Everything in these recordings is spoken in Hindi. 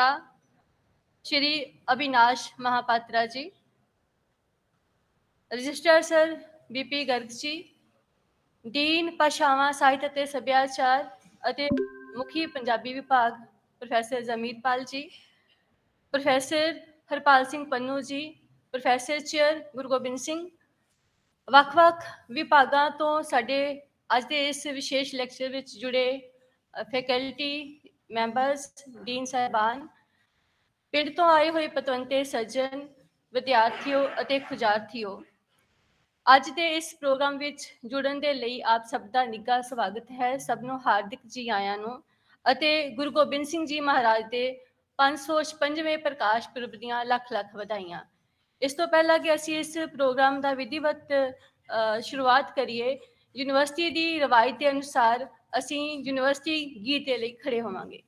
प्रवक्ता Shri Avinash Mahapatra ji registrar sir BP Garg ji dean ਭਾਸ਼ਾਵਾਂ ਸਾਹਿਤ ਅਤੇ ਸੱਭਿਆਚਾਰ ਅਤੇ ਮੁਖੀ ਪੰਜਾਬੀ ਵਿਭਾਗ ਪ੍ਰੋਫੈਸਰ ਜ਼ਮੀਰਪਾਲ ਜੀ ਪ੍ਰੋਫੈਸਰ ਹਰਪਾਲ ਸਿੰਘ ਪੰਨੂ ਜੀ ਪ੍ਰੋਫੈਸਰ ਚੇਅਰ ਗੁਰੂ ਗੋਬਿੰਦ ਸਿੰਘ ਵੱਖ-ਵੱਖ ਵਿਭਾਗਾਂ ਤੋਂ ਸਾਡੇ ਅੱਜ ਦੇ ਇਸ ਵਿਸ਼ੇਸ਼ ਲੈਕਚਰ ਵਿੱਚ ਜੁੜੇ ਫੈਕਲਟੀ ਮੈਂਬਰਸ, ਡੀਨ ਸਾਹਿਬਾਨ, ਪਿੰਡ ਤੋਂ ਆਏ ਹੋਏ ਪਤਵੰਤੇ, ਸੱਜਣ, ਵਿਦਿਆਰਥੀਓ ਅਤੇ ਖੁਜਾਰਥੀਓ। ਅੱਜ ਦੇ ਇਸ ਪ੍ਰੋਗਰਾਮ ਵਿੱਚ ਜੁੜਨ ਦੇ ਲਈ ਆਪ ਸਭ ਦਾ ਨਿੱਘਾ ਸਵਾਗਤ ਹੈ। ਸਭ ਨੂੰ ਹਾਰਦਿਕ ਜੀ ਆਇਆਂ ਨੂੰ ਅਤੇ ਗੁਰੂ ਗੋਬਿੰਦ ਸਿੰਘ ਜੀ ਮਹਾਰਾਜ ਦੇ 556ਵੇਂ ਪ੍ਰਕਾਸ਼ ਪੁਰਬ ਦੀਆਂ ਲੱਖ ਲੱਖ ਵਧਾਈਆਂ। ਇਸ ਤੋਂ ਪਹਿਲਾਂ ਕਿ ਅਸੀਂ ਇਸ ਪ੍ਰੋਗਰਾਮ ਦਾ ਵਿਧੀਵਤ ਸ਼ੁਰੂਆਤ ਕਰੀਏ, ਯੂਨੀਵਰਸਿਟੀ ਦੀ ਰਵਾਇਤ ਦੇ ਅਨੁਸਾਰ ਅਸੀਂ ਯੂਨੀਵਰਸਿਟੀ ਗੀਤ ਦੇ ਲਈ ਖੜੇ ਹੋਵਾਂਗੇ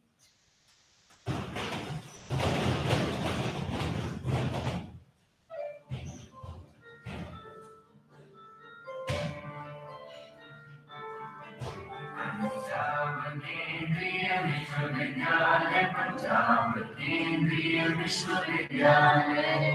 विश्वविद्यालय पंजाब केंद्रीय विश्वविद्यालय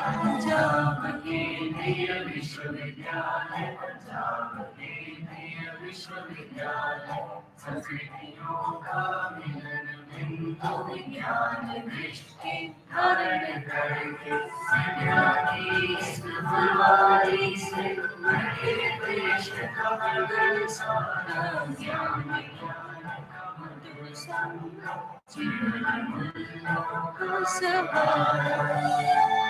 पंजाब केंद्रीय विश्वविद्यालय पंजाब केंद्रीय विश्वविद्यालय संस्कृतियों का मिलन बिंदु विज्ञान दृष्टि धारण करके विद्या की इस फुलवारी से लगे देश का प्रगल सारा ज्ञान ज्ञान का मधुर संग जीवन मूल्यों का सहारा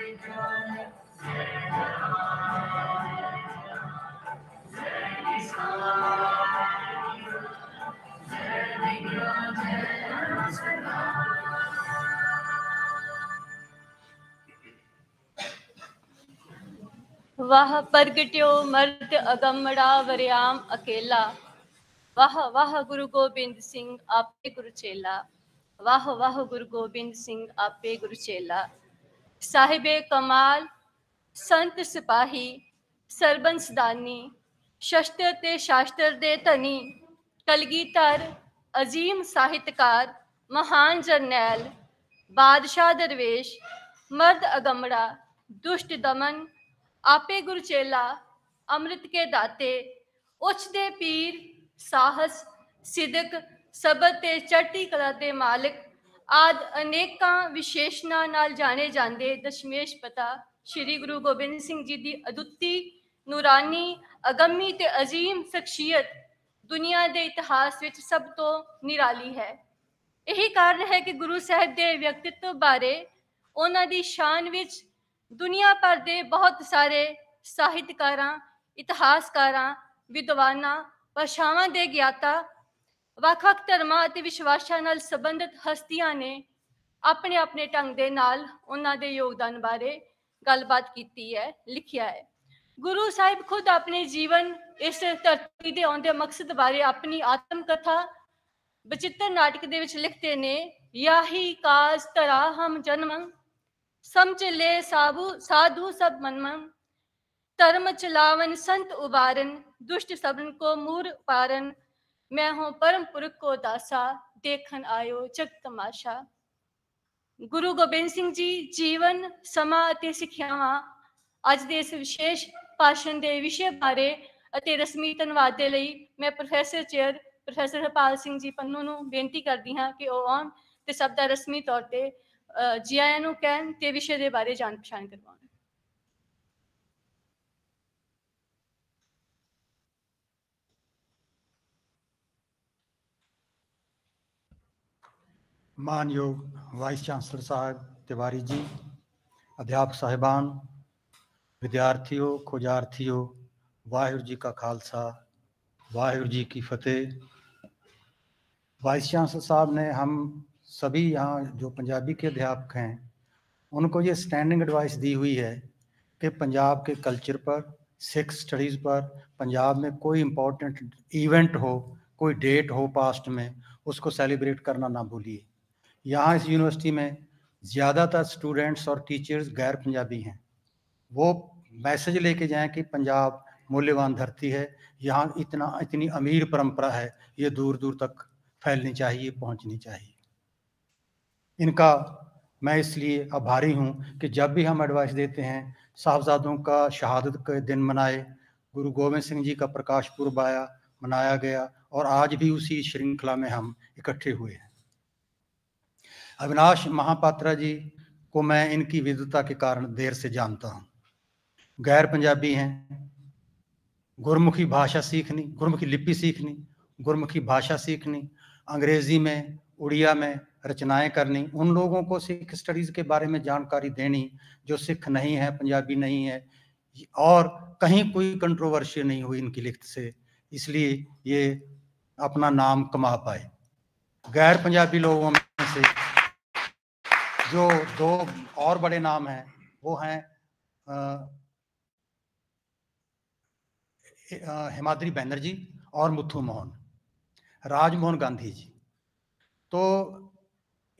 वह प्रगट्यो मर्द अगमड़ा वरियाम अकेला। वह वह गुरु गोबिंद सिंह आपे गुरु चेला। वह वह गुरु गोबिंद सिंह आपे गुरु चेला। साहिब कमाल, संत सिपाही, सरबंसदानी, शस्त्र ते शास्त्र दे धनी, कलगीधर, अजीम साहित्यकार, महान जरनैल, बादशाह दरवेश, मर्द अगमड़ा, दुष्ट दमन, आपे गुरचेला अमृत के दाते, उच्च दे पीर, साहस, सिदक, सबर ते चढ़ती कला दे मालिक ਦੇ ਆਦ ਅਨੇਕਾਂ ਵਿਸ਼ੇਸ਼ਣਾਂ ਨਾਲ ਜਾਣੇ ਜਾਂਦੇ ਦਸ਼ਮੇਸ਼ ਪਤਾ ਸ੍ਰੀ ਗੁਰੂ ਗੋਬਿੰਦ ਸਿੰਘ ਜੀ ਦੀ ਅਦੁੱਤੀ ਨੂਰਾਨੀ, ਅਗੰਮੀ ਤੇ ਅਜ਼ੀਮ ਸ਼ਖਸੀਅਤ ਦੁਨੀਆ ਦੇ ਇਤਿਹਾਸ ਵਿੱਚ ਸਭ ਤੋਂ ਨਿਰਾਲੀ ਹੈ। ਇਹੀ ਕਾਰਨ ਹੈ ਕਿ ਗੁਰੂ ਸਾਹਿਬ ਦੇ ਵਿਅਕਤਿਤਵ ਬਾਰੇ ਉਹਨਾਂ ਦੀ ਸ਼ਾਨ ਵਿੱਚ ਦੁਨੀਆ ਭਰ ਦੇ ਬਹੁਤ ਸਾਰੇ ਸਾਹਿਤਕਾਰਾਂ, ਇਤਿਹਾਸਕਾਰਾਂ, ਵਿਦਵਾਨਾਂ, ਭਾਸ਼ਾਵਾਂ ਦੇ ਗਿਆਤਾ ਵੱਖ-ਵੱਖ ਧਰਮਾਂ ਅਤੇ ਵਿਸ਼ਵਾਸਾਂ ਨਾਲ ਸੰਬੰਧਿਤ ਹਸਤੀਆਂ ਨੇ ਆਪਣੇ ਆਪਣੇ ਢੰਗ ਦੇ ਨਾਲ ਉਹਨਾਂ ਦੇ ਯੋਗਦਾਨ ਬਾਰੇ ਗੱਲਬਾਤ ਕੀਤੀ ਹੈ ਲਿਖਿਆ ਹੈ ਗੁਰੂ ਸਾਹਿਬ ਖੁਦ ਆਪਣੇ ਜੀਵਨ ਇਸ ਧਰਤੀ ਦੇ ਆਉਂਦੇ ਮਕਸਦ ਬਾਰੇ ਆਪਣੀ ਆਤਮ ਕਥਾ ਬਚਿੱਤਰ ਨਾਟਕ ਦੇ ਵਿੱਚ ਲਿਖਦੇ ਨੇ ਯਾਹੀ ਕਾਜ ਤਰਾ ਹਮ ਜਨਮੰ ਸਮਝ ਲੈ ਸਾਬੂ ਸਾਧੂ ਸਭ ਮਨਮੰ ਧਰਮ ਚਲਾਵਨ ਸੰਤ ਉਬਾਰਨ ਦੁਸ਼ਟ ਸਭਨ ਕੋ ਮੂਰ ਪਾਰਨ ਮੈਂ ਹੂੰ ਪਰਮ ਪੁਰਖ ਕੋ ਦਾਸਾ ਦੇਖਣ ਆਇਓ ਜਗ ਤਮਾਸ਼ਾ ਗੁਰੂ ਗੋਬਿੰਦ ਸਿੰਘ ਜੀ ਜੀਵਨ ਸਮਾਂ ਅਤੇ ਸਿੱਖਿਆਵਾਂ ਅੱਜ ਦੇ ਇਸ ਵਿਸ਼ੇਸ਼ ਭਾਸ਼ਣ ਦੇ ਵਿਸ਼ੇ ਬਾਰੇ ਅਤੇ ਰਸਮੀ ਧੰਨਵਾਦ ਦੇ ਲਈ ਮੈਂ professor chair professor Harpal Singh ji Pannu ਨੂੰ ਬੇਨਤੀ ਕਰਦੀ ਹਾਂ ਕਿ ਉਹ ਆਉਣ ਤੇ ਸਭ ਦਾ ਰਸਮੀ ਤੌਰ ਤੇ ਜੀ ਆਇਆਂ ਨੂੰ ਕਹਿਣ ਤੇ ਵਿਸ਼ੇ ਦੇ ਬਾਰੇ ਜਾਣ ਪਛਾਣ ਕਰਵਾਉਣ मानयोग वाइस चांसलर साहब तिवारी जी, अध्यापक साहिबान, विद्यार्थियों, खोजार्थियों, वाहिगुरु जी का खालसा, वाहिगुरु जी की फतेह। वाइस चांसलर साहब ने हम सभी यहाँ जो पंजाबी के अध्यापक हैं, उनको ये स्टैंडिंग एडवाइस दी हुई है कि पंजाब के कल्चर पर सिख स्टडीज़ पर, पंजाब में कोई इम्पोर्टेंट इवेंट हो, कोई डेट हो पास्ट में, उसको सेलिब्रेट करना ना भूलिए। यहाँ इस यूनिवर्सिटी में ज़्यादातर स्टूडेंट्स और टीचर्स गैर पंजाबी हैं। वो मैसेज लेके जाएँ कि पंजाब मूल्यवान धरती है, यहाँ इतना, इतनी अमीर परंपरा है, ये दूर दूर तक फैलनी चाहिए, पहुँचनी चाहिए। इनका मैं इसलिए आभारी हूँ कि जब भी हम एडवाइस देते हैं, साहबजादों का शहादत के दिन मनाए, गुरु गोविंद सिंह जी का प्रकाश पुरब आया, मनाया गया, और आज भी उसी श्रृंखला में हम इकट्ठे हुए हैं। अविनाश महापात्रा जी को मैं इनकी विद्वता के कारण देर से जानता हूँ। गैर पंजाबी हैं। गुरमुखी भाषा सीखनी, गुरमुखी लिपि सीखनी, गुरमुखी भाषा सीखनी, अंग्रेज़ी में, उड़िया में रचनाएँ करनी, उन लोगों को सिख स्टडीज़ के बारे में जानकारी देनी जो सिख नहीं है, पंजाबी नहीं है, और कहीं कोई कंट्रोवर्सी नहीं हुई इनकी लिखत से, इसलिए ये अपना नाम कमा पाए। गैर पंजाबी लोगों में से जो, दो और बड़े नाम हैं, वो हैं हिमाद्री बैनर्जी और मुथु मोहन, राजमोहन गांधी जी। तो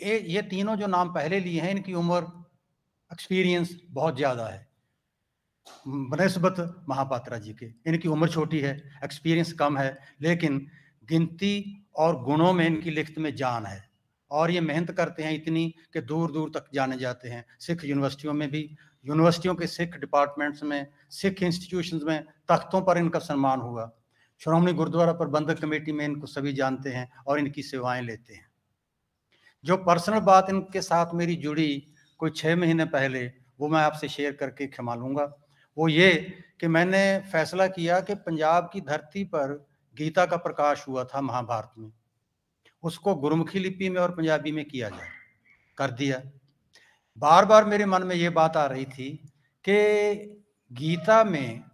ये ये तीनों जो नाम पहले लिए हैं, इनकी उम्र एक्सपीरियंस बहुत ज़्यादा है। बनस्बत महापात्रा जी के, इनकी उम्र छोटी है एक्सपीरियंस कम है, लेकिन गिनती और गुणों में इनकी लिखत में जान है। और ये मेहनत करते हैं इतनी कि दूर दूर तक जाने जाते हैं। सिख यूनिवर्सिटियों में भी, यूनिवर्सिटियों के सिख डिपार्टमेंट्स में, सिख इंस्टीट्यूशंस में तख्तों पर इनका सम्मान हुआ। श्रोमणी गुरुद्वारा प्रबंधक कमेटी में इनको सभी जानते हैं और इनकी सेवाएँ लेते हैं। जो पर्सनल बात इनके साथ मेरी जुड़ी कोई छः महीने पहले, वो मैं आपसे शेयर करके क्षमा लूँगा। वो ये कि मैंने फैसला किया कि पंजाब की धरती पर गीता का प्रकाश हुआ था महाभारत में। उसको गुरुमुखी लिपि में और पंजाबी में किया जाए। कर दिया। बार बार मेरे मन में ये बात आ रही थी कि गीता में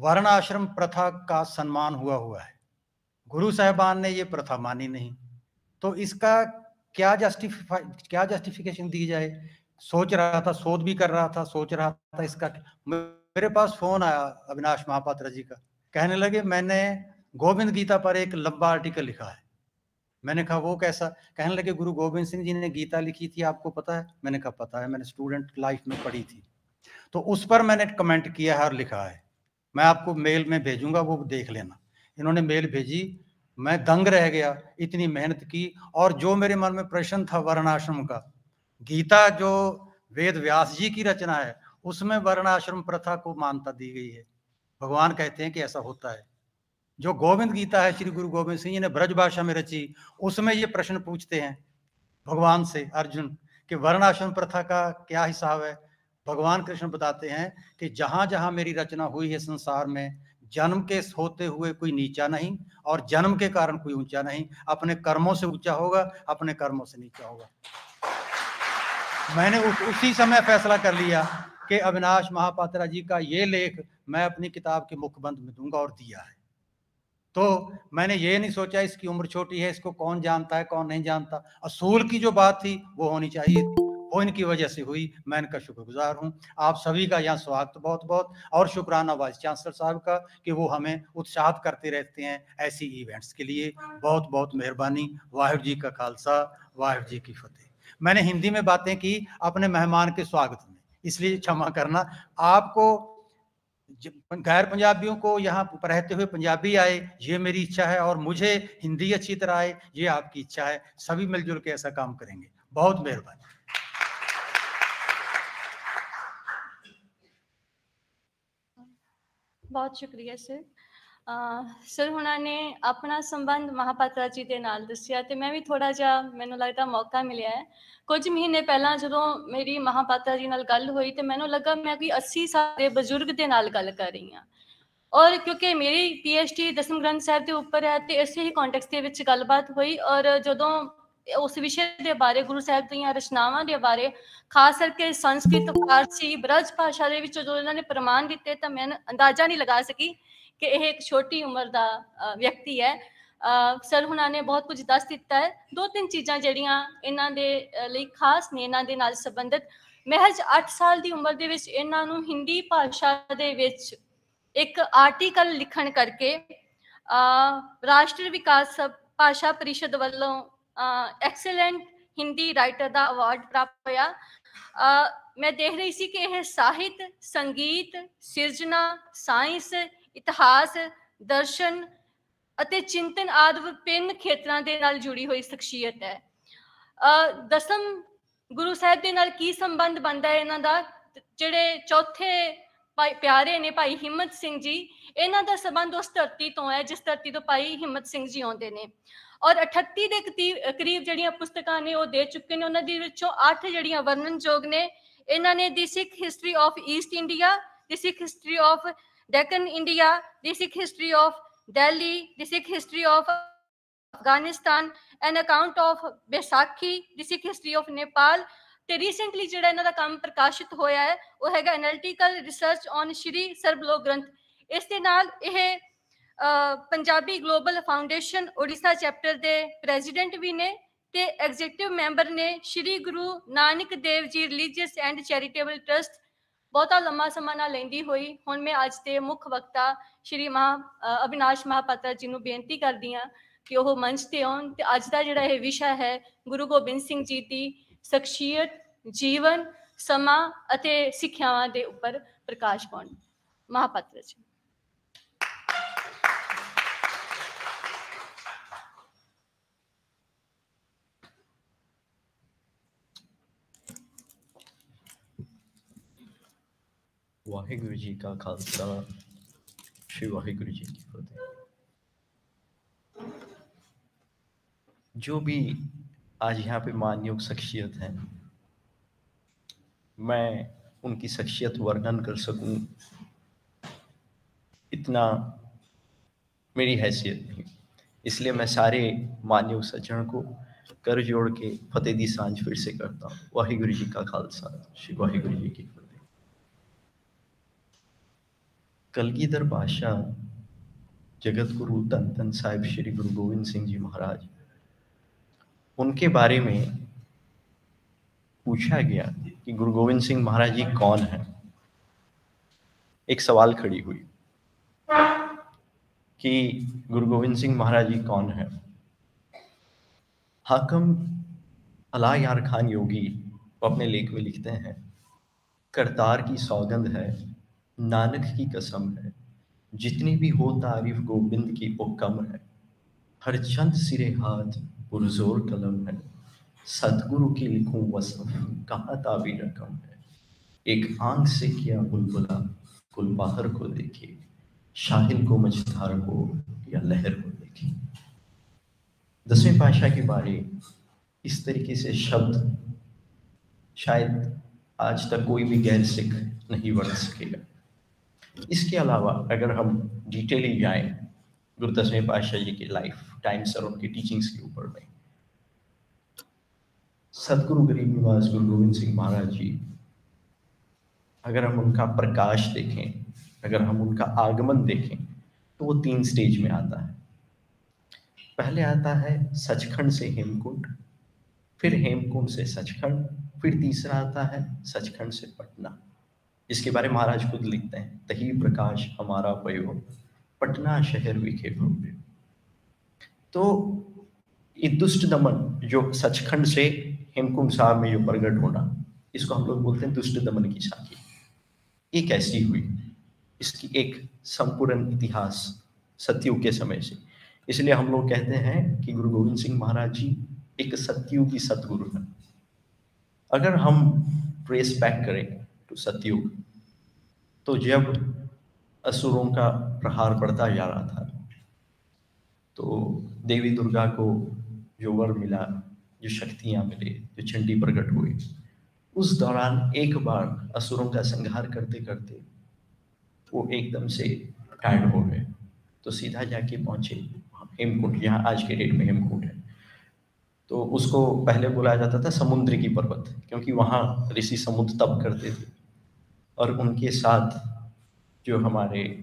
वर्ण आश्रम प्रथा का सम्मान हुआ हुआ है। गुरु साहबान ने ये प्रथा मानी नहीं। तो इसका क्या जस्टिफाई, क्या जस्टिफिकेशन दी जाए? सोच रहा था, शोध भी कर रहा था, सोच रहा था इसका मेरे पास फ़ोन आया अविनाश महापात्र जी का। कहने लगे, मैंने गोविंद गीता पर एक लंबा आर्टिकल लिखा है। मैंने कहा, वो कैसा? कहने लगे, गुरु गोविंद सिंह जी ने गीता लिखी थी, आपको पता है? मैंने कहा, पता है, मैंने स्टूडेंट लाइफ में पढ़ी थी। तो उस पर मैंने कमेंट किया है और लिखा है। मैं आपको मेल में भेजूँगा, वो देख लेना। इन्होंने मेल भेजी, मैं दंग रह गया, इतनी मेहनत की, और जो मेरे मन में प्रश्न था वर्णाश्रम का, गीता जो वेद व्यास जी की रचना है, उसमें वर्णाश्रम प्रथा को मान्यता दी गई है। भगवान कहते हैं कि ऐसा होता है। जो गोविंद गीता है श्री गुरु गोविंद सिंह जी ने ब्रज भाषा में रची उसमें ये प्रश्न पूछते हैं भगवान से अर्जुन कि वर्णाश्रम प्रथा का क्या हिसाब है? भगवान कृष्ण बताते हैं कि जहाँ जहाँ मेरी रचना हुई है संसार में जन्म के होते हुए कोई नीचा नहीं और जन्म के कारण कोई ऊँचा नहीं। अपने कर्मों से ऊँचा होगा अपने कर्मों से नीचा होगा। मैंने उस, उसी समय फैसला कर लिया कि अविनाश महापात्रा जी का ये लेख मैं अपनी किताब के मुखबंद में दूँगा और दिया है। तो मैंने ये नहीं सोचा इसकी उम्र छोटी है, इसको कौन जानता है, कौन नहीं जानता। असूल की जो बात थी, वो होनी चाहिए वो इनकी वजह से हुई, मैं इनका शुक्रगुजार हूँ। आप सभी का यहाँ स्वागत बहुत बहुत और शुक्राना वाइस चांसलर साहब का कि वो हमें उत्साहित करते रहते हैं ऐसी इवेंट्स के लिए। बहुत बहुत मेहरबानी। वाहिर जी का खालसा वाहिर जी की फतेह। मैंने हिंदी में बातें की अपने मेहमान के स्वागत में, इसलिए क्षमा करना। आपको गैर पंजाबियों को यहाँ रहते हुए पंजाबी आए, ये मेरी इच्छा है और मुझे हिंदी अच्छी तरह आए, ये आपकी इच्छा है। सभी मिलजुल के ऐसा काम करेंगे। बहुत मेहरबानी। बहुत शुक्रिया, सर। ਸਰ, ਹੁਣਾਂ ਨੇ ਆਪਣਾ ਸੰਬੰਧ ਮਹਾਪਾਤਰਾ ਜੀ ਦੇ ਨਾਲ ਦੱਸਿਆ ਤੇ ਮੈਂ ਵੀ ਥੋੜਾ ਜਿਹਾ ਮੈਨੂੰ ਲੱਗਦਾ ਮੌਕਾ ਮਿਲਿਆ ਹੈ। ਕੁਝ ਮਹੀਨੇ ਪਹਿਲਾਂ ਜਦੋਂ ਮੇਰੀ ਮਹਾਪਾਤਰਾ ਜੀ ਨਾਲ ਗੱਲ ਹੋਈ ਤੇ ਮੈਨੂੰ ਲੱਗਾ ਮੈਂ ਕੋਈ 80 ਸਾਲ ਦੇ ਬਜ਼ੁਰਗ ਦੇ ਨਾਲ ਗੱਲ ਕਰ ਰਹੀ ਹਾਂ। ਔਰ ਕਿਉਂਕਿ ਮੇਰੀ ਪੀਐਚਡੀ ਦਸਮ ਗ੍ਰੰਥ ਸਾਹਿਬ ਦੇ ਉੱਪਰ ਹੈ ਤੇ ਇਸੇ ਹੀ ਕੰਟੈਕਸਟ ਦੇ ਵਿੱਚ ਗੱਲਬਾਤ ਹੋਈ ਔਰ ਜਦੋਂ ਉਸ ਵਿਸ਼ੇ ਦੇ ਬਾਰੇ, ਗੁਰੂ ਸਾਹਿਬ ਦੀਆਂ ਰਚਨਾਵਾਂ ਦੇ ਬਾਰੇ, ਖਾਸ ਕਰਕੇ ਸੰਸਕ੍ਰਿਤ, ਫਾਰਸੀ, ਬ੍ਰਜ ਭਾਸ਼ਾ ਦੇ ਵਿੱਚ ਜੋ ਇਹਨਾਂ ਨੇ ਪ੍ਰਮਾਣ ਦਿੱਤੇ ਤਾਂ ਮੈਂ ਅੰਦਾਜ਼ਾ ਨਹੀਂ ਲਗਾ ਸਕੀ ਕਿ ਇਹ ਇੱਕ ਛੋਟੀ ਉਮਰ ਦਾ ਵਿਅਕਤੀ ਹੈ। ਸਰ ਹੁਣਾਂ ਨੇ ਬਹੁਤ ਕੁਝ ਦੱਸ ਦਿੱਤਾ ਹੈ। ਦੋ ਤਿੰਨ ਚੀਜ਼ਾਂ ਜਿਹੜੀਆਂ ਇਹਨਾਂ ਦੇ ਲਈ ਖਾਸ ਨੇ ਇਹਨਾਂ ਦੇ ਨਾਲ ਸੰਬੰਧਿਤ। ਮਹਿਜ 8 ਸਾਲ ਦੀ ਉਮਰ ਦੇ ਵਿੱਚ ਇਹਨਾਂ ਨੂੰ ਹਿੰਦੀ ਭਾਸ਼ਾ ਦੇ ਵਿੱਚ ਇੱਕ ਆਰਟੀਕਲ ਲਿਖਣ ਕਰਕੇ ਰਾਸ਼ਟਰੀ ਵਿਕਾਸ ਭਾਸ਼ਾ ਪਰਿਸ਼ਦ ਵੱਲੋਂ ਐਕਸਲੈਂਟ ਹਿੰਦੀ ਰਾਈਟਰ ਦਾ ਅਵਾਰਡ ਪ੍ਰਾਪਤ ਹੋਇਆ। ਮੈਂ ਦੇਖ ਰਹੀ ਸੀ ਕਿ ਇਹ ਸਾਹਿਤ, ਸੰਗੀਤ, ਸਿਰਜਣਾ ਸਾਇੰਸ ਇਤਿਹਾਸ, ਦਰਸ਼ਨ ਅਤੇ ਚਿੰਤਨ ਆਦਿ ਵਿਭਿੰਨ ਖੇਤਰਾਂ ਦੇ ਨਾਲ ਜੁੜੀ ਹੋਈ ਸ਼ਖਸੀਅਤ ਹੈ। ਦਸਮ ਗੁਰੂ ਸਾਹਿਬ ਦੇ ਨਾਲ ਕੀ ਸੰਬੰਧ ਬਣਦਾ ਹੈ ਇਹਨਾਂ ਦਾ? ਜਿਹੜੇ ਚੌਥੇ ਪਿਆਰੇ ਨੇ ਭਾਈ ਹਿੰਮਤ ਸਿੰਘ ਜੀ, ਇਹਨਾਂ ਦਾ ਸਬੰਧ ਉਸ ਧਰਤੀ ਤੋਂ ਹੈ, ਜਿਸ ਧਰਤੀ ਤੋਂ ਭਾਈ ਹਿੰਮਤ ਸਿੰਘ ਜੀ ਆਉਂਦੇ ਨੇ। ਔਰ 38 ਦੇ ਕਰੀਬ ਜਿਹੜੀਆਂ ਪੁਸਤਕਾਂ ਨੇ ਉਹ ਦੇ ਚੁੱਕੇ ਨੇ, ਉਹਨਾਂ ਦੇ ਵਿੱਚੋਂ 8 ਜਿਹੜੀਆਂ ਵਰਣਨਯੋਗ ਨੇ, ਇਹਨਾਂ ਨੇ ਦੀ Sikh history of East India, the Sikh history of Deccan India the Sikh history of Delhi the Sikh history of Afghanistan an account of Baisakhi the Sikh history of Nepal ਤੇ ਰੀਸੈਂਟਲੀ ਜਿਹੜਾ ਇਹਨਾਂ ਦਾ ਕੰਮ ਪ੍ਰਕਾਸ਼ਿਤ ਹੋਇਆ ਹੈ, ਉਹ ਹੈਗਾ analytical research on Shri Sarbloh Granth ਇਸ ਦੇ ਨਾਲ ਇਹ Punjabi global foundation Odisha chapter ਦੇ ਪ੍ਰੈਜ਼ੀਡੈਂਟ ਵੀ ਨੇ ਤੇ ਐਗਜ਼ੀਕਟਿਵ ਮੈਂਬਰ ਨੇ Shri Guru Nanak Dev ji religious and charitable trust ਬਹੁਤਾ ਲੰਮਾ ਸਮਾਂ ਨਾ ਲੈਂਦੀ ਹੋਈ, ਹੁਣ ਮੈਂ ਅੱਜ ਦੇ ਮੁੱਖ ਵਕਤਾ ਸ਼੍ਰੀ ਮਹਾ ਅਬਿਨਾਸ਼ ਮਹਾਪਾਤਰ ਜੀ ਨੂੰ ਬੇਨਤੀ ਕਰਦੀ ਹਾਂ ਕਿ ਉਹ ਮੰਚ ਤੇ ਆਉਣ ਤੇ ਅੱਜ ਦਾ ਜਿਹੜਾ ਇਹ ਵਿਸ਼ਾ ਹੈ, ਗੁਰੂ ਗੋਬਿੰਦ ਸਿੰਘ ਜੀ ਦੀ ਸ਼ਖਸੀਅਤ, ਜੀਵਨ, ਸਮਾਂ ਅਤੇ ਸਿੱਖਿਆਵਾਂ ਦੇ ਉੱਪਰ ਪ੍ਰਕਾਸ਼ ਪਾਉਣ। ਮਹਾਪਾਤਰ ਜੀ। ਵਾਹਿਗੁਰੂ ਜੀ ਕਾ ਖਾਲਸਾ ਸ਼੍ਰੀ ਵਾਹਿਗੁਰੂ ਜੀ ਕੀ ਫਤਿਹ जो भी आज यहाँ पे मानयोग शख्सियत हैं मैं उनकी शख्सियत वर्णन कर सकूं इतना मेरी हैसियत नहीं इसलिए मैं सारे मानयोग सज्जन को कर जोड़ के फतेह दी सांझ फिर से करता हूँ वाहिगुरु जी का खालसा श्री वाहिगुरु जी की फतेह कलगीधर बादशाह जगत गुरु धन धन साहिब श्री गुरु गोविंद सिंह जी महाराज। उनके बारे में पूछा गया कि गुरु गोविंद सिंह महाराज जी कौन है? एक सवाल खड़ी हुई कि गुरु गोविंद सिंह महाराज जी कौन है? हाकम अला यार खान योगी, वो अपने लेख में लिखते हैं, करतार की सौगंध है। नानक की कसम है। जितनी भी हो तारीफ़ गोविंद की, वो कम है। हर चंद सिरे हाथ, पुरजोर कलम है। सतगुरु की लिखूं वसफ, कहाँ ताबी रकम है? एक आँख से किया बुलबुला, कुल बाहर को देखे शाहिल को मझधार को या लहर को देखे दसवें पाशाह के बारे। इस तरीके से शब्द शायद आज तक कोई भी गैर सिख नहीं बढ़ सकेगा। इसके अलावा अगर हम डिटेली जाएँ, गुरु दसवें पातशाह जी की लाइफ टाइम्स और उनकी टीचिंग्स के ऊपर में। सदगुरु गरीब निवास गुरु गोविंद सिंह महाराज जी, अगर हम उनका प्रकाश देखें, अगर हम उनका आगमन देखें तो वो तीन स्टेज में आता है। पहले आता है सचखंड से हेमकुंड, फिर हेमकुंड से सचखंड, फिर तीसरा आता है सचखंड से पटना। जिसके बारे महाराज खुद लिखते हैं, तही प्रकाश हमारा पयो, पटना शहर विखे भव्य तो दुष्ट दमन जो सचखंड से हेमकुंड साहब में जो प्रगट होना, इसको हम लोग बोलते हैं दुष्ट दमन की साखी। ये कैसी हुई, इसकी एक संपूर्ण इतिहास सतयुग के समय से। इसलिए हम लोग कहते हैं कि गुरु गोविंद सिंह महाराज जी एक सतयुगी सतगुरु है। अगर हम ट्रेस बैक करें टू सतयुग तो जब असुरों का प्रहार बढ़ता जा रहा था तो देवी दुर्गा को जो वर मिला, जो शक्तियाँ मिले, जो चंडी प्रकट हुई, उस दौरान एक बार असुरों का संहार करते करते वो एकदम से टायर्ड हो गए। तो सीधा जाके पहुँचे हेमकुंड, यहाँ आज के डेट में हेमकुंड है। तो उसको पहले बुलाया जाता था समुद्र की पर्वत, क्योंकि वहाँ ऋषि समुद्र तप करते थे। और उनके साथ जो हमारे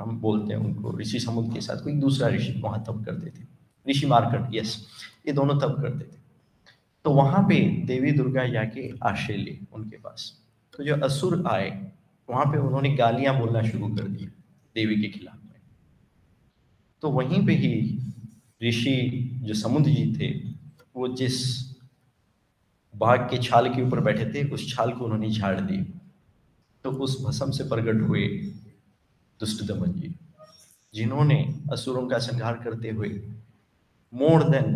हम बोलते हैं उनको, ऋषि समुद्र के साथ कोई दूसरा ऋषि वहाँ तब करते थे। ऋषि मार्कट यस ये दोनों तब करते थे। तो वहाँ पे देवी दुर्गा जाके आश्रय ली उनके पास। तो जो असुर आए, वहाँ पे उन्होंने गालियाँ बोलना शुरू कर दी देवी के खिलाफ में। तो वहीं पे ही ऋषि जो समुद्र जी थे, वो जिस बाघ के छाल के ऊपर बैठे थे, उस छाल को उन्होंने झाड़ दी तो उस भसम से प्रकट हुए दुष्ट दमन जी, जिन्होंने असुरों का संहार करते हुए मोर देन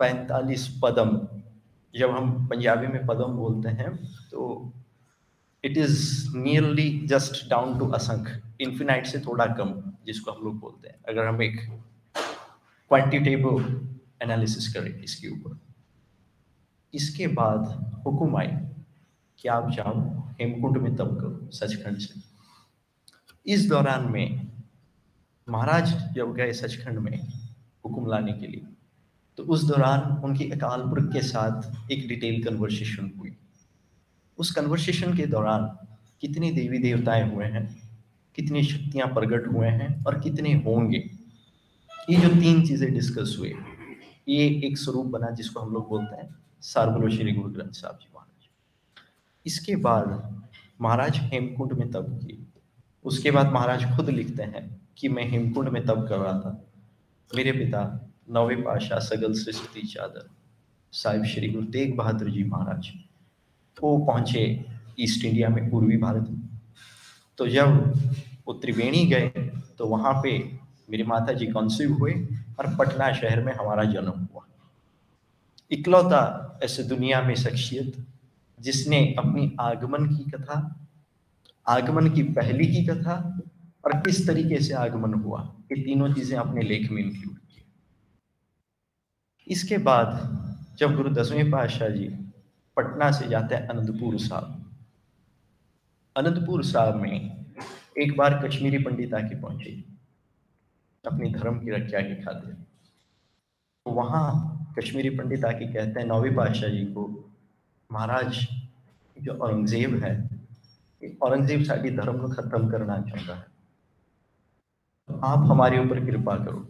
पैंतालीस पदम, जब हम पंजाबी में पदम बोलते हैं तो it is nearly just down to असंख infinite से थोड़ा कम, जिसको हम लोग बोलते हैं। अगर हम एक क्वांटिटेटिव एनालिसिस करें इसके ऊपर। इसके बाद हुक्म आई कि आप जाओ, हेमकुंड में तब करो, सचखंड से। इस दौरान में महाराज जब गए सचखंड में हुक्म लाने के लिए तो उस दौरान उनकी अकाल पुरख के साथ एक डिटेल कन्वर्सेशन हुई। उस कन्वर्सेशन के दौरान कितने देवी देवताएँ हुए हैं, कितनी शक्तियाँ प्रकट हुए हैं और कितने होंगे, ये जो तीन चीज़ें डिस्कस हुए ये एक स्वरूप बना जिसको हम लोग बोलते हैं सार्वलो श्री गुरु ग्रंथ साहब जी महाराज। इसके बाद महाराज हेमकुंड में तब किए। उसके बाद महाराज खुद लिखते हैं कि मैं हेमकुंड में तब कर रहा था। मेरे पिता, नौवे पाशाह सगल सृष्टि चादर, साहिब श्री गुरु तेग बहादुर जी महाराज, वो पहुँचे ईस्ट इंडिया में पूर्वी भारत में। तो जब वो त्रिवेणी गए तो वहाँ पे मेरी माता जी कंसीव हुए और पटना शहर में हमारा जन्म हुआ। इकलौता ऐसे दुनिया में शख्सियत जिसने अपनी आगमन की कथा, आगमन की पहली की कथा और किस तरीके से आगमन हुआ, ये तीनों चीज़ें अपने लेख में इंक्लूड की। इसके बाद जब गुरु दसवें पातशाह जी पटना से जाते हैं अनंतपुर साहब अनंतपुर साहब में एक बार कश्मीरी पंडित आके पहुँचे, अपनी धर्म की रक्षा के खातिर। वहाँ कश्मीरी पंडित आके कहते हैं, नौवीं पातशाह जी को, महाराज जो औरंगज़ेब है औरंगज़ेब साड़ी धर्म को खत्म करना चाहता है। आप हमारे ऊपर कृपा करो।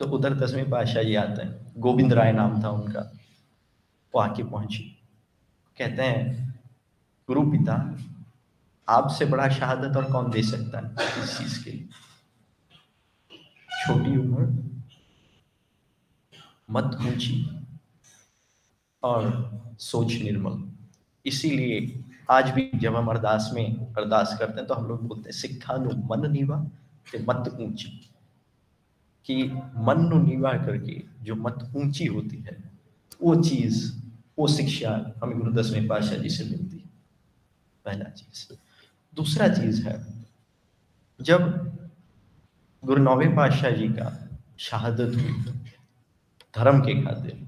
तो उधर दसवीं पातशाह जी आते हैं, गोविंद राय नाम था उनका, वो आके पहुँची। कहते हैं, गुरु पिता, आपसे बड़ा शहादत और कौन दे सकता है इस चीज़ के लिए? छोटी उम्र मत ऊँची और सोच निर्मल। इसीलिए आज भी जब हम अरदास में अरदास करते हैं तो हम लोग बोलते हैं नु मन नीवा, ते मत ऊँची। कि मन नु नीवा करके जो मत ऊँची होती है, वो चीज़, वो शिक्षा हमें गुरु दसवें पातशाह जी से मिलती है। पहला चीज़। दूसरा चीज़ है, जब गुरु नौवें पातशाह जी का शहादत हुई धर्म के खातिर।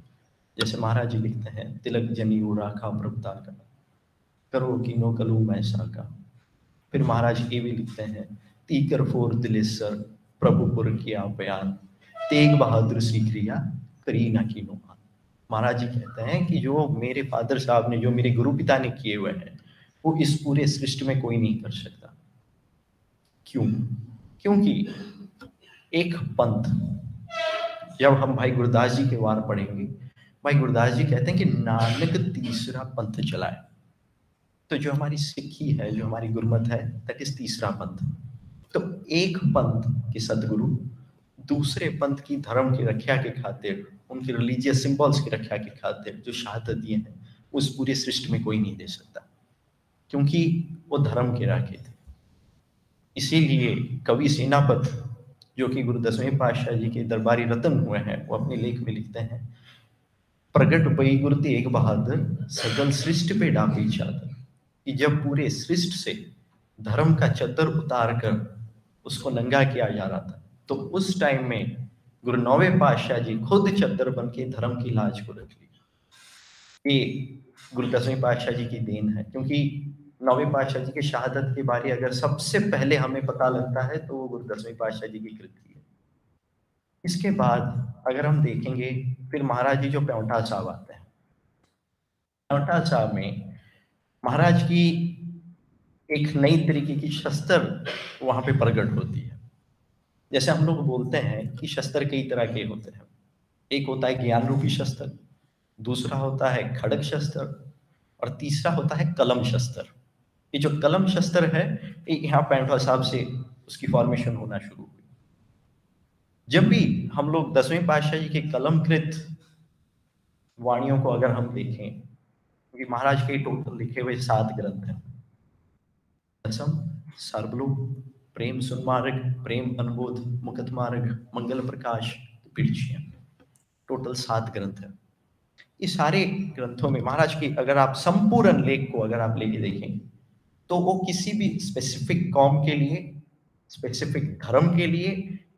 जैसे महाराज जी लिखते हैं, तिलक जनी राखा प्रभुता का करो। नो कलू मैसा का फिर महाराज ये भी लिखते हैं, तीकर फोर दिलेसर प्रभुपुर किया बयान। तेग बहादुर श्री क्रिया करी ना की नो महाराज जी कहते हैं कि जो मेरे फादर साहब ने, जो मेरे गुरु पिता ने किए हुए हैं, वो इस पूरे सृष्टि में कोई नहीं कर सकता। क्यों? क्योंकि एक पंथ जब हम भाई गुरदास जी के वार पढ़ेंगे। भाई गुरुदास जी कहते हैं कि नानक तीसरा पंथ चलाए। तो जो हमारी सिक्खी है, जो हमारी गुरमत है दैट इज़ तीसरा पंथ। तो एक पंथ के सदगुरु दूसरे पंथ की धर्म की रक्षा के खातिर, उनके रिलीजियस सिंबल्स की रक्षा के खातिर जो शहादत दिए हैं, उस पूरे सृष्टि में कोई नहीं दे सकता। क्योंकि वो धर्म के राखे थे। इसीलिए कवि सेनापत जो कि गुरु दसवें पातशाह जी के दरबारी रतन हुए हैं, वो अपने लेख में लिखते हैं, प्रगट पई गुरु तेग बहादुर सगल सृष्टि पे डाकी चादर। कि जब पूरे सृष्टि से धर्म का चद्दर उतार कर उसको नंगा किया जा रहा था तो उस टाइम में गुरु नौवे पातशाह जी खुद चद्दर बन के धर्म की लाज को रख ली ये गुरु दसवें पातशाह जी की देन है, क्योंकि नौवे पातशाह जी के शहादत के बारे अगर सबसे पहले हमें पता लगता है तो वो गुरु दसवें पातशाह जी की कृति है। इसके बाद अगर हम देखेंगे, फिर महाराज जी जो पेवटा साहब आते हैं। पेवटा साहब में महाराज की एक नई तरीके की शस्त्र वहाँ पे प्रकट होती है। जैसे हम लोग बोलते हैं कि शस्त्र कई तरह के होते हैं। एक होता है ज्ञान रूपी शस्त्र, दूसरा होता है खड़क शस्त्र, और तीसरा होता है कलम शस्त्र। ये जो कलम शस्त्र है, ये यहाँ पैंठवा साहब से उसकी फॉर्मेशन होना शुरू हुई। जब भी हम लोग दसवें पातशाह के कलमकृत वाणियों को अगर हम देखें, क्योंकि महाराज के टोटल लिखे हुए सात ग्रंथ हैं। दसम सर्वलोक, प्रेम सुनमार्ग, प्रेम अनुबोध मुकत मार्ग, मंगल प्रकाश टोटल सात ग्रंथ है। ये सारे ग्रंथों में महाराज की अगर आप संपूर्ण लेख को अगर आप लेके देखें तो वो किसी भी स्पेसिफिक कॉम के लिए स्पेसिफिक धर्म के लिए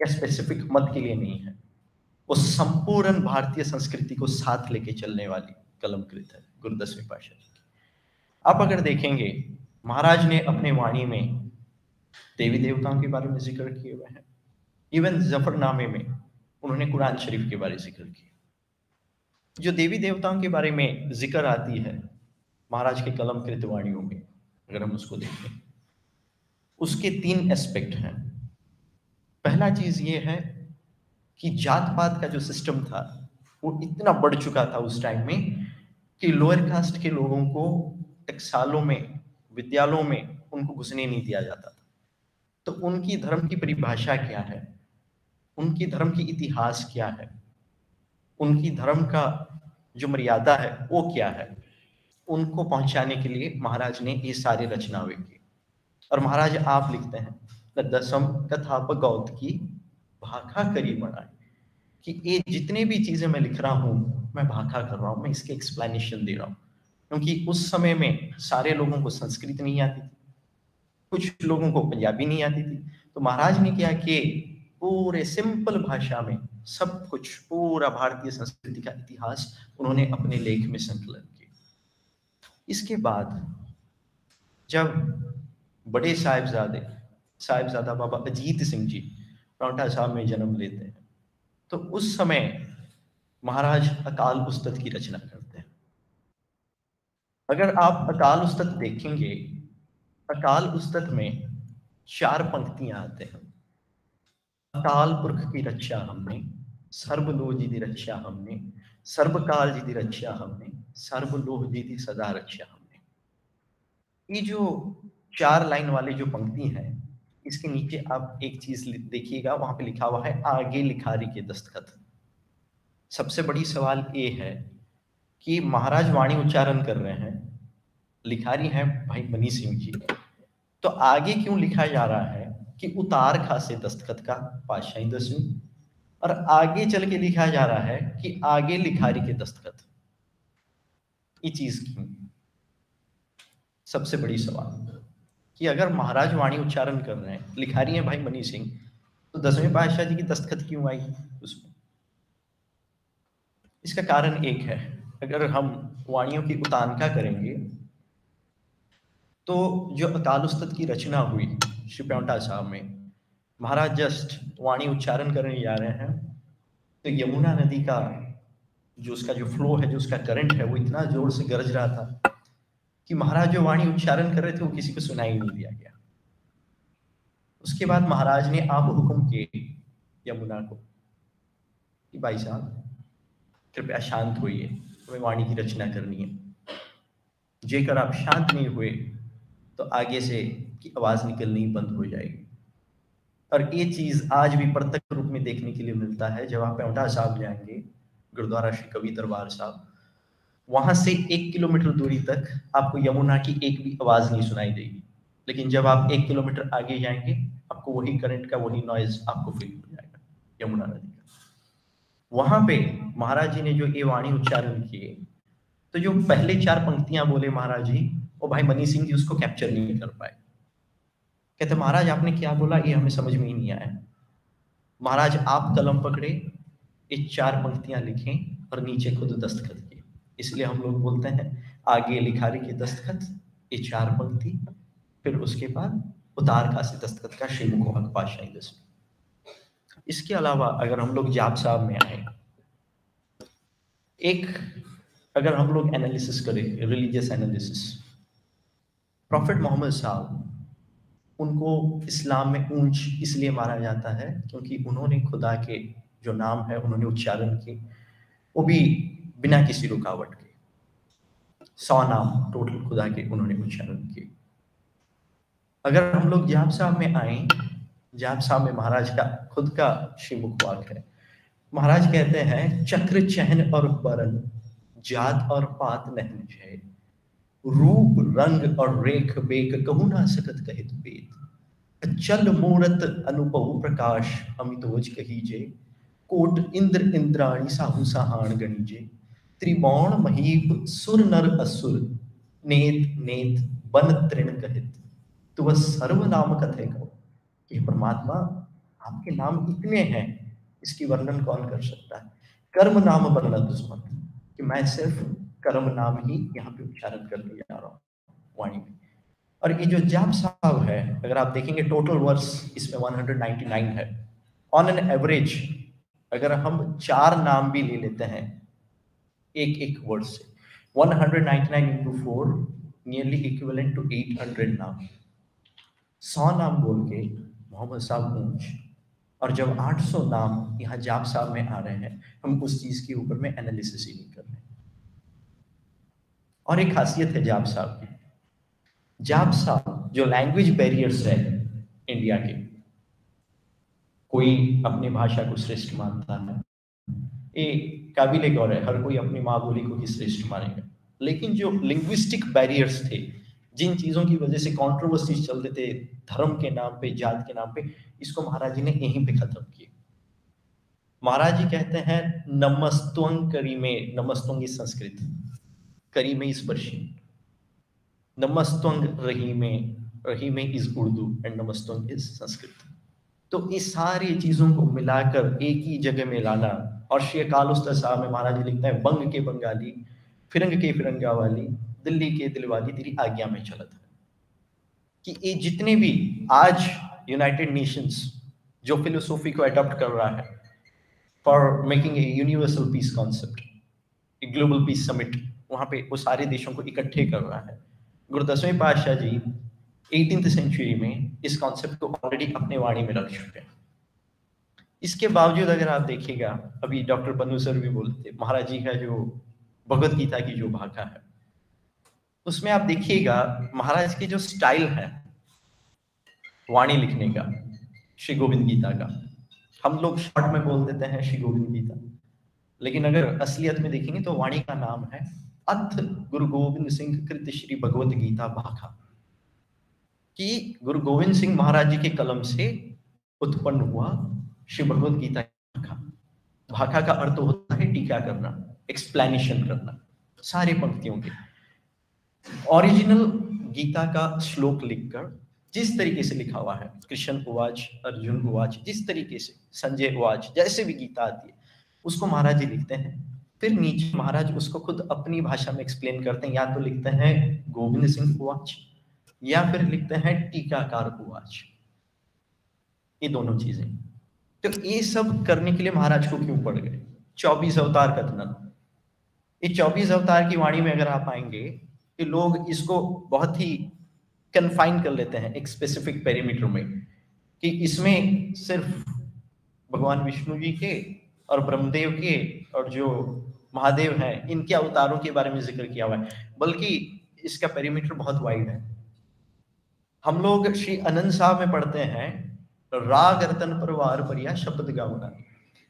या स्पेसिफिक मत के लिए नहीं है। वो संपूर्ण भारतीय संस्कृति को साथ लेके चलने वाली कलमकृत है गुरु दसवीं पाशाह जी आप अगर देखेंगे, महाराज ने अपने वाणी में देवी देवताओं के बारे में ज़िक्र किए हुए हैं। इवन जफरनामे में उन्होंने कुरान शरीफ के बारे में ज़िक्र किया। जो देवी देवताओं के बारे में ज़िक्र आती है, महाराज के कलमकृत वाणियों में अगर हम उसको देखें। उसके तीन एस्पेक्ट हैं। पहला चीज़ ये है कि जात पात का जो सिस्टम था, वो इतना बढ़ चुका था उस टाइम में कि लोअर कास्ट के लोगों को टकसालों में, विद्यालयों में उनको घुसने नहीं दिया जाता था। तो उनकी धर्म की परिभाषा क्या है? उनकी धर्म की इतिहास क्या है? उनकी धर्म का जो मर्यादा है, वो क्या है? उनको पहुँचाने के लिए महाराज ने ये सारे रचनावे किए और महाराज, आप लिखते हैं दसम कथा बगौत की भाखा करी बनाए कि ये जितने भी चीज़ें मैं लिख रहा हूँ, मैं भाखा कर रहा हूँ, मैं इसके एक्सप्लेनेशन दे रहा हूँ। क्योंकि उस समय में सारे लोगों को संस्कृत नहीं आती थी। कुछ लोगों को पंजाबी नहीं आती थी। तो महाराज ने क्या कि पूरे सिंपल भाषा में सब कुछ, पूरा भारतीय संस्कृति का इतिहास उन्होंने अपने लेख में संकलन इसके बाद जब बड़े साहिबजादे, साहिबजादा बाबा अजीत सिंह जी पाउंटा साहब में जन्म लेते हैं तो उस समय महाराज अकाल उस्तत की रचना करते हैं। अगर आप अकाल उस्तत देखेंगे, अकाल उस्तत में चार पंक्तियाँ आते हैं। अकाल पुरख की रक्षा हमने सर्वलोह जी की रक्षा हमने, सर्वकाल जी की रक्षा हमने सर्वलोह जी सदा रक्षा हमने। ये जो चार लाइन वाली जो पंक्ति है, इसके नीचे आप एक चीज़ देखिएगा, वहाँ पे लिखा हुआ है, आगे लिखारी के दस्तखत। सबसे बड़ी सवाल ये है कि महाराज वाणी उच्चारण कर रहे हैं, लिखारी हैं भाई मनी सिंह जी। तो आगे क्यों लिखा जा रहा है कि उतार खासे दस्तखत का पातशाही दसवीं? और आगे चल के लिखा जा रहा है कि आगे लिखारी के दस्तखत। ये चीज़ क्यों सबसे बड़ी सवाल कि अगर महाराज वाणी उच्चारण कर रहे हैं, लिखारी है भाई मनी सिंह तो दसवें पातशाह जी की दस्तखत क्यों आई उसमें? इसका कारण एक है, अगर हम वाणियों की उतानका करेंगे तो जो अकाल की रचना हुई श्री प्योटा साहब में, महाराज जस्ट वाणी उच्चारण करने जा रहे हैं तो यमुना नदी का जो उसका जो फ्लो है, जो उसका करंट है, वो इतना ज़ोर से गरज रहा था कि महाराज जो वाणी उच्चारण कर रहे थे, वो किसी को सुनाई नहीं दिया गया। उसके बाद महाराज ने आप हुक्म किए यमुना को कि भाई साहब, कृपया शांत होइए हमें वाणी की रचना करनी है। जेकर आप शांत नहीं हुए तो आगे से की आवाज़ निकलनी बंद हो जाएगी। और ये चीज़ आज भी प्रत्यक्ष रूप में देखने के लिए मिलता है, जब आप पेवटा साहब जाएँगे गुरुद्वारा श्री कवि दरबार साहब, वहाँ से एक किलोमीटर दूरी तक आपको यमुना की एक भी आवाज़ नहीं सुनाई देगी। लेकिन जब आप एक किलोमीटर आगे जाएँगे, आपको वही करंट का वही नॉइज़ आपको फील हो जाएगा, यमुना नदी का। वहाँ पे महाराज जी ने जो ये वाणी उच्चारण किए तो जो पहले चार पंक्तियाँ बोले महाराज जी, वो भाई मनी सिंह जी उसको कैप्चर नहीं कर पाए। कहते, महाराज, आपने क्या बोला? ये हमें समझ में ही नहीं आया। महाराज, आप कलम पकड़े ये चार पंक्तियाँ लिखें और नीचे खुद दस्तखत किए। इसलिए हम लोग बोलते हैं, आगे लिखारी की दस्तखत, ये चार पंक्ति, फिर उसके बाद उतार का से दस्तखत का श्री मुख पाशाही दसवीं इसके अलावा अगर हम लोग जाप साहब में आए, एक अगर हम लोग एनालिसिस करें रिलीजियस एनालिसिस प्रॉफिट मोहम्मद साहब, उनको इस्लाम में ऊंच इसलिए माना जाता है क्योंकि उन्होंने खुदा के जो नाम है, उन्होंने उच्चारण किए। वो भी बिना किसी रुकावट के। सौ नाम टोटल खुदा के उन्होंने उच्चारण किए। अगर हम लोग जाप साहब में आए जाप साहब में महाराज का, खुद का श्रीमुख वाक है। महाराज कहते हैं, चक्र चहन और बरन जात और पात नहन जय रूप, रंग और रेख बेक कहू ना सकत कहित वेद चल मूरत अनुभव प्रकाश अमितोज कहीजे कोट इंद्र इंद्राणी साहु सहान गणीजे। त्रिबौण महीप सुर नर असुर, नेत नेत बन तृण कहित। तो वह सर्वनाम कथे कहो। ये परमात्मा, आपके नाम इतने हैं, इसकी वर्णन कौन कर सकता है? कर्म नाम बनना दुश्मन कि मैं सिर्फ़ कर्म नाम ही यहाँ पे उच्चारण कर लिया जा रहा हूँ वाणी में। और ये जो जाप साहब है, अगर आप देखेंगे टोटल वर्स इसमें 199 है। ऑन एन एवरेज अगर हम चार नाम भी ले लेते हैं, एक एक वर्ड से 199 into four nearly equivalent to 800 नाम। सौ नाम बोल के मोहम्मद साहब ऊंच और जब 800 नाम यहाँ जाप साहब में आ रहे हैं, हम उस चीज़ के ऊपर में एनालिसिस ही नहीं कर रहे और एक खासियत है जाप साहब की। जाप साहब, जो लैंग्वेज बैरियर्स है, इंडिया के कोई अपनी भाषा को श्रेष्ठ मानता है। ये काबिल गौर है, हर कोई अपनी माँ बोली को ही श्रेष्ठ मानेगा। लेकिन जो लिंग्विस्टिक बैरियर्स थे, जिन चीज़ों की वजह से कॉन्ट्रोवर्सी चलते थे, धर्म के नाम पे, जात के नाम पे, इसको महाराज जी ने यहीं पे खत्म किया। महाराज जी कहते हैं नमस्तुंग करी में नमस्तुंग संस्कृत करी में इस पर्शियन नमस्तुंग रही में रही में इस उर्दू एंड नमस्तुंग इस संस्कृत। तो इस सारी चीज़ों को मिलाकर एक ही जगह में लाना। और श्री काल साहब में महाराज जी लिखते हैं, बंग के बंगाली, फिरंग के फिरंगा वाली दिल्ली के दिलवाली, तेरी आज्ञा में चलत है। कि ये जितने भी आज यूनाइटेड नेशंस जो फिलोसोफी को अडॉप्ट कर रहा है for making a universal peace concept global peace summit वहाँ पे वो सारे देशों को इकट्ठे कर रहा है। गुरु दसवें पातशाह जी एटीन सेंचुरी में इस कॉन्सेप्ट को ऑलरेडी अपने वाणी में रख चुके हैं। इसके बावजूद अगर आप देखिएगा, अभी डॉक्टर पन्नू सर भी बोलते महाराज जी का जो भगवत गीता की जो भाषा है, उसमें आप देखिएगा, महाराज की जो स्टाइल है, वाणी लिखने का, श्री गोविंद गीता का, हम लोग शॉर्ट में बोल देते हैं श्री गोविंद गीता। लेकिन अगर असलियत में देखेंगे तो वाणी का नाम है, अथ गुरु गोविंद सिंह कृत श्री भगवत गीता भाखा। कि गुरु गोविंद सिंह महाराज जी के कलम से उत्पन्न हुआ श्री भगवत गीता भाखा। भाखा का अर्थ होता है टीका करना एक्सप्लेनेशन करना, सारे पंक्तियों के। ओरिजिनल गीता का श्लोक लिखकर जिस तरीके से लिखा हुआ है, कृष्ण उवाच, अर्जुन उवाच, जिस तरीके से, संजय उवाच, जैसे भी गीता आती है, उसको महाराज जी लिखते हैं। फिर नीचे महाराज उसको खुद अपनी भाषा में एक्सप्लेन करते हैं, या तो लिखते हैं, गोविंद सिंह उवाच। या फिर लिखते हैं टीकाकार उवाच ये दोनों चीज़ें। तो ये सब करने के लिए महाराज को क्यों पड़ गए? चौबीस अवतार कथन ये चौबीस अवतार की वाणी में अगर आप आएँगे, कि लोग इसको बहुत ही कन्फाइन कर लेते हैं एक स्पेसिफिक पेरीमीटर में, कि इसमें सिर्फ़ भगवान विष्णु जी के और ब्रह्मदेव के और जो महादेव हैं, इनके अवतारों के बारे में ज़िक्र किया हुआ है। बल्कि इसका पेरीमीटर बहुत वाइड है। हम लोग श्री अनंत साहब में पढ़ते हैं, राग रतन परिवार परिया शब्द गावना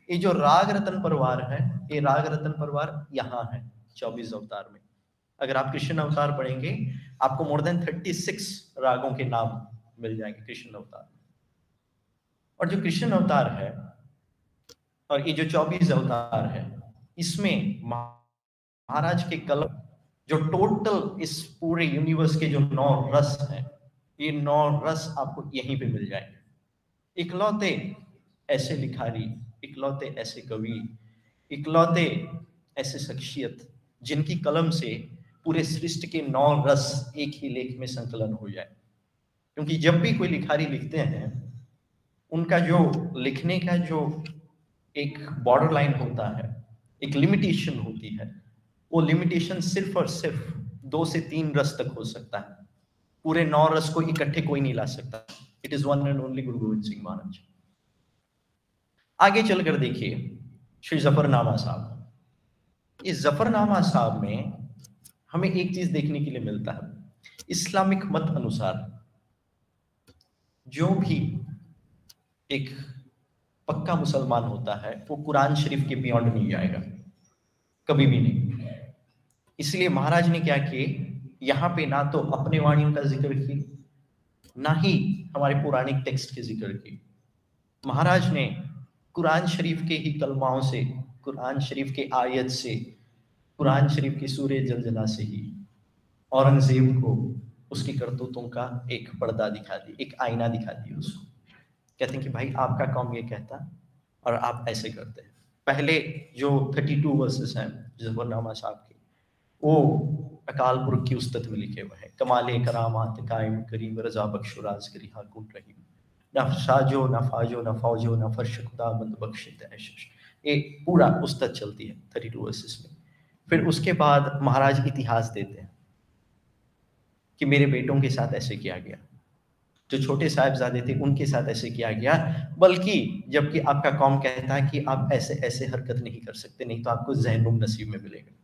ये जो राग रतन परिवार है, ये राग रतन परिवार यहाँ है, चौबीस अवतार में। अगर आप कृष्ण अवतार पढ़ेंगे, आपको मोर देन थर्टी सिक्स रागों के नाम मिल जाएँगे कृष्ण अवतार और जो कृष्ण अवतार है, और ये जो चौबीस अवतार है, इसमें महाराज के कलम जो टोटल इस पूरे यूनिवर्स के जो नौ रस हैं ये नौ रस आपको यहीं पे मिल जाएँगे। इकलौते ऐसे लिखारी, इकलौते ऐसे कवि, इकलौते ऐसे शख्सियत जिनकी कलम से पूरे सृष्टि के नौ रस एक ही लेख में संकलन हो जाए। क्योंकि जब भी कोई लिखारी लिखते हैं, उनका जो लिखने का जो एक बॉर्डर लाइन होता है, एक लिमिटेशन होती है, वो लिमिटेशन सिर्फ़ और सिर्फ़ दो से तीन रस तक हो सकता है। पूरे नौ रस को इकट्ठे कोई नहीं ला सकता। It is one and only Guru Gobind Singh महाराज आगे चलकर देखिए, श्री जफरनामा साहब। इस जफरनामा साहब में हमें एक चीज़ देखने के लिए मिलता है। इस्लामिक मत अनुसार जो भी एक पक्का मुसलमान होता है, वो कुरान शरीफ के बियॉन्ड नहीं जाएगा। कभी भी नहीं। इसलिए महाराज ने क्या किए? यहाँ पे ना तो अपने वाणियों का ज़िक्र की ना ही हमारे पुरानिक टेक्स्ट के ज़िक्र की महाराज ने कुरान शरीफ के ही कलमाओं से, कुरान शरीफ के आयत से, कुरान शरीफ की सूर्य जलजला से ही औरंगज़ेब को उसकी करतूतों का एक पर्दा दिखा दी एक आईना दिखा दी उसको। कहते हैं कि भाई आपका कौम ये कहता और आप ऐसे करते हैं। पहले जो थर्टी टू वर्सेस हैं जफरनामा साहब के, वो अकाल पुरख की उस्तत में लिखे हुए हैं। कमाले, करामात, कायम, करीम, रजा, बख्शो, राज करी हाकुन रहीम न साजो, न फाजो, न फौजो, न फर्श, खुदा, बंद बख्शित ये पूरा उस्तत चलती है, थर्टी टू वर्सेस में। फिर उसके बाद महाराज इतिहास देते हैं कि मेरे बेटों के साथ ऐसे किया गया। जो छोटे साहिबजादे थे, उनके साथ ऐसे किया गया, बल्कि जबकि आपका कौम कहता है कि आप ऐसे ऐसे हरकत नहीं कर सकते, नहीं तो आपको जहनुम नसीब में मिलेगा।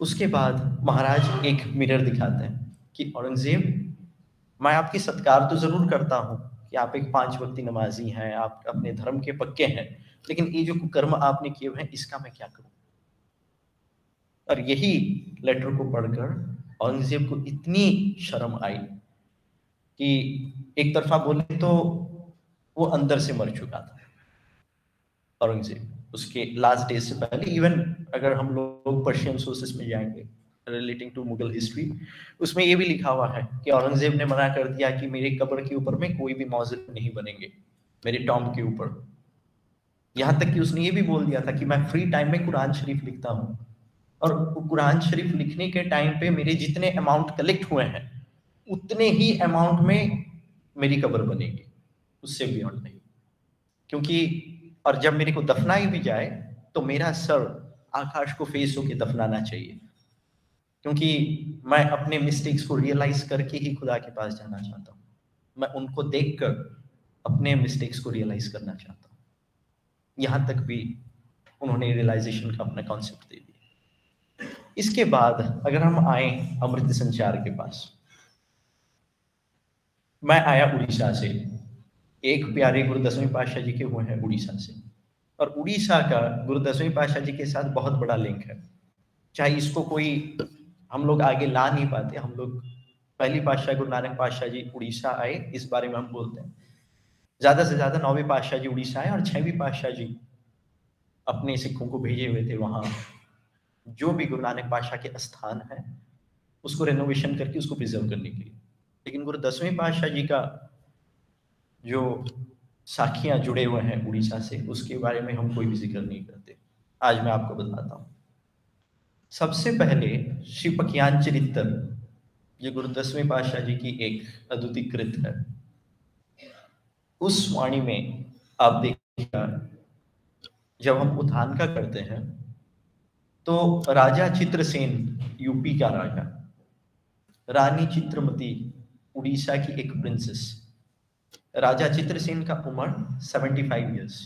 उसके बाद महाराज एक मिरर दिखाते हैं कि, औरंगज़ेब, मैं आपकी सत्कार तो ज़रूर करता हूँ कि आप एक पाँच वक्ती नमाजी हैं, आप अपने धर्म के पक्के हैं, लेकिन ये जो कर्म आपने किए हैं, इसका मैं क्या करूँ? और यही लेटर को पढ़कर औरंगज़ेब को इतनी शर्म आई कि एक तरफा बोले तो वो अंदर से मर चुका था, औरंगज़ेब। उसके लास्ट डेज़ से पहले इवन अगर हम लोग पर्शियन सोर्सेस में जाएँगे रिलेटिंग टू मुगल हिस्ट्री उसमें ये भी लिखा हुआ है कि औरंगज़ेब ने मना कर दिया कि मेरे कब्र के ऊपर में कोई भी मौजूद नहीं बनेंगे, मेरे टॉम के ऊपर। यहाँ तक कि उसने ये भी बोल दिया था कि मैं फ्री टाइम में कुरान शरीफ लिखता हूँ। और कुरान शरीफ लिखने के टाइम पे मेरे जितने अमाउंट कलेक्ट हुए हैं, उतने ही अमाउंट में मेरी कब्र बनेगी, उससे बियॉन्ड नहीं। क्योंकि और जब मेरे को दफनाई भी जाए तो मेरा सर आकाश को फेस होके दफनाना चाहिए। क्योंकि मैं अपने मिस्टेक्स को रियलाइज़ करके ही खुदा के पास जाना चाहता हूँ। मैं उनको देखकर अपने मिस्टेक्स को रियलाइज़ करना चाहता हूँ। यहाँ तक भी उन्होंने रियलाइजेशन का अपना कॉन्सेप्ट दे दिया। इसके बाद अगर हम आए अमृत संचार के पास, मैं आया उड़ीसा से। एक प्यारे गुरु दसवीं पातशाह जी के हुए हैं उड़ीसा से। और उड़ीसा का गुरु दसवीं पातशाह जी के साथ बहुत बड़ा लिंक है। चाहे इसको कोई हम लोग आगे ला नहीं पाते, हम लोग पहली पातशाह गुरु नानक पातशाह जी उड़ीसा आए, इस बारे में हम बोलते हैं। ज़्यादा से ज़्यादा नौवीं पातशाह जी उड़ीसा आए और छठवीं पातशाह जी अपने सिखों को भेजे हुए थे वहाँ। जो भी गुरु नानक पातशाह के स्थान है, उसको रेनोवेशन करके उसको प्रिजर्व करने के लिए। लेकिन गुरु दसवें पातशाह जी का जो साखियाँ जुड़े हुए हैं उड़ीसा से, उसके बारे में हम कोई भी ज़िक्र नहीं करते। आज मैं आपको बताता हूँ। सबसे पहले श्री पकियान चरित्र जो गुरु दसवें पातशाह जी की एक अद्वितीकृत है। उस वाणी में आप देखिएगा, जब हम उत्थान का करते हैं तो राजा चित्रसेन, यूपी का राजा, रानी चित्रमती, उड़ीसा की एक प्रिंसेस राजा चित्रसेन का उम्र 75 इयर्स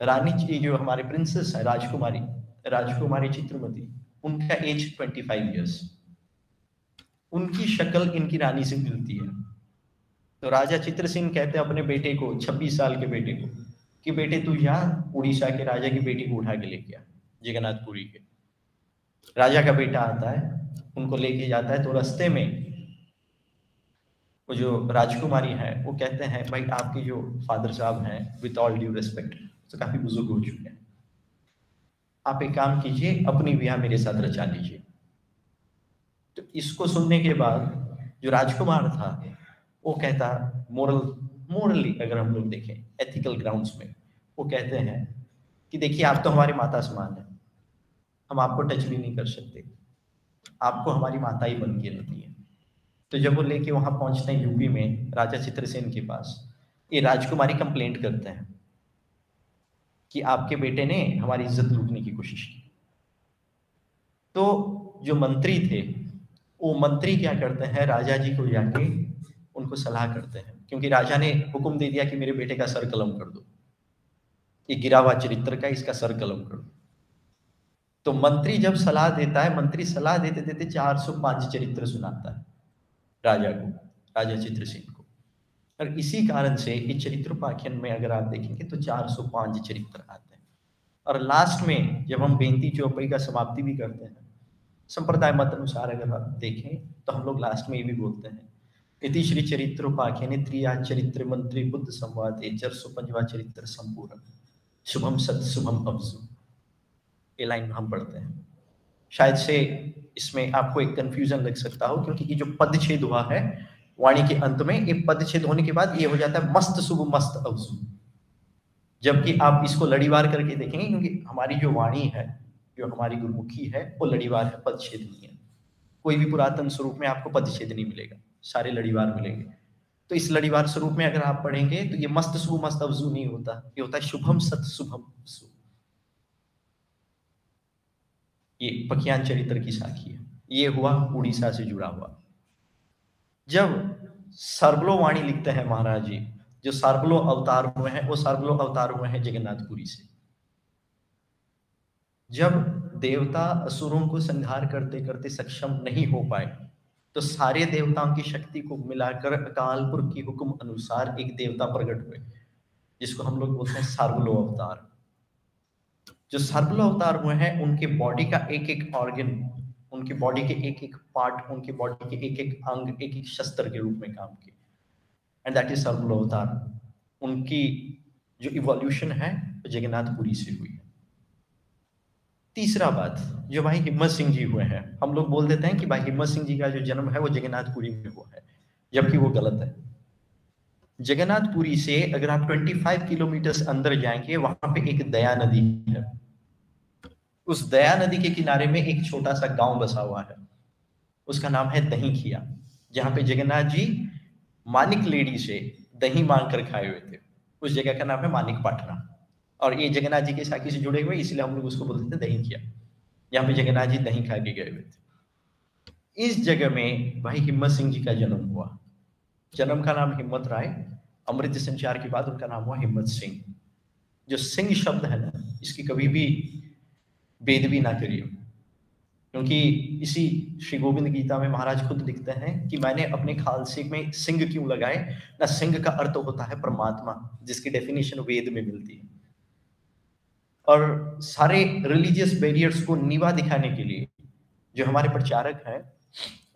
रानी जो हमारे प्रिंसेस है, राजकुमारी राजकुमारी चित्रमती, उनका एज 25 इयर्स उनकी शक्ल इनकी रानी से मिलती है। तो राजा चित्रसेन कहते हैं अपने बेटे को 26 साल के बेटे को, कि बेटे तू जा उड़ीसा के राजा की बेटी को उठा के लेके आ, जगन्नाथपुरी के। राजा का बेटा आता है, उनको लेके जाता है तो रास्ते में वो जो राजकुमारी है, वो कहते हैं, भाई, आपके जो फादर साहब हैं विथ ऑल ड्यू रिस्पेक्ट तो काफ़ी बुज़ुर्ग हो चुके हैं। आप एक काम कीजिए, अपनी ब्याह मेरे साथ रचा लीजिए। तो इसको सुनने के बाद जो राजकुमार था, वो कहता मोरल मोरली अगर हम लोग देखें एथिकल ग्राउंड्स में, वो कहते हैं कि देखिए, आप तो हमारी माता समान है। हम आपको टच भी नहीं कर सकते। आपको हमारी माता ही बन के रहती है। तो जब वो लेके वहाँ पहुँचते हैं यूपी में, राजा चित्रसेन के पास, ये राजकुमारी कंप्लेंट करते हैं कि आपके बेटे ने हमारी इज़्ज़त लूटने की कोशिश की। तो जो मंत्री थे, वो मंत्री क्या करते हैं, राजा जी को जाके उनको सलाह करते हैं, क्योंकि राजा ने हुक्म दे दिया कि मेरे बेटे का सर कलम कर दो। ये गिरा हुआ चरित्र का इसका सर कलम कर दो। तो मंत्री जब सलाह देता है, मंत्री सलाह देते देते चार सौ पाँच चरित्र सुनाता है। राजा को, राजा चित्रसेन को। और इसी कारण से इस चरित्रोपाख्यान में अगर आप देखेंगे तो चार सौ पाँच चरित्र आते हैं। और लास्ट में जब हम बेनती चौपाई का समाप्ति भी करते हैं, संप्रदाय मत अनुसार अगर आप देखें तो हम लोग लास्ट में ये भी बोलते हैं, इति श्री चरित्रोपाख्याने त्रिया चरित्र मंत्री बुद्ध संवाद चर सौ पंजवा चरित्र संपूर्ण शुभम सत शुभम अब्जु। ये लाइन हम पढ़ते हैं। शायद से इसमें आपको एक कंफ्यूजन लग सकता हो, क्योंकि ये जो पद छेद हुआ है, वाणी के अंत में, ये पद छेद होने के बाद ये हो जाता है मस्त शुभ मस्त अवसु। जबकि आप इसको लड़ीवार करके देखेंगे, क्योंकि हमारी जो वाणी है, जो हमारी गुरुमुखी है, वो लड़ीवार है पद छेद नहीं है। कोई भी पुरातन स्वरूप में आपको पद छेद नहीं मिलेगा, सारे लड़ीवार मिलेंगे। तो इस लड़ीवार स्वरूप में अगर आप पढ़ेंगे तो ये मस्त शुभ मस्त अवजू नहीं होता, ये होता है शुभम सत शुभम सु ये पखियान चरित्र की साखी है। ये हुआ उड़ीसा से जुड़ा हुआ। जब सरबलो वाणी लिखते हैं महाराज जी, जो सरबलो अवतार हुए हैं, वो सरबलो अवतार हुए हैं जगन्नाथपुरी से। जब देवता असुरों को संहार करते करते सक्षम नहीं हो पाए तो सारे देवताओं की शक्ति को मिलाकर अकालपुर की हुक्म अनुसार एक देवता प्रकट हुए, जिसको हम लोग बोलते हैं सार्वलो अवतार। जो सार्वलो अवतार हुए हैं, उनके बॉडी का एक एक ऑर्गन उनकी बॉडी के एक एक पार्ट उनकी बॉडी के एक एक अंग एक एक शस्त्र के रूप में काम किए। एंड दैट इज़ सर्वलो अवतार। उनकी जो इवोल्यूशन है, वो जगन्नाथपुरी से हुई है। तीसरा बात, जो भाई हिम्मत सिंह जी हुए हैं, हम लोग बोल देते हैं कि भाई हिम्मत सिंह जी का जो जन्म है, वो जगन्नाथपुरी में हुआ है, जबकि वो गलत है। जगन्नाथपुरी से अगर आप 25 किलोमीटर अंदर जाएँगे, वहाँ पे एक दया नदी है। उस दया नदी के किनारे में एक छोटा सा गाँव बसा हुआ है। उसका नाम है दही खिया जहाँ पे जगन्नाथ जी मानिक लेडी से दही मांग कर खाए हुए थे। उस जगह का नाम है मानिक पाटना। और ये जगन्नाथ जी के साखी से जुड़े हुए, इसलिए हम लोग उसको बोलते थे दही खिया यहाँ पे जगन्नाथ जी दही खा के गए हुए थे। इस जगह में भाई हिम्मत सिंह जी का जन्म हुआ। जन्म का नाम हिम्मत राय, अमृत संचार के बाद उनका नाम हुआ हिम्मत सिंह। जो सिंह शब्द है ना, इसकी कभी भी भी ना करिए। क्योंकि इसी श्री गोविंद गीता में महाराज खुद लिखते हैं कि मैंने अपने खालसे में सिंह क्यों लगाए? ना सिंह का अर्थ होता है परमात्मा, जिसकी डेफिनेशन वेद में मिलती है। और सारे रिलीजियस बैरियर्स को नीवा दिखाने के लिए जो हमारे प्रचारक हैं,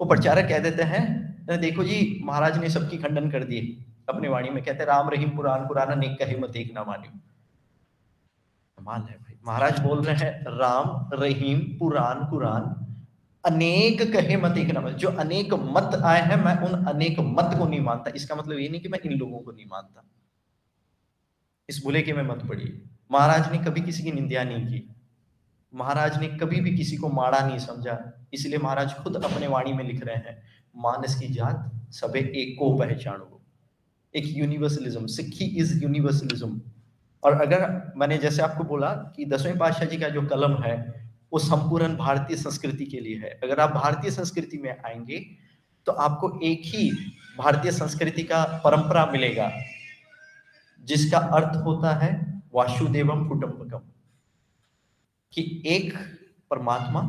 वो प्रचारक कह देते हैं देखो जी, महाराज ने सबकी खंडन कर दिए अपने वाणी में। कहते हैं, राम रहीम पुराण पुराना नेक कहे मत एक ना मानियो। कमाल है भाई। महाराज बोल रहे हैं, राम, रहीम, पुराण, कुरान। अनेक कहे मत एक ना जो अनेक मत आए हैं, मैं उन अनेक मत को नहीं मानता। इसका मतलब ये नहीं कि मैं इन लोगों को नहीं मानता। इस बुले के में मत पढ़िए। महाराज ने कभी किसी की निंदा नहीं की। महाराज ने कभी भी किसी को माड़ा नहीं समझा। इसलिए महाराज खुद अपने वाणी में लिख रहे हैं, मानस की जात सबे एक को पहचानो। एक यूनिवर्सलिज्म सिक्खी इज़ यूनिवर्सलिज्म और अगर मैंने जैसे आपको बोला कि दसवें पातशाह जी का जो कलम है, वो संपूर्ण भारतीय संस्कृति के लिए है। अगर आप भारतीय संस्कृति में आएँगे तो आपको एक ही भारतीय संस्कृति का परंपरा मिलेगा, जिसका अर्थ होता है वासुदेवम कुटुंबकम कि एक परमात्मा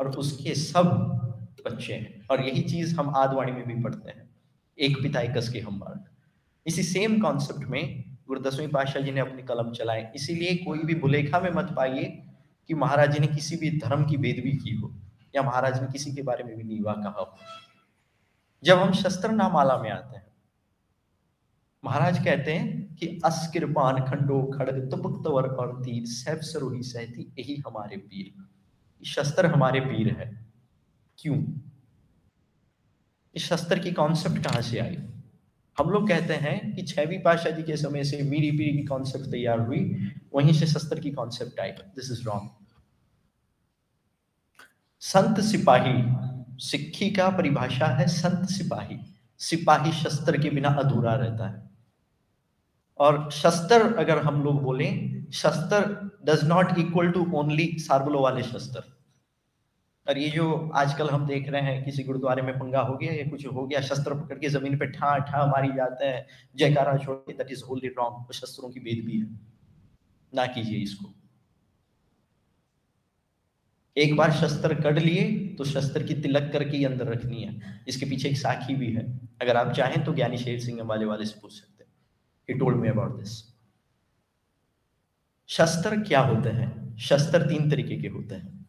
और उसके सब बच्चे हैं। और यही चीज़ हम आदवाणी में भी पढ़ते हैं, एक पिता एक के हम बालक इसी सेम कॉन्सेप्ट में गुरु दसवीं पातशाह जी ने अपनी कलम चलाए। इसीलिए कोई भी बुलेखा में मत पाइए कि महाराज जी ने किसी भी धर्म की भी की हो, या महाराज ने किसी के बारे में भी नीवा कहा हो। जब हम शस्त्र नामाला में आते हैं, महाराज कहते हैं कि अस्किरपान खंडो खड़ग तुपक्तवर और तीर सैफ सरोही सहती, यही हमारे पीर। शस्त्र हमारे पीर है। क्यों? इस शस्त्र की कॉन्सेप्ट कहाँ से आई? हम लोग कहते हैं कि छवी पाशाह जी के समय से मीरी पीरी की कॉन्सेप्ट तैयार हुई, वहीं से शस्त्र की concept I. This is wrong संत सिपाही, सिक्खी का परिभाषा है संत सिपाही। सिपाही शस्त्र के बिना अधूरा रहता है। और शस्त्र अगर हम लोग बोलें, शस्त्र does not equal to only सार्वलो वाले शस्त्र। और ये जो आजकल हम देख रहे हैं, किसी गुरुद्वारे में पंगा हो गया या कुछ हो गया, शस्त्र पकड़ के ज़मीन पे ठा ठा मारी जाते हैं, जयकारा छोड़ के दैट इज़ होली रॉन्ग शस्त्रों की वेद भी है। ना कीजिए इसको। एक बार शस्त्र कड़ लिए तो शस्त्र की तिलक करके ही अंदर रखनी है। इसके पीछे एक साखी भी है। अगर आप चाहें तो ज्ञानी शेर सिंह वाले वाले से पूछ सकते ही। टोल्ड मी अबाउट दिस शस्त्र क्या होते हैं? शस्त्र तीन तरीके के होते हैं।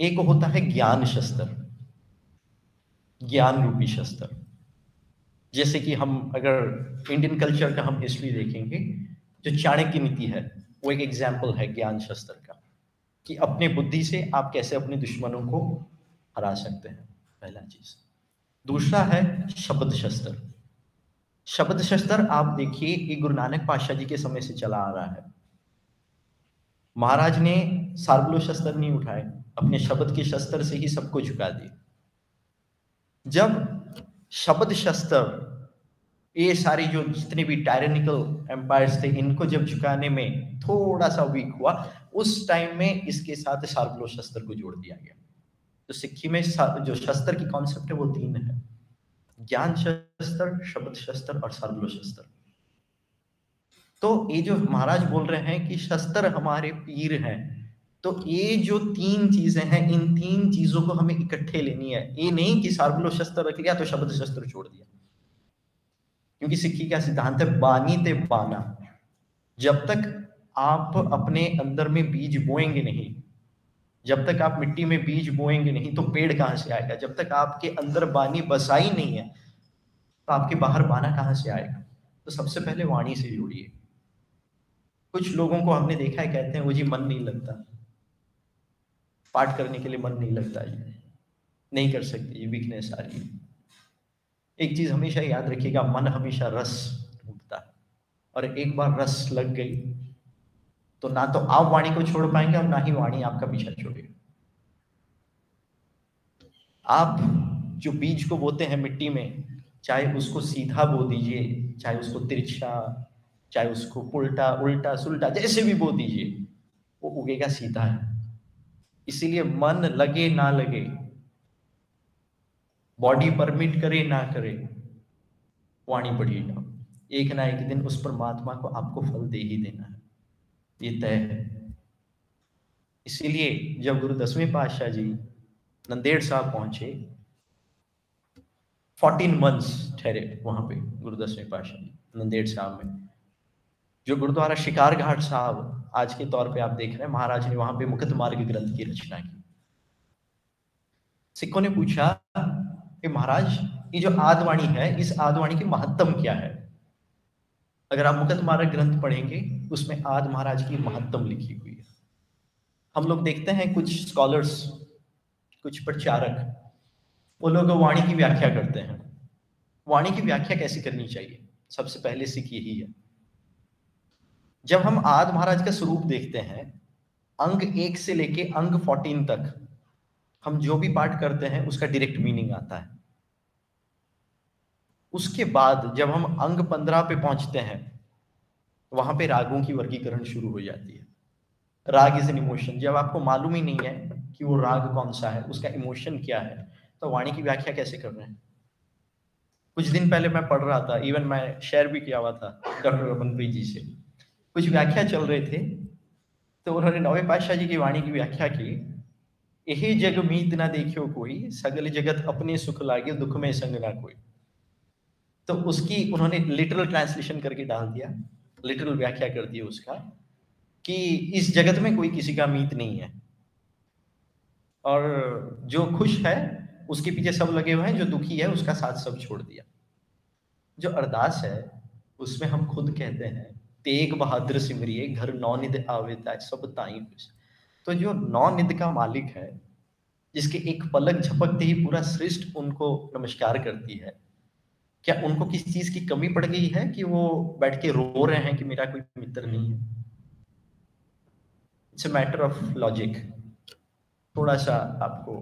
एक होता है ज्ञान शस्त्र ज्ञान रूपी शस्त्र। जैसे कि हम अगर इंडियन कल्चर का हम हिस्ट्री देखेंगे, जो चाणक्य नीति है, वो एक एग्ज़ाम्पल है ज्ञान शस्त्र का, कि अपने बुद्धि से आप कैसे अपने दुश्मनों को हरा सकते हैं, पहला चीज़। दूसरा है शब्द शस्त्र। शब्द शस्त्र आप देखिए, ये गुरु नानक पातशाह जी के समय से चला आ रहा है। महाराज ने सार्वलो शस्त्र नहीं उठाए। अपने शब्द के शस्त्र से ही सबको झुका दिए जब शब्द शस्त्र, ये सारी जो जितने भी टायरेनिकल एम्पायर्स थे, इनको जब झुकाने में थोड़ा सा वीक हुआ, उस टाइम में इसके साथ सार्वलो शस्त्र को जोड़ दिया गया। तो सिक्की में जो शस्त्र की कॉन्सेप्ट है, वो तीन है। ज्ञान शस्त्र, शब्द शस्त्र और सार्वलो शस्त्र। तो ये जो महाराज बोल रहे हैं कि शस्त्र हमारे पीर हैं तो ये जो तीन चीज़ें हैं, इन तीन चीज़ों को हमें इकट्ठे लेनी है। ये नहीं कि सार्वलो शस्त्र रख लिया तो शब्द शस्त्र छोड़ दिया। क्योंकि सिक्की का सिद्धांत है, बानी ते बाना। जब तक आप अपने अंदर में बीज बोएँगे नहीं, जब तक आप मिट्टी में बीज बोएँगे नहीं तो पेड़ कहाँ से आएगा? जब तक आपके अंदर बानी बसाई नहीं है तो आपके बाहर बाना कहाँ से आएगा? तो सबसे पहले वाणी से जुड़िए। कुछ लोगों को हमने देखा है, कहते हैं, वो जी, मन नहीं लगता। पाठ करने के लिए मन नहीं लगता जी नहीं कर सकते, ये वीकनेस आ रही है। एक चीज़ हमेशा याद रखिएगा, मन हमेशा रस ढूंढता है। और एक बार रस लग गई तो ना तो आप वाणी को छोड़ पाएँगे और ना ही वाणी आपका पीछा छोड़ेगा। आप जो बीज को बोते हैं मिट्टी में, चाहे उसको सीधा बो दीजिए, चाहे उसको तिरछा, चाहे उसको उल्टा उल्टा, सुल्टा, जैसे भी बो दीजिए, वो उगेगा सीधा है। इसीलिए मन लगे ना लगे बॉडी परमिट करे ना करे, वाणी पढ़िएगा एक ना एक दिन उस परमात्मा को आपको फल दे ही देना है। ये तय है। इसीलिए जब गुरु दसवें पातशाह जी नंदेड़ साहब पहुँचे फोर्टीन मंथ्स ठहरे वहाँ पे गुरु दसवें पातशाह जी नंदेड़ साहब में। जो गुरुद्वारा शिकार घाट साहब आज के तौर पे आप देख रहे हैं, महाराज ने वहाँ पे मुकद मार्ग ग्रंथ की रचना की। सिखों ने पूछा कि महाराज, ये जो आदवाणी है, इस आदवाणी की महत्तम क्या है? अगर आप मुकद मार्ग ग्रंथ पढ़ेंगे, उसमें आद महाराज की महत्तम लिखी हुई है। हम लोग देखते हैं कुछ स्कॉलर्स कुछ प्रचारक, वो लोग वाणी की व्याख्या करते हैं। वाणी की व्याख्या कैसे करनी चाहिए? सबसे पहले सिख यही है। जब हम आद महाराज का स्वरूप देखते हैं, अंग एक से लेके अंग फोर्टीन तक, हम जो भी पाठ करते हैं, उसका डायरेक्ट मीनिंग आता है। उसके बाद जब हम अंग पंद्रह पे पहुँचते हैं, वहाँ पे रागों की वर्गीकरण शुरू हो जाती है। राग इज़ एन इमोशन जब आपको मालूम ही नहीं है कि वो राग कौन सा है, उसका इमोशन क्या है तो वाणी की व्याख्या कैसे कर रहे हैं? कुछ दिन पहले मैं पढ़ रहा था इवन मैं शेयर भी किया हुआ था डॉक्टर रमनप्रीत जी से। कुछ व्याख्या चल रहे थे तो उन्होंने नवे पातशाह जी की वाणी की व्याख्या की, यही जग मीत ना देखियो कोई, सगल जगत अपने सुख लागे, दुख में संग ना कोई. तो उसकी उन्होंने लिटरल ट्रांसलेशन करके डाल दिया लिटरल व्याख्या कर दी उसका, कि इस जगत में कोई किसी का मीत नहीं है। और जो खुश है, उसके पीछे सब लगे हुए हैं, जो दुखी है, उसका साथ सब छोड़ दिया। जो अरदास है, उसमें हम खुद कहते हैं तेग बहादुर सिमरिए घर नौ निध आवेता सब ताई खुश। तो जो नौ निध का मालिक है, जिसके एक पलक झपकते ही पूरा सृष्ट उनको नमस्कार करती है, क्या उनको किस चीज़ की कमी पड़ गई है कि वो बैठ के रो रहे हैं कि मेरा कोई मित्र नहीं है? It's a matter of logic थोड़ा सा आपको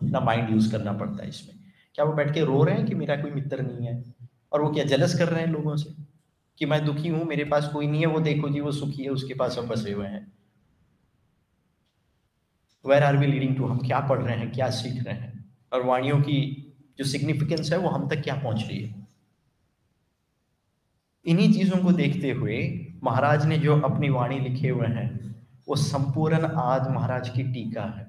अपना माइंड यूज़ करना पड़ता है इसमें। क्या वो बैठ के रो रहे हैं कि मेरा कोई मित्र नहीं है? और वो क्या जलस कर रहे हैं लोगों से? कि मैं दुखी हूँ, मेरे पास कोई नहीं है, वो देखो जी, वो सुखी है, उसके पास सब बसे हुए हैं। Where are we leading to हम क्या पढ़ रहे हैं, क्या सीख रहे हैं? और वाणियों की जो सिग्निफिकेंस है, वो हम तक क्या पहुँच रही है? इन्हीं चीज़ों को देखते हुए महाराज ने जो अपनी वाणी लिखे हुए हैं, वो संपूर्ण आद महाराज की टीका है।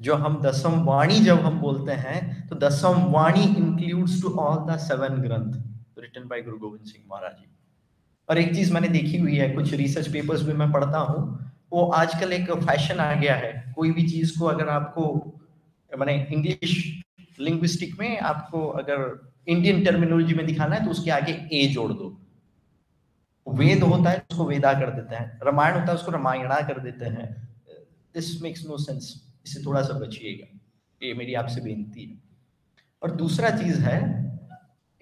जो हम दसम वाणी जब हम बोलते हैं तो Dasam Bani includes to all the seven ग्रंथ। रिटन बाय गुरु गोविंद सिंह महाराज जी और एक चीज़ मैंने देखी हुई है, कुछ रिसर्च पेपर्स भी मैं पढ़ता हूँ, वो आजकल एक फ़ैशन आ गया है। कोई भी चीज़ को अगर आपको, मैंने इंग्लिश लिंग्विस्टिक में आपको अगर इंडियन टर्मिनोलॉजी में दिखाना है तो उसके आगे ए जोड़ दो। वेद होता है उसको वेदा कर देते हैं। रामायण होता है, उसको रामायणा कर देते हैं। दिस मेक्स नो सेंस इससे थोड़ा सा बचिएगा। ये मेरी आपसे बेनती है। और दूसरा चीज़ है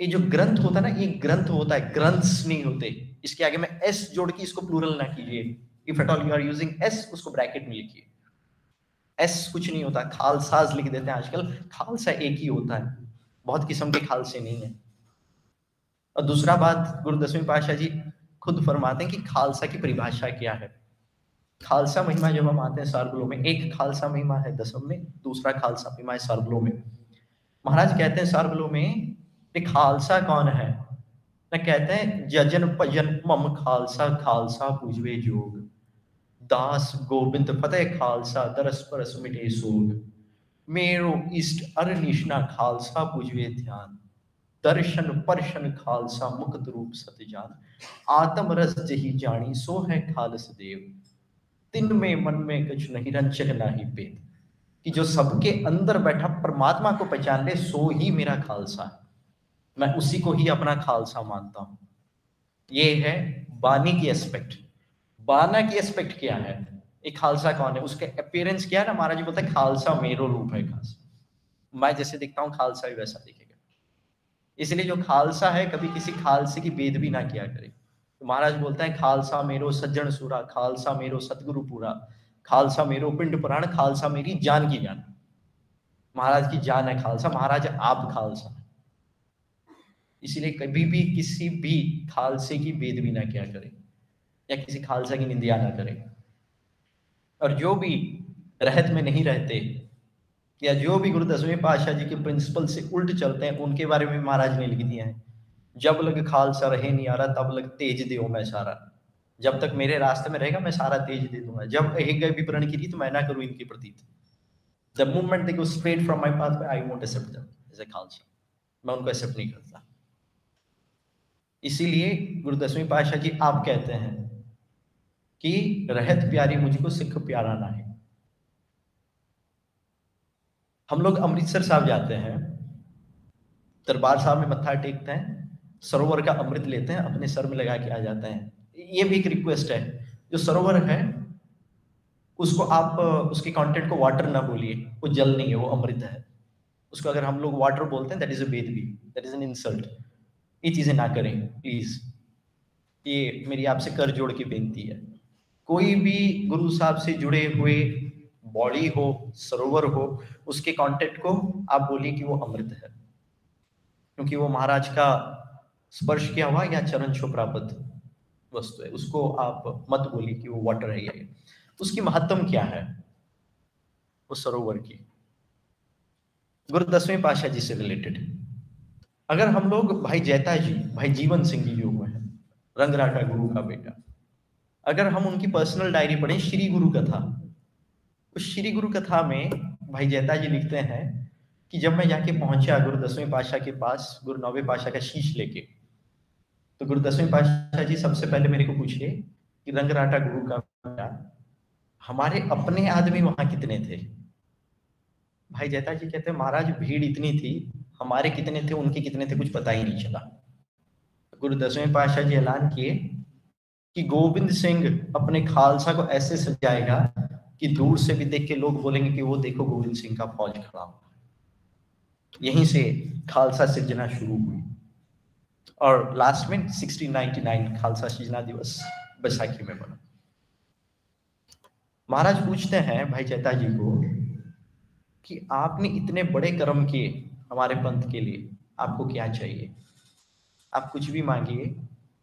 ये जो ग्रंथ होता है ना, ये ग्रंथ होता है, ग्रंथ्स नहीं होते। इसके आगे में एस जोड़ के इसको प्लूरल ना कीजिए। If at all you are using S उसको ब्रैकेट में लिखिए। एस कुछ नहीं होता, खालसाज लिख देते हैं आजकल। खालसा एक ही होता है। बहुत किस्म के खालसे नहीं है। और दूसरा बात गुरु दसवीं पाशाह जी, खुद फरमाते हैं कि खालसा की परिभाषा क्या है। खालसा महिमा जब हम आते हैं सार्वलो में, एक खालसा महिमा है दसम में, दूसरा खालसा महिमा है सार्वलो में। महाराज कहते हैं सार्वलो में ये खालसा कौन है? न कहते हैं, जजन भजन मम खालसा खालसा पूजवे जोग। दास गोविंद फतेह खालसा, दरस परस मिटे सोग। मेरो इष्ट अर निशना खालसा पूजवे ध्यान। दर्शन परशन खालसा मुक्त रूप सत जान आत्म रस जही जानी, सो है खालस देव। तिन में मन में कुछ नहीं रंचक ना ही पेद कि जो सबके अंदर बैठा परमात्मा को पहचान ले, सो ही मेरा खालसा है। मैं उसी को ही अपना खालसा मानता हूँ। ये है बानी की एस्पेक्ट बाना की एस्पेक्ट क्या है? एक खालसा कौन है? उसके अपियरेंस क्या है ना? महाराज बोलते हैं, खालसा मेरो रूप है खालसा। मैं जैसे दिखता हूँ, खालसा भी वैसा दिखेगा। इसलिए जो खालसा है, कभी किसी खालसे की भेद भी ना किया करे। तो महाराज बोलते हैं, खालसा मेरो सज्जन सूरा, खालसा मेरो सतगुरु पूरा, खालसा मेरो पिंड पुराण, खालसा मेरी जान की जान। महाराज की जान है खालसा। महाराज, आप खालसा। इसीलिए कभी भी किसी भी खालसे की भी ना किया करे, या किसी खालसा की निंदा ना करे। और जो भी रहत में नहीं रहते, या जो भी गुरु दसवें पातशाह जी के प्रिंसिपल से उल्ट चलते हैं, उनके बारे में महाराज ने लिख दिया है। जब लग खालसा रहे नहीं आ रहा, तब लग तेज दे मैं सारा। जब तक मेरे रास्ते में रहेगा, मैं सारा तेज दे दूँगा। जब एक गए विवरण की रीत, मैं ना करूँ इनके प्रति the movement they go straight from my path I won't accept Khalsa. मैं उनको एक्सेप्ट नहीं करता। इसीलिए गुरु दसवीं पातशाह जी आप कहते हैं कि रहत प्यारी मुझको, सिख प्यारा ना है। हम लोग अमृतसर साहब जाते हैं, दरबार साहब में मत्था टेकते हैं, सरोवर का अमृत लेते हैं, अपने सर में लगा के आ जाते हैं। ये भी एक रिक्वेस्ट है। जो सरोवर है, उसको आप, उसके कंटेंट को वाटर ना बोलिए। वो जल नहीं है, वो अमृत है। उसको अगर हम लोग वाटर बोलते हैं दैट इज़ अ भी दैट इज़ एन इंसल्ट ये चीज़ें ना करें प्लीज़ ये मेरी आपसे कर जोड़ की बेनती है। कोई भी गुरु साहब से जुड़े हुए बॉडी हो, सरोवर हो, उसके कंटेंट को आप बोलिए कि वो अमृत है। क्योंकि वो महाराज का स्पर्श किया हुआ या चरण छो प्राप्त वस्तु है। उसको आप मत बोलिए कि वो वाटर है या उसकी महत्तम क्या है? उस सरोवर की। गुरु दसवें पाशाह जी से रिलेटेड अगर हम लोग भाई जैता जी, भाई जीवन सिंह जी जो हुए हैं, रंगराटा गुरु का बेटा, अगर हम उनकी पर्सनल डायरी पढ़ें, श्री गुरु कथा, उस श्री गुरु कथा में भाई जैता जी लिखते हैं कि जब मैं जाके पहुँचा गुरु दसवें पाशाह के पास, गुरु नौवे पाशाह का शीश लेके तो गुरु दसवें पातशाह जी सबसे पहले मेरे को पूछे कि रंगराटा गुरु का बेटा, हमारे अपने आदमी वहाँ कितने थे? भाई जैता जी कहते महाराज, भीड़ इतनी थी हमारे कितने थे, उनके कितने थे, कुछ पता ही नहीं चला। गुरु दसवें पातशाह जी ऐलान किए कि गोविंद सिंह अपने खालसा को ऐसे सजाएगा कि दूर से भी देख के लोग बोलेंगे कि वो देखो गोविंद सिंह का फौज खड़ा हुआ यहीं से खालसा सृजना शुरू हुई। और लास्ट में 1699 खालसा सृजना दिवस बैसाखी में बना। महाराज पूछते हैं भाई चैता जी को कि आपने इतने बड़े कर्म किए हमारे पंथ के लिए आपको क्या चाहिए? आप कुछ भी मांगिए,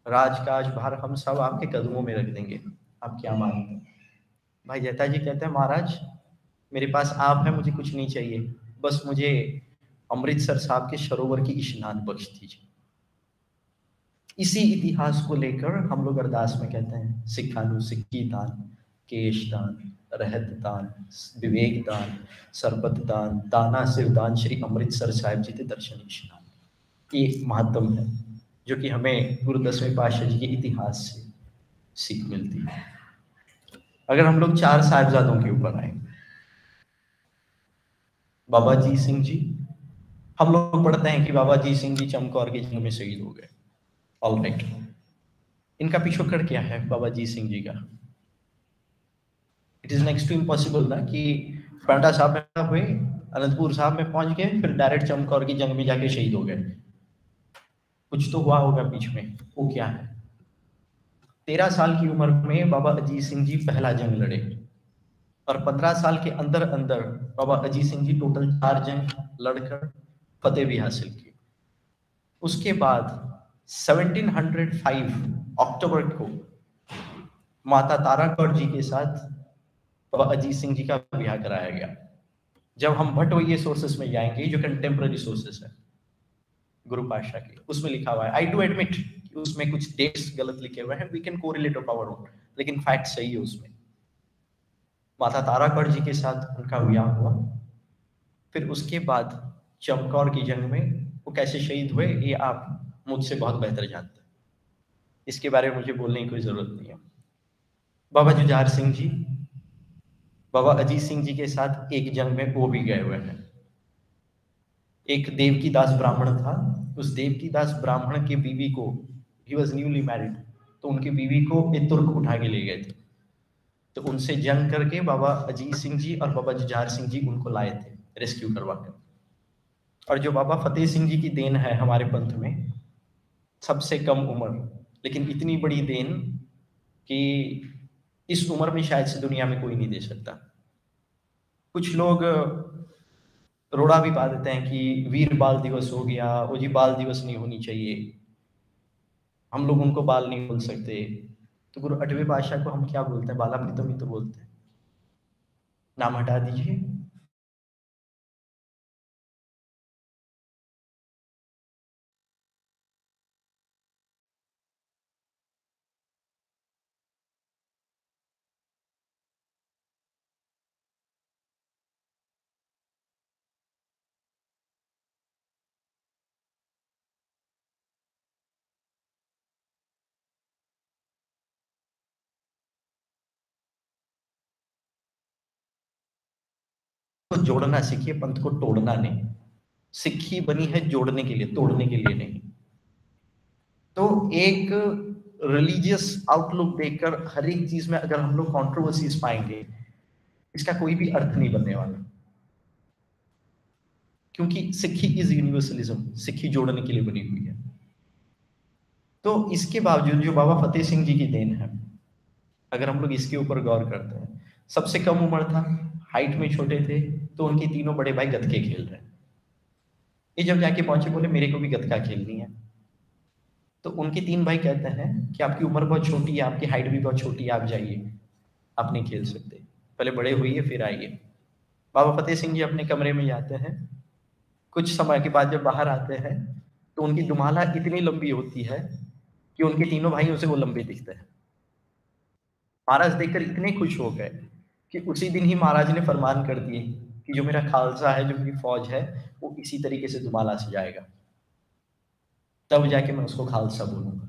राजकाज, भार, हम सब आपके कदमों में रख देंगे। आप क्या मांगते हैं? भाई जैता जी कहते हैं, महाराज, मेरे पास आप है, मुझे कुछ नहीं चाहिए। बस मुझे अमृतसर साहब के सरोवर की स्नान बख्श दीजिए। इसी इतिहास को लेकर हम लोग अरदास में कहते हैं, सिखानु, सिक्की दान, केश दान। रहत दान विवेक दान सरबत दान दाना सिर दान श्री अमृतसर साहिब जी के दर्शन स्नान ये महत्व है, जो कि हमें गुरु दसवें पातशाह जी के इतिहास से सीख मिलती है। अगर हम लोग चार साहिबजादों के ऊपर आए, बाबा जी सिंह जी, हम लोग पढ़ते हैं कि बाबा जी सिंह जी चमकौर के जंग में शहीद हो गए। ऑल राइट इनका पिछोकड़ क्या है बाबा जी सिंह जी का? It is next to impossible ना कि पांडा साहब में हुए, अनंतपुर साहब में पहुँच गए, फिर डायरेक्ट चमकौर की जंग में जाके शहीद हो गए। कुछ तो हुआ होगा बीच में, वो क्या है? तेरह साल की उम्र में बाबा अजीत सिंह जी पहला जंग लड़े और पंद्रह साल के अंदर अंदर बाबा अजीत सिंह जी टोटल चार जंग लड़कर फतेह भी हासिल की उसके बाद 1705 अक्टूबर को माता तारा कौर जी के साथ बाबा अजीत सिंह जी का ब्याह कराया गया। जब हम भट्टवैये सोर्सेस में जाएँगे जो कंटेम्प्रेरी सोर्सेस है, गुरु पाशाह के, उसमें लिखा हुआ है आई डू एडमिट उसमें कुछ डेट्स गलत लिखे हुए हैं we can correlate of our own लेकिन फैक्ट सही है उसमें। माता ताराकौर जी के साथ उनका ब्याह हुआ। फिर उसके बाद चमकौर की जंग में वो कैसे शहीद हुए, ये आप मुझसे बहुत बेहतर जानते हैं। इसके बारे में मुझे बोलने की कोई ज़रूरत नहीं है। बाबा जुझार सिंह जी बाबा अजीत सिंह जी के साथ एक जंग में वो भी गए हुए हैं। एक देवकी दास ब्राह्मण था। उस देवकी दास ब्राह्मण के बीवी को ही वॉज़ न्यूली मैरिड तो उनकी बीवी को एक तुर्क उठा के ले गए थे। तो उनसे जंग करके बाबा अजीत सिंह जी और बाबा जुझार सिंह जी उनको लाए थे रेस्क्यू करवा कर। और जो बाबा फतेह सिंह जी की देन है हमारे पंथ में, सबसे कम उम्र, लेकिन इतनी बड़ी देन कि इस उम्र में शायद से दुनिया में कोई नहीं दे सकता। कुछ लोग रोड़ा भी पा देते हैं कि वीर बाल दिवस हो गया वो जी बाल दिवस नहीं होनी चाहिए। हम लोग उनको बाल नहीं बोल सकते। तो गुरु अठवे बादशाह को हम क्या बोलते हैं? बाला प्रीतम ही तो बोलते हैं। नाम हटा दीजिए। को जोड़ना सीखिए, पंथ को तोड़ना नहीं। सिक्खी बनी है जोड़ने के लिए, तोड़ने के लिए नहीं। तो एक रिलीजियस आउटलुक देखकर हर एक चीज़ में अगर हम लोग कॉन्ट्रोवर्सीज पाएँगे, इसका कोई भी अर्थ नहीं बनने वाला। क्योंकि सिक्खी इज़ यूनिवर्सलिज्म सिक्खी जोड़ने के लिए बनी हुई है। तो इसके बावजूद जो बाबा फतेह सिंह जी की देन है, अगर हम लोग इसके ऊपर गौर करते हैं, सबसे कम उम्र था हाइट में छोटे थे तो उनके तीनों बड़े भाई गतके खेल रहे हैं। ये जब जाके पहुँचे, बोले, मेरे को भी गतका खेलनी है। तो उनके तीन भाई कहते हैं कि, आपकी उम्र बहुत छोटी है, आपकी हाइट भी बहुत छोटी है, आप जाइए। आप नहीं खेल सकते। पहले बड़े हुई फिर आइए। बाबा फतेह सिंह जी अपने कमरे में जाते हैं। कुछ समय के बाद जब बाहर आते हैं तो उनकी दुमाला इतनी लंबी होती है कि उनके तीनों भाइयों से वो लंबे दिखते हैं। महाराज देखकर इतने खुश हो गए कि उसी दिन ही महाराज ने फरमान कर दिए कि जो मेरा खालसा है, जो मेरी फौज है, वो इसी तरीके से दुमाला से जाएगा। तब जाके मैं उसको खालसा बोलूँगा।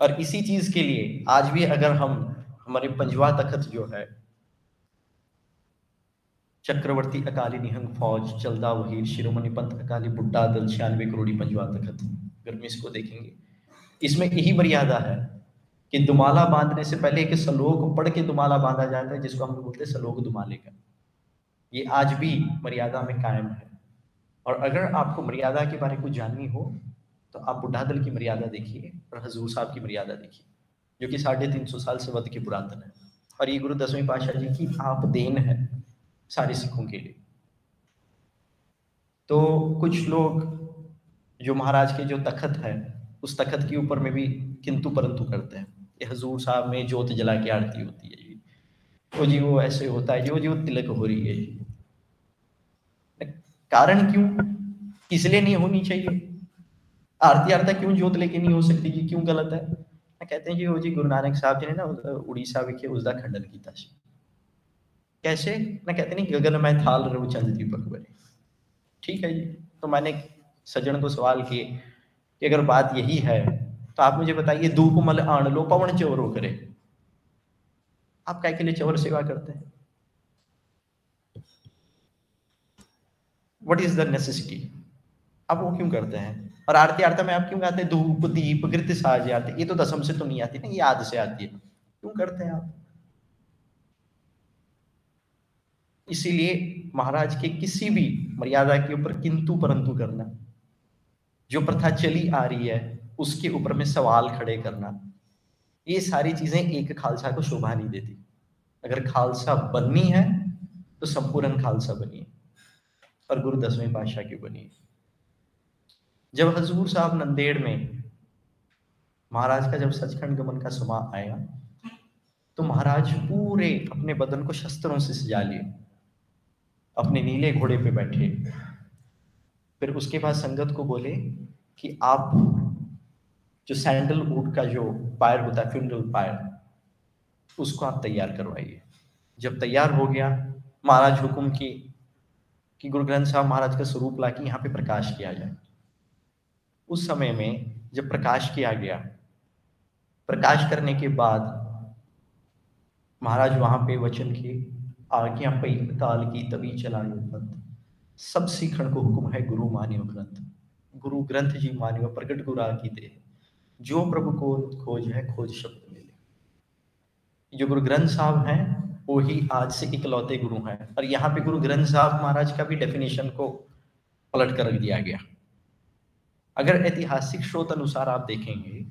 और इसी चीज़ के लिए आज भी अगर हम, हमारे पंजवा तखत जो है, चक्रवर्ती अकाली निहंग फौज, चलदा वहीर, शिरोमणि पंथ अकाली, बुड्ढा दल, छियानवे करोड़ी पंजवा तखत, अगर हम इसको देखेंगे, इसमें यही मर्यादा है कि दुमाला बांधने से पहले एक सलोक पढ़ के दुमाला बांधा जाता है, जिसको हम लोग बोलते हैं सलोक दुमाले का। ये आज भी मर्यादा में कायम है। और अगर आपको मर्यादा के बारे में कुछ जाननी हो तो आप बुढ़ा दल की मर्यादा देखिए और हजूर साहब की मर्यादा देखिए, जो कि साढ़े तीन सौ साल से वध की पुरातन है। और ये गुरु दसवीं पातशाह जी की आप देन है सारे सिखों के लिए। तो कुछ लोग जो महाराज के जो तखत है, उस तखत के ऊपर में भी किंतु परंतु करते हैं। ये हजूर साहब में जोत जला के आरती होती है तो जी, वो ऐसे होता है जो जी तिलक हो रही है कारण क्यों? इसलिए नहीं होनी चाहिए? आरती आरता क्यों जोत लेके नहीं हो सकती जी? क्यों गलत है? कहते हैं जी वो जी, गुरु नानक साहब जी ने ना उड़ीसा विखे उसका खंडन किया कैसे? ना कहते नहीं, गगन में थाल रो चंद दीपक बने। ठीक है जी तो मैंने सज्जन को सवाल किए कि अगर बात यही है तो आप मुझे बताइए, धूप मल आण लो, पवन चोरो करे। आप क्या के लिए चौर सेवा करते हैं? वट इज़ द नेसेसिटी आप वो क्यों करते हैं? और आरती, आरता में आप क्यों गाते हैं? धूप, दीप गृत साज आते ये तो दसम से तो नहीं आती ना, ये आद से आती है। क्यों करते हैं आप? इसीलिए महाराज के किसी भी मर्यादा के ऊपर किंतु परंतु करना, जो प्रथा चली आ रही है, उसके ऊपर में सवाल खड़े करना। ये सारी चीज़ें एक खालसा को शोभा नहीं देती। अगर खालसा बननी है तो संपूर्ण खालसा बनिए और गुरु दसवें पातशाह की बनी जब हजूर साहब नंदेड़ में महाराज का जब सचखंड गमन का समय आया तो महाराज पूरे अपने बदन को शस्त्रों से सजा लिए। अपने नीले घोड़े पे बैठे। फिर उसके बाद संगत को बोले कि आप जो सैंडलवुड का जो पायर होता है फ्यूनरल पायर उसको आप तैयार करवाइए। जब तैयार हो गया, महाराज हुक्म की, कि गुरु ग्रंथ साहब महाराज का स्वरूप ला के यहाँ पे प्रकाश किया जाए। उस समय में जब प्रकाश किया गया, प्रकाश करने के बाद महाराज वहाँ पे वचन के आज्ञा पई काल की तभी पंथ सब सीखण को हुक्म है गुरु मानियो ग्रंथ। गुरु ग्रंथ जी मानियो प्रकट गुरा की दे। जो प्रभु को खोज है, खोज शब्द मिले जो गुरु ग्रंथ साहब हैं, वो ही आज से इकलौते गुरु हैं। और यहाँ पे गुरु ग्रंथ साहब महाराज का भी डेफिनेशन को पलट कर रख दिया गया। अगर ऐतिहासिक स्रोत अनुसार आप देखेंगे,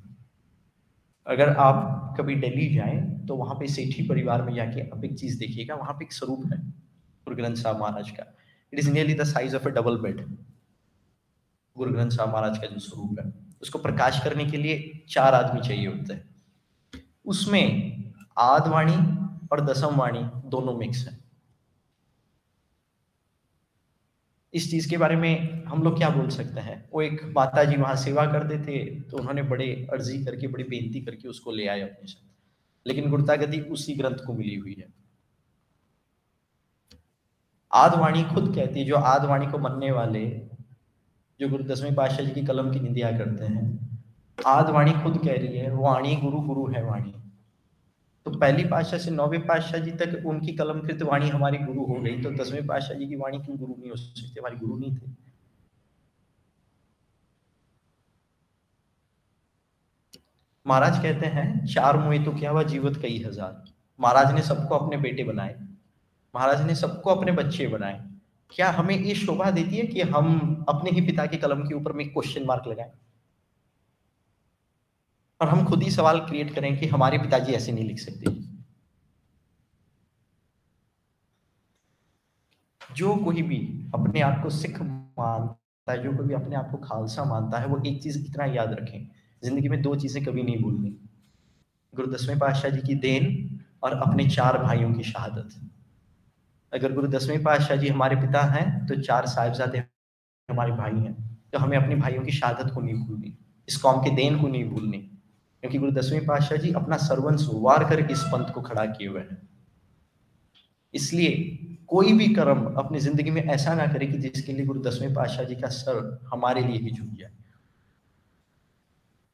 अगर आप कभी दिल्ली जाएँ तो वहाँ पे सेठी परिवार में जाके आप एक चीज़ देखिएगा, वहाँ पे एक स्वरूप है गुरु ग्रंथ साहब महाराज का। It is nearly the size of a double bed Guru Granth Sahib महाराज का जो स्वरूप है। उसको प्रकाश करने के लिए चार आदमी चाहिए होते हैं। उसमें आदवाणी और दसम वाणी दोनों मिक्स है। इस चीज़ के बारे में हम लोग क्या बोल सकते हैं? वो एक माता जी वहाँ सेवा करते थे तो उन्होंने बड़े अर्जी करके, बड़ी बेनती करके उसको ले आए अपने साथ। लेकिन गुरुता गति उसी ग्रंथ को मिली हुई है। आदवाणी खुद कहती है, जो आदवाणी को मनने वाले जो गुरु दसवें पातशाह जी की कलम की निंदा करते हैं। आदवाणी खुद कह रही है, वाणी गुरु गुरु है वाणी। तो पहली पातशाह से नौवे पातशाह जी तक उनकी कलमकृत वाणी हमारी गुरु हो गई तो दसवें पातशाह जी की वाणी क्यों गुरु नहीं हो सकती? हमारी गुरु नहीं थे। महाराज कहते हैं, चार मुए तो क्या हुआ? जीवत कई हज़ार। महाराज ने सबको अपने बेटे बनाए। महाराज ने सबको अपने बच्चे बनाए। क्या हमें ये शोभा देती है कि हम अपने ही पिता के कलम के ऊपर में क्वेश्चन मार्क लगाएँ? और हम खुद ही सवाल क्रिएट करें कि हमारे पिताजी ऐसे नहीं लिख सकते। जो कोई भी अपने आप को सिख मानता है, जो कोई भी अपने आप को खालसा मानता है, वो एक चीज़ इतना याद रखें, ज़िंदगी में दो चीज़ें कभी नहीं भूलनी। गुरु दसवें पातशाह जी की देन और अपने चार भाइयों की शहादत। अगर गुरु दसवें पातशाह जी हमारे पिता हैं तो चार साहिबजादे हमारे भाई हैं। तो हमें अपने भाइयों की शहादत को नहीं भूलनी, इस कौम के देन को नहीं भूलनी, क्योंकि गुरु दसवें पातशाह जी अपना सर्वंस वार करके इस पंथ को खड़ा किए हुए हैं। इसलिए कोई भी कर्म अपनी ज़िंदगी में ऐसा ना करे कि जिसके लिए गुरु दसवें पातशाह जी का सर हमारे लिए ही झुक जाए।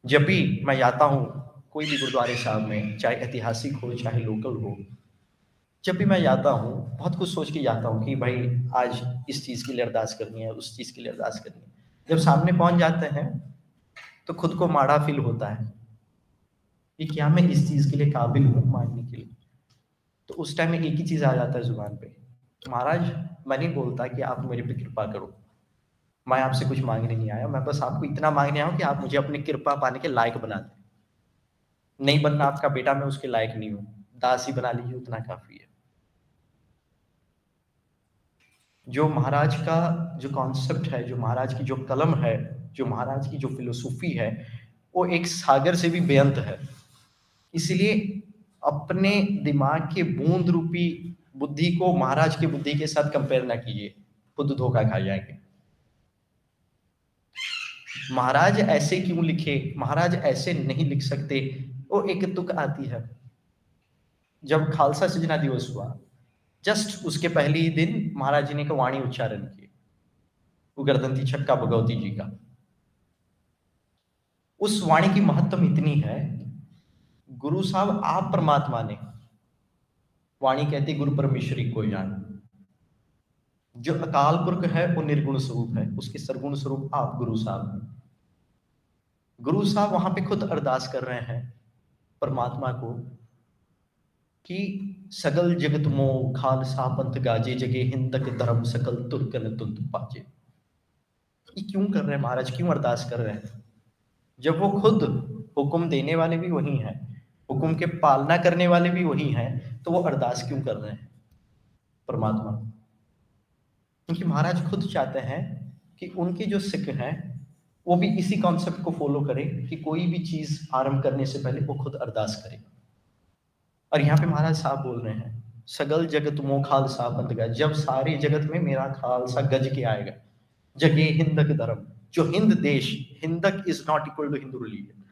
जब भी मैं जाता हूँ, कोई भी गुरुद्वारे साहब में, चाहे ऐतिहासिक हो, चाहे लोकल हो जब भी मैं जाता हूँ, बहुत कुछ सोच के जाता हूँ कि भाई आज इस चीज़ के लिए अरदास करनी है, उस चीज़ के लिए अरदास करनी है। जब सामने पहुँच जाते हैं तो खुद को माड़ा फील होता है कि क्या मैं इस चीज़ के लिए काबिल हूँ मांगने के लिए। तो उस टाइम एक ही चीज़ आ जाता है ज़ुबान पे, महाराज, मैं नहीं बोलता कि आप मेरे पे कृपा करो। मैं आपसे कुछ मांगने नहीं आया। मैं बस आपको इतना मांगने आया कि आप मुझे अपनी कृपा पाने के लायक बना दें। नहीं बनना आपका बेटा, मैं उसके लायक नहीं हूँ। दास ही बना लीजिए, उतना काफ़ी है। जो महाराज का जो कॉन्सेप्ट है, जो महाराज की जो कलम है, जो महाराज की जो फिलोसफी है, वो एक सागर से भी बेअंत है। इसलिए अपने दिमाग के बूंद रूपी बुद्धि को महाराज की बुद्धि के साथ कंपेयर ना कीजिए। खुद धोखा खा जाएँगे। महाराज ऐसे क्यों लिखे? महाराज ऐसे नहीं लिख सकते। वो एक तुक आती है। जब खालसा सृजना दिवस हुआ जस्ट उसके पहले ही दिन महाराज जी ने का वाणी उच्चारण किए उगरदंती छक्का भगवती जी का। उस वाणी की महत्व इतनी है, गुरु साहब आप परमात्मा ने, वाणी कहती गुरु परमेश्वरी को जान। जो अकाल पुरख है, वो निर्गुण स्वरूप है, उसके सरगुण स्वरूप आप गुरु साहब हैं। गुरु साहब वहाँ पे खुद अरदास कर रहे हैं परमात्मा को कि सगल जगत मो खालसा पंथ गाजे, जगे हिंदक धर्म सकल तुर्कन तुंत पाजे। ये क्यों कर रहे हैं महाराज? क्यों अरदास कर रहे हैं? जब वो खुद हुक्म देने वाले भी वही हैं, हुक्म के पालना करने वाले भी वही हैं तो वो अरदास क्यों कर रहे हैं? परमात्मा। क्योंकि महाराज खुद चाहते हैं कि उनके जो सिख हैं, वो भी इसी कॉन्सेप्ट को फॉलो करें कि कोई भी चीज़ आरंभ करने से पहले वो खुद अरदास करे। और यहाँ पे महाराज साहब बोल रहे हैं, सगल जगत मो खालसा बंद गया, जब सारे जगत में मेरा खालसा गज के आएगा। जगे हिंदक धर्म, जो हिंद देश, हिंदक is not equal to Hindu religion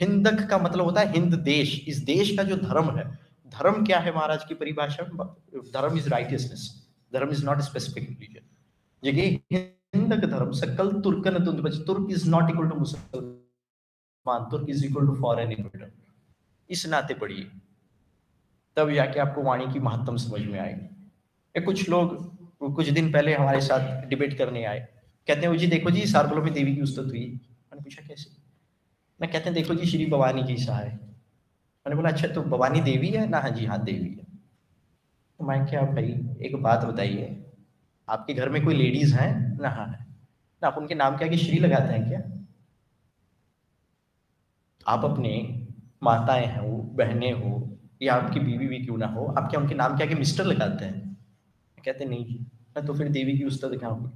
हिंदक का मतलब होता है हिंद देश, इस देश का जो धर्म है। धर्म क्या है महाराज की परिभाषा? Dharma is righteousness dharma is not specific religion जगे हिंदक धर्म, सकल तुर्कन तुर्क इज़ नॉट इक्वल टू मुसलमान, तुर्क is equal to foreign invader इस नाते पढ़िए। तब जाके आपको वाणी की महत्तम समझ में आएगी। कुछ लोग, कुछ दिन पहले हमारे साथ डिबेट करने आए। कहते हैं जी देखो जी सार्वलो में देवी की उस्तत हुई। मैंने पूछा, कैसे? मैं कहते हैं, देखो जी, श्री भवानी की सा है। मैंने बोला अच्छा तो भवानी देवी है? ना हाँ जी हाँ देवी है। तो मैं क्या, भाई, एक बात बताइए, आपके घर में कोई लेडीज़ हैं? ना हाँ है। ना, आप उनके नाम कि श्री लगाते हैं क्या? आप अपने माताएँ हो बहनें हो या आपकी बीवी भी क्यों ना हो? आप क्या उनके नाम कि मिस्टर लगाते हैं? कहते, नहीं जी तो फिर देवी की उस्तद क्या होगी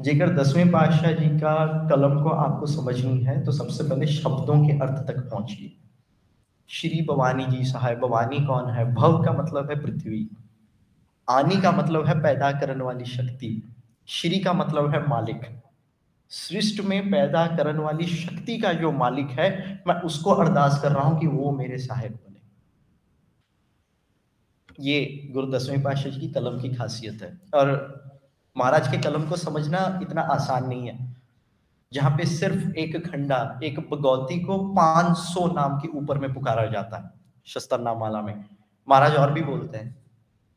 जेकर दसवें पातशाह जी का कलम को आपको समझनी है तो सबसे पहले शब्दों के अर्थ तक पहुंचिए। श्री भवानी जी सहाय, भवानी कौन है? भव का मतलब है पृथ्वी। आनी का मतलब है पैदा करने वाली शक्ति। श्री का मतलब है मालिक। सृष्ट में पैदा करने वाली शक्ति का जो मालिक है, मैं उसको अरदास कर रहा हूँ कि वो मेरे साहेब बने। ये गुरु दसवें पातशाह जी की कलम की खासियत है। और महाराज के कलम को समझना इतना आसान नहीं है। जहाँ पे सिर्फ़ एक खंडा, एक भगौती को 500 नाम के ऊपर में पुकारा जाता है शस्त्र नाम माला में। महाराज और भी बोलते हैं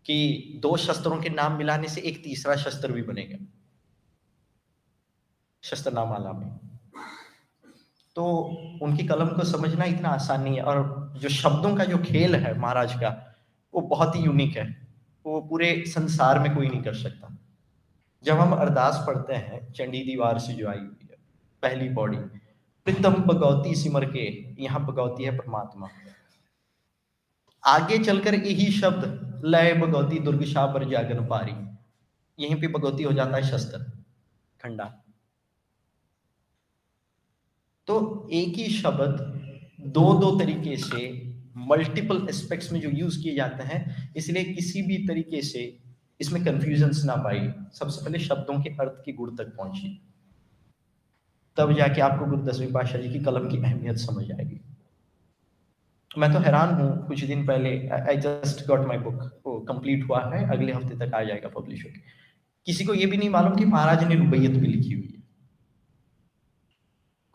कि दो शस्त्रों के नाम मिलाने से एक तीसरा शस्त्र भी बनेगा। शस्त्र नाम माला में तो उनकी कलम को समझना इतना आसान नहीं है और जो शब्दों का जो खेल है महाराज का, वो बहुत ही यूनिक है। वो पूरे संसार में कोई नहीं कर सकता। जब हम अरदास पढ़ते हैं, चंडी दीवार से जो आई हुई है, पहली बॉडी, प्रीतम भगवती सिमर के, यहाँ भगवती है परमात्मा। आगे चलकर यही शब्द, लय भगवती दुर्ग शाह पर जागन पारी। यहीं पे भगवती हो जाता है शस्त्र, खंडा। तो एक ही शब्द दो दो तरीके से मल्टीपल एस्पेक्ट्स में जो यूज़ किए जाते हैं, इसलिए किसी भी तरीके से इसमें कंफ्यूजन ना पाई। सबसे पहले शब्दों के अर्थ की गुण तक पहुँची। तब जाके आपको गुरु दसवीं पातशाह जी की कलम की अहमियत समझ आएगी। मैं तो हैरान हूँ, कुछ दिन पहले I just got my book complete हुआ है, अगले हफ़्ते तक आ जाएगा पब्लिश होकर किसी को ये भी नहीं मालूम कि महाराज ने रुबैयत भी लिखी हुई है।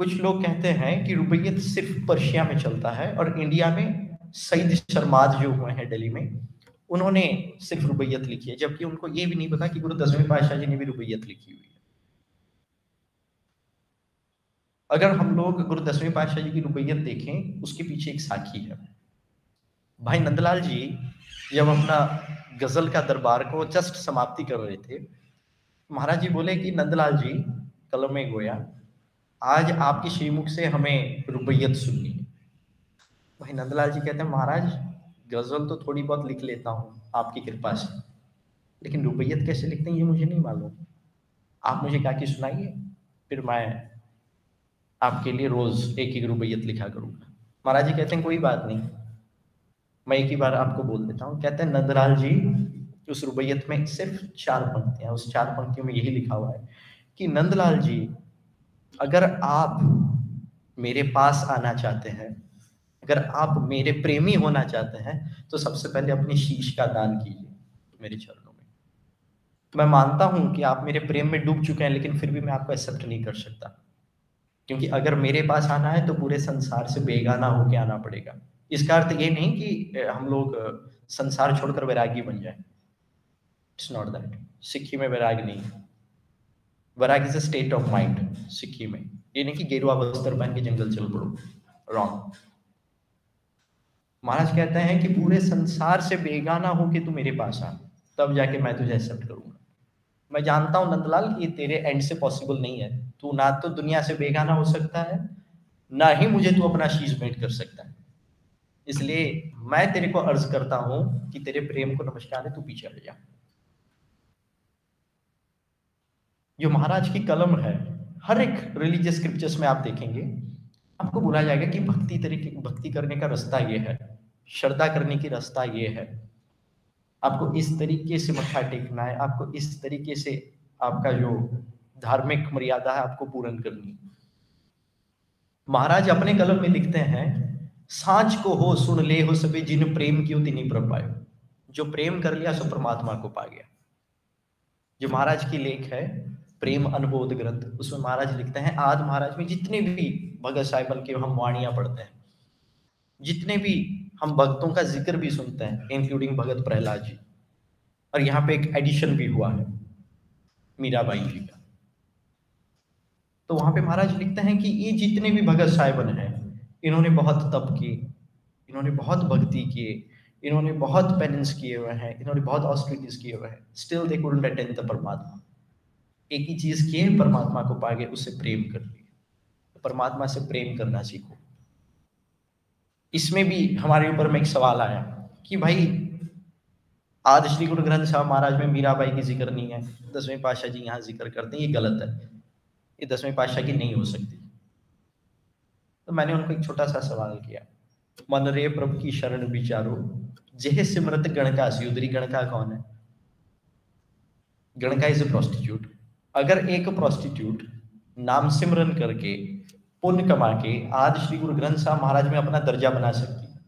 कुछ लोग कहते हैं कि रुबैयत सिर्फ़ पर्शिया में चलता है और इंडिया में सईद शर्माद जो हुए हैं दिल्ली में, उन्होंने सिर्फ़ रुबैयत लिखी है, जबकि उनको ये भी नहीं पता कि गुरु दसवें पातशाह जी ने भी रुबैयत लिखी हुई है। अगर हम लोग गुरु दसवें पातशाह जी की रुबैयत देखें, उसके पीछे एक साखी है। भाई नंदलाल जी जब अपना गज़ल का दरबार को जस्ट समाप्ति कर रहे थे, महाराज जी बोले कि नंदलाल जी, कलम गोया आज आपकी श्रीमुख से हमें रुबैयत सुननी है। भाई नंदलाल जी कहते हैं, महाराज, गज़ल तो थोड़ी बहुत लिख लेता हूँ, आपकी कृपा से। लेकिन रुबैयत कैसे लिखते हैं, ये मुझे नहीं मालूम। आप मुझे क्या कि सुनाइए, फिर मैं आपके लिए रोज एक एक रुबैयत लिखा करूँगा। महाराज जी कहते हैं, कोई बात नहीं, मैं एक ही बार आपको बोल देता हूँ। कहते हैं, नंदलाल जी, उस रुबैयत में सिर्फ़ चार पंक्तियाँ, उस चार पंक्तियों में यही लिखा हुआ है कि नंदलाल जी अगर आप मेरे पास आना चाहते हैं, अगर आप मेरे प्रेमी होना चाहते हैं तो सबसे पहले अपनी शीश का दान कीजिए मेरे चरणों में। मैं मानता हूँ कि आप मेरे प्रेम में डूब चुके हैं, लेकिन फिर भी मैं आपको एक्सेप्ट नहीं कर सकता। क्योंकि अगर मेरे पास आना है तो पूरे संसार से बेगाना होके आना पड़ेगा। इसका अर्थ ये नहीं कि हम लोग संसार छोड़कर वैरागी बन जाए। इट्स नॉट दैट सिक्की में वैराग नहीं वैराग is a state of mind Sikhi में ये नहीं कि गेरुआ बस्तर पहन के जंगल चल पड़ो। रॉन्ग महाराज कहते हैं कि पूरे संसार से बेगाना हो कि तू मेरे पास आ। तब जाके मैं तुझे एक्सेप्ट करूँगा। मैं जानता हूँ नंदलाल ये तेरे एंड से पॉसिबल नहीं है। तू ना तो दुनिया से बेगाना हो सकता है, ना ही मुझे तू अपना शीश भेंट कर सकता है। इसलिए मैं तेरे को अर्ज़ करता हूँ कि तेरे प्रेम को नमस्कार है, तू पीछे हट जा। जो महाराज की कलम है, हर एक रिलीजियस स्क्रिप्चर्स में आप देखेंगे, आपको बोला जाएगा कि भक्ति तरीके, भक्ति करने का रास्ता ये है, श्रद्धा करने की रास्ता ये है। आपको इस तरीके से मत्था टेकना है, आपको इस तरीके से आपका जो धार्मिक मर्यादा है, आपको पूर्ण करनी महाराज अपने कलम में लिखते हैं, साँझ को हो, सुन ले हो सभी जिन प्रेम की तिनी प्रभ पाए जो प्रेम कर लिया, सो परमात्मा को पा गया। जो महाराज की लेख है प्रेम अनुबोध ग्रंथ उसमें महाराज लिखते हैं आज महाराज में जितने भी भगत साहिबन के हम वाणियाँ पढ़ते हैं जितने भी हम भक्तों का ज़िक्र भी सुनते हैं इंक्लूडिंग भगत प्रहलाद जी और यहाँ पे एक एडिशन भी हुआ है मीराबाई जी का। तो वहाँ पे महाराज लिखते हैं कि ये जितने भी भगत साहिबन हैं इन्होंने बहुत तप किए इन्होंने बहुत भक्ति किए इन्होंने बहुत पेनेंस किए हुए हैं इन्होंने बहुत ऑस्ट्रिटीज किए हुए हैं still they couldn't attend the परमात्मा। एक ही चीज़ किए परमात्मा को पागे उससे प्रेम कर लिए। परमात्मा से प्रेम करना सीखो। इसमें भी हमारे ऊपर में एक सवाल आया कि भाई आदि श्री गुरु ग्रंथ साहब महाराज में मीराबाई की ज़िक्र नहीं है, दसवें पातशाह जी यहाँ ज़िक्र करते हैं, ये गलत है। ये दसवें पातशाह की नहीं हो सकती। तो मैंने उनको एक छोटा सा सवाल किया, मन रे प्रभु की शरण विचारो जेह सिमरत गणका सियुदरी गणका कौन है? गणका इज़ ए प्रोस्टिट्यूट अगर एक प्रोस्टिट्यूट नाम सिमरन करके, पुण्य कमा के, आज श्री गुरु ग्रंथ साहब महाराज में अपना दर्जा बना सकती है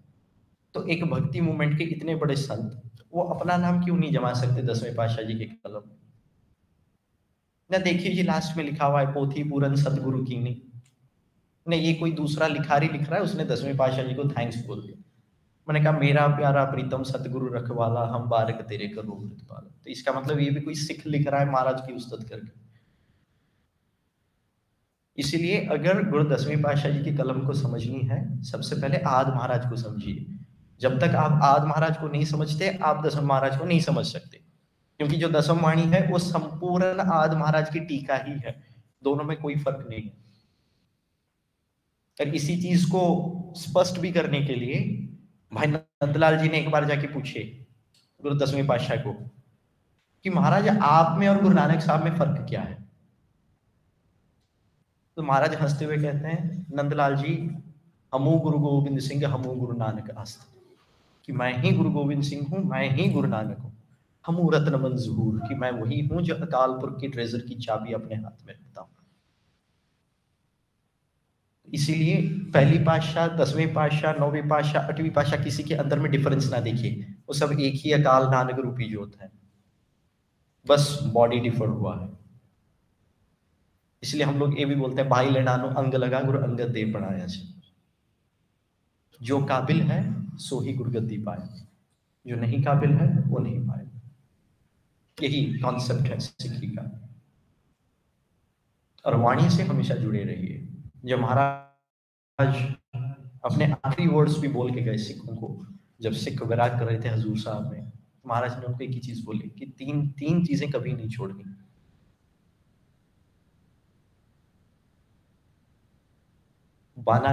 तो एक भक्ति मूवमेंट के इतने बड़े संत, वो अपना नाम क्यों नहीं जमा सकते दसवें पातशाह जी के कलम? न देखिए जी लास्ट में लिखा हुआ है, पोथी पूरन सदगुरु की नहीं ये कोई दूसरा लिखारी लिख रहा है, उसने दसवें पातशाह जी को थैंक्स बोल दिया। मैंने कहा, मेरा प्यारा प्रीतम, सतगुरु रखवाला हम बारक तेरे करो पाला। तो इसका मतलब ये भी कोई सिख लिख रहा है महाराज की उस्तत करके। इसीलिए अगर गुरु दसवीं पातशाह जी की कलम को समझनी है, सबसे पहले आद महाराज को समझिए। जब तक आप आद महाराज को नहीं समझते, आप दसम महाराज को नहीं समझ सकते। क्योंकि जो दसम वाणी है, वो संपूर्ण आद महाराज की टीका ही है। दोनों में कोई फ़र्क नहीं है। इसी चीज़ को स्पष्ट भी करने के लिए भाई नंदलाल जी ने एक बार जाके पूछे गुरु दसवीं पातशाह को कि महाराज, आप में और गुरु नानक साहब में फ़र्क क्या है? तो महाराज हँसते हुए कहते हैं, नंदलाल जी, हमू गुरु गोविंद सिंह, हमू गुरु नानक आस्त कि मैं ही गुरु गोविंद सिंह हूँ, मैं ही गुरु नानक हूँ। हमू रत्न मंजूर, कि मैं वही हूँ जो अकालपुर की ट्रेजर की चाबी अपने हाथ में रखता हूँ इसीलिए पहली पातशाह, दसवें पातशाह, नौवीं पातशाह, आठवीं पातशाह किसी के अंदर में डिफरेंस ना देखिए। वो सब एक ही अकाल नानक रूपी जोत है। बस बॉडी डिफर हुआ है। इसलिए हम लोग ये भी बोलते हैं, भाई लेनानो अंग लगा, गुरु अंगद दे पढ़ाया जो काबिल है, सो ही गुरगद्दी पाए। जो नहीं काबिल है, वो नहीं पाए। यही कॉन्सेप्ट है, सिक्की का। और वाणी से हमेशा जुड़े रहिए। जब महाराज अपने आखिरी वर्ड्स भी बोल के गए सिखों को, जब सिख विराग कर रहे थे हजूर साहब में महाराज ने उनको एक ही चीज़ बोली कि तीन तीन चीज़ें कभी नहीं छोड़नी। बाना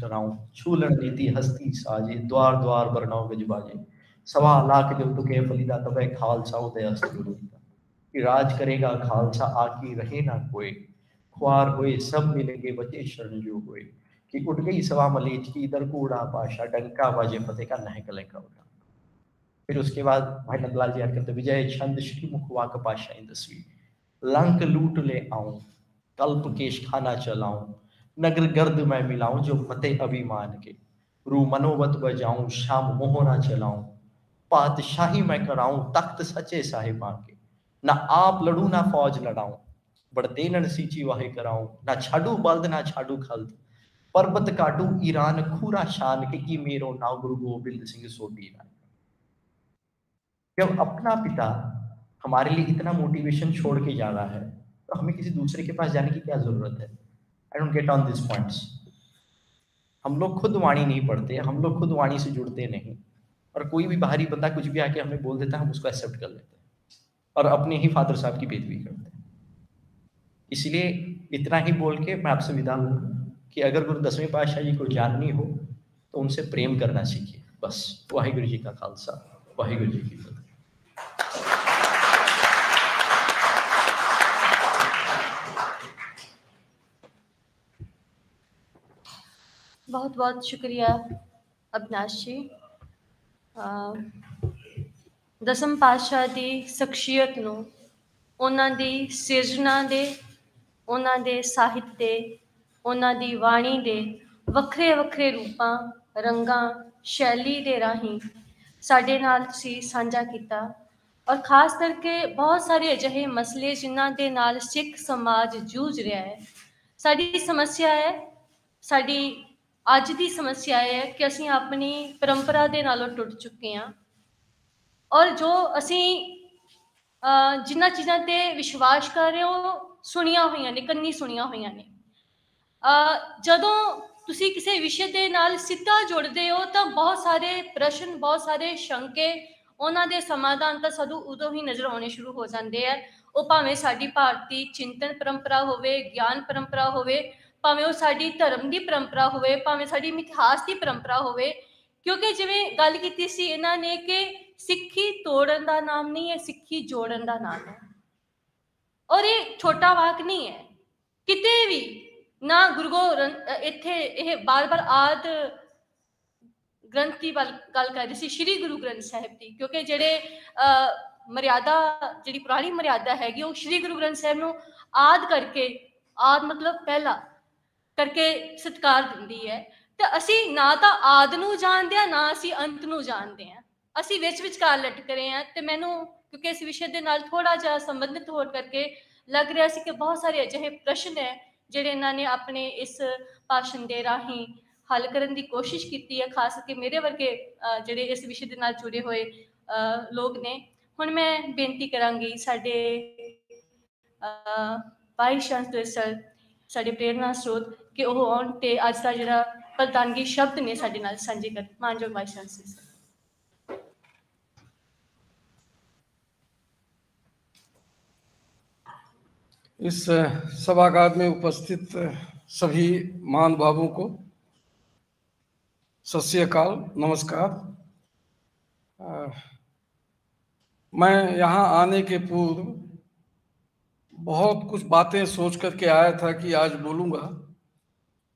कराऊं, छूलन नीति हस्ती साजे, द्वार द्वार बरनाओ गज बाजे। सवा लाख जब तुके फलीदा तबे खालसा उदय अस्तुर कि राज करेगा खालसा आकी रहे ना कोई। ख्वार हुए, सब मिलेंगे बचे शरण जो हुए। कि उठ गई सवा मलेच की, इधर को उड़ा पाशा, डंका बाजे फतेह का नह कले का उड़ा फिर उसके बाद, भाई नंदलाल जी याद करते विजय, छंद श्री मुखवा कपाशा दसवीं। लंक लूट ले आऊँ, कल्प केश खाना चलाऊं नगर गर्द मैं मिलाऊं जो फतेह अभिमान के। रू मनोवत बजाऊं, शाम मोहना चलाऊं पातशाही मैं कराऊं, तख्त सचे साहिबा के। ना आप लड़ू, ना फौज लड़ाऊं बड़देनन सीची वाहे कराऊं, ना छाडू बल्द, ना छाडू खल्द। पर्वत काटू, ईरान खूरा शान के, ई मेरो नाव गुरु गोविंद सिंह सोटी जब अपना पिता हमारे लिए इतना मोटिवेशन छोड़ के जा रहा है तो हमें किसी दूसरे के पास जाने की क्या ज़रूरत है? I don't get on this points हम लोग खुद वाणी नहीं पढ़ते, हम लोग खुद वाणी से जुड़ते नहीं। और कोई भी बाहरी बंदा कुछ भी आके हमें बोल देता है, हम उसको एक्सेप्ट कर लेते हैं। और अपने ही फादर साहब की बेदबी करते हैं। इसलिए इतना ही बोल के मैं आपसे विदा लूँगा कि अगर गुरु दसवें पातशाह जी को जाननी हो तो उनसे प्रेम करना सीखिए। बस, वाहिगुरु जी का खालसा, वाहिगुरु जी की फतेह। ਬਹੁਤ ਬਹੁਤ ਸ਼ੁਕਰੀਆ ਅਬਨਾਸ਼ ਜੀ ਦਸਮ ਪਾਤਸ਼ਾਹ ਦੀ ਸ਼ਖਸੀਅਤ ਨੂੰ ਉਹਨਾਂ ਦੀ ਸਿਰਜਣਾ ਦੇ ਉਹਨਾਂ ਦੇ ਸਾਹਿਤ ਦੇ ਉਹਨਾਂ ਦੀ ਬਾਣੀ ਦੇ ਵੱਖਰੇ ਵੱਖਰੇ ਰੂਪਾਂ ਰੰਗਾਂ ਸ਼ੈਲੀ ਦੇ ਰਾਹੀਂ ਸਾਡੇ ਨਾਲ ਤੁਸੀਂ ਸਾਂਝਾ ਕੀਤਾ ਔਰ ਖਾਸ ਕਰਕੇ ਬਹੁਤ ਸਾਰੇ ਅਜਿਹੇ ਮਸਲੇ ਜਿਨ੍ਹਾਂ ਦੇ ਨਾਲ ਸਿੱਖ ਸਮਾਜ ਜੂਝ ਰਿਹਾ ਹੈ ਸਾਡੀ ਸਮੱਸਿਆ ਹੈ ਸਾਡੀ ਅੱਜ ਦੀ ਸਮੱਸਿਆ ਇਹ ਹੈ ਕਿ ਅਸੀਂ ਆਪਣੀ ਪਰੰਪਰਾ ਦੇ ਨਾਲੋਂ ਟੁੱਟ ਚੁੱਕੇ ਹਾਂ। ਔਰ ਜੋ ਅਸੀਂ ਅਹ, ਚੀਜ਼ਾਂ ਤੇ ਵਿਸ਼ਵਾਸ ਕਰ ਰਹੇ ਹਾਂ, ਉਹ ਸੁਣੀਆਂ ਹੋਈਆਂ ਨੇ ਕੰਨੀ ਸੁਣੀਆਂ ਹੋਈਆਂ ਨੇ। ਜਦੋਂ ਤੁਸੀਂ ਕਿਸੇ ਵਿਸ਼ੇ ਦੇ ਨਾਲ ਸਿੱਧਾ ਜੁੜਦੇ ਹੋ ਤਾਂ ਬਹੁਤ ਸਾਰੇ ਪ੍ਰਸ਼ਨ ਬਹੁਤ ਸਾਰੇ ਸ਼ੰਕੇ ਉਹਨਾਂ ਦੇ ਸਮਾਧਾਨ ਤਾਂ ਸਾਨੂੰ ਉਦੋਂ ਹੀ ਨਜ਼ਰ ਆਉਣੇ ਸ਼ੁਰੂ ਹੋ ਜਾਂਦੇ ਆ। ਉਹ ਭਾਵੇਂ ਸਾਡੀ ਭਾਰਤੀ ਚਿੰਤਨ ਪਰੰਪਰਾ ਹੋਵੇ ਗਿਆਨ ਪਰੰਪਰਾ ਹੋਵੇ ਭਾਵੇਂ ਉਹ ਸਾਡੀ ਧਰਮ ਦੀ ਪਰੰਪਰਾ ਹੋਵੇ ਭਾਵੇਂ ਸਾਡੀ ਮਿਥਿਹਾਸ ਦੀ ਪਰੰਪਰਾ ਹੋਵੇ ਕਿਉਂਕਿ ਜਿਵੇਂ ਗੱਲ ਕੀਤੀ ਸੀ ਇਹਨਾਂ ਨੇ ਕਿ ਸਿੱਖੀ ਤੋੜਨ ਦਾ ਨਾਮ ਨਹੀਂ ਹੈ ਸਿੱਖੀ ਜੋੜਨ ਦਾ ਨਾਮ ਹੈ। ਔਰ ਇਹ ਛੋਟਾ ਵਾਕ ਨਹੀਂ ਹੈ। ਕਿਤੇ ਵੀ ਨਾ ਗੁਰੂ ਗੋਬਿੰਦ ਇੱਥੇ ਇਹ ਬਾਰ-ਬਾਰ ਆਦ ਗ੍ਰੰਥ ਦੀ ਵੱਲ ਗੱਲ ਕਰ ਰਹੀ ਸੀ ਸ੍ਰੀ ਗੁਰੂ ਗ੍ਰੰਥ ਸਾਹਿਬ ਦੀ ਕਿਉਂਕਿ ਜਿਹੜੇ ਅ, ਮਰਿਆਦਾ ਜਿਹੜੀ ਪੁਰਾਣੀ ਮਰਿਆਦਾ ਹੈਗੀ ਉਹ ਸ੍ਰੀ ਗੁਰੂ ਗ੍ਰੰਥ ਸਾਹਿਬ ਨੂੰ ਆਦ ਕਰਕੇ ਆਦ ਮਤਲਬ ਪਹਿਲਾ ਕਰਕੇ ਸਤਿਕਾਰ ਦਿੰਦੀ ਹੈ। ਤੇ ਅਸੀਂ ਨਾ ਤਾਂ ਆਦ ਨੂੰ ਜਾਣਦੇ ਆ, ਨਾ ਅਸੀਂ ਅੰਤ ਨੂੰ ਜਾਣਦੇ ਆ। ਅਸੀਂ ਵਿੱਚ ਵਿਚਕਾਰ ਲਟਕ ਰਹੇ ਆ ਤੇ ਮੈਨੂੰ, ਕਿਉਂਕਿ ਇਸ ਵਿਸ਼ੇ ਦੇ ਨਾਲ ਥੋੜਾ ਜਿਹਾ ਸੰਬੰਧਿਤ ਹੋਣ ਕਰਕੇ ਲੱਗ ਰਿਹਾ ਸੀ ਕਿ ਬਹੁਤ ਸਾਰੇ ਅਜਿਹੇ ਪ੍ਰਸ਼ਨ ਹੈ, ਜਿਹੜੇ ਇਹਨਾਂ ਨੇ ਆਪਣੇ ਇਸ ਭਾਸ਼ਣ ਦੇ ਰਾਹੀਂ ਹੱਲ ਕਰਨ ਦੀ ਕੋਸ਼ਿਸ਼ ਕੀਤੀ ਹੈ। ਖਾਸ ਕਰਕੇ ਮੇਰੇ ਵਰਗੇ ਜਿਹੜੇ ਇਸ ਵਿਸ਼ੇ ਦੇ ਨਾਲ ਜੁੜੇ ਹੋਏ ਲੋਕ ਨੇ। ਹੁਣ ਮੈਂ ਬੇਨਤੀ ਕਰਾਂਗੀ ਸਾਡੇ ਭਾਈ ਸ਼ਾਂਤਰ ਸਰ, ਸਾਡੇ ਪ੍ਰੇਰਨਾ ਸਰੋਤ ਕਿ ਉਹ ਆਉਣ ਤੇ ਅੱਜ ਦਾ ਜਿਹੜਾ ਪ੍ਰਧਾਨਗੀ ਸ਼ਬਦ ਨੇ ਸਾਡੇ ਨਾਲ ਸਾਂਝੇ ਕਰ ਮਾਨਯੋਗ ਭਾਈ ਸ਼ਾਂਤਰ ਸਰ इस सभागार में उपस्थित सभी महानुभावों को सत श्री अकाल नमस्कार अ, मैं यहाँ आने के पूर्व बहुत कुछ बातें सोच करके आया था कि आज बोलूँगा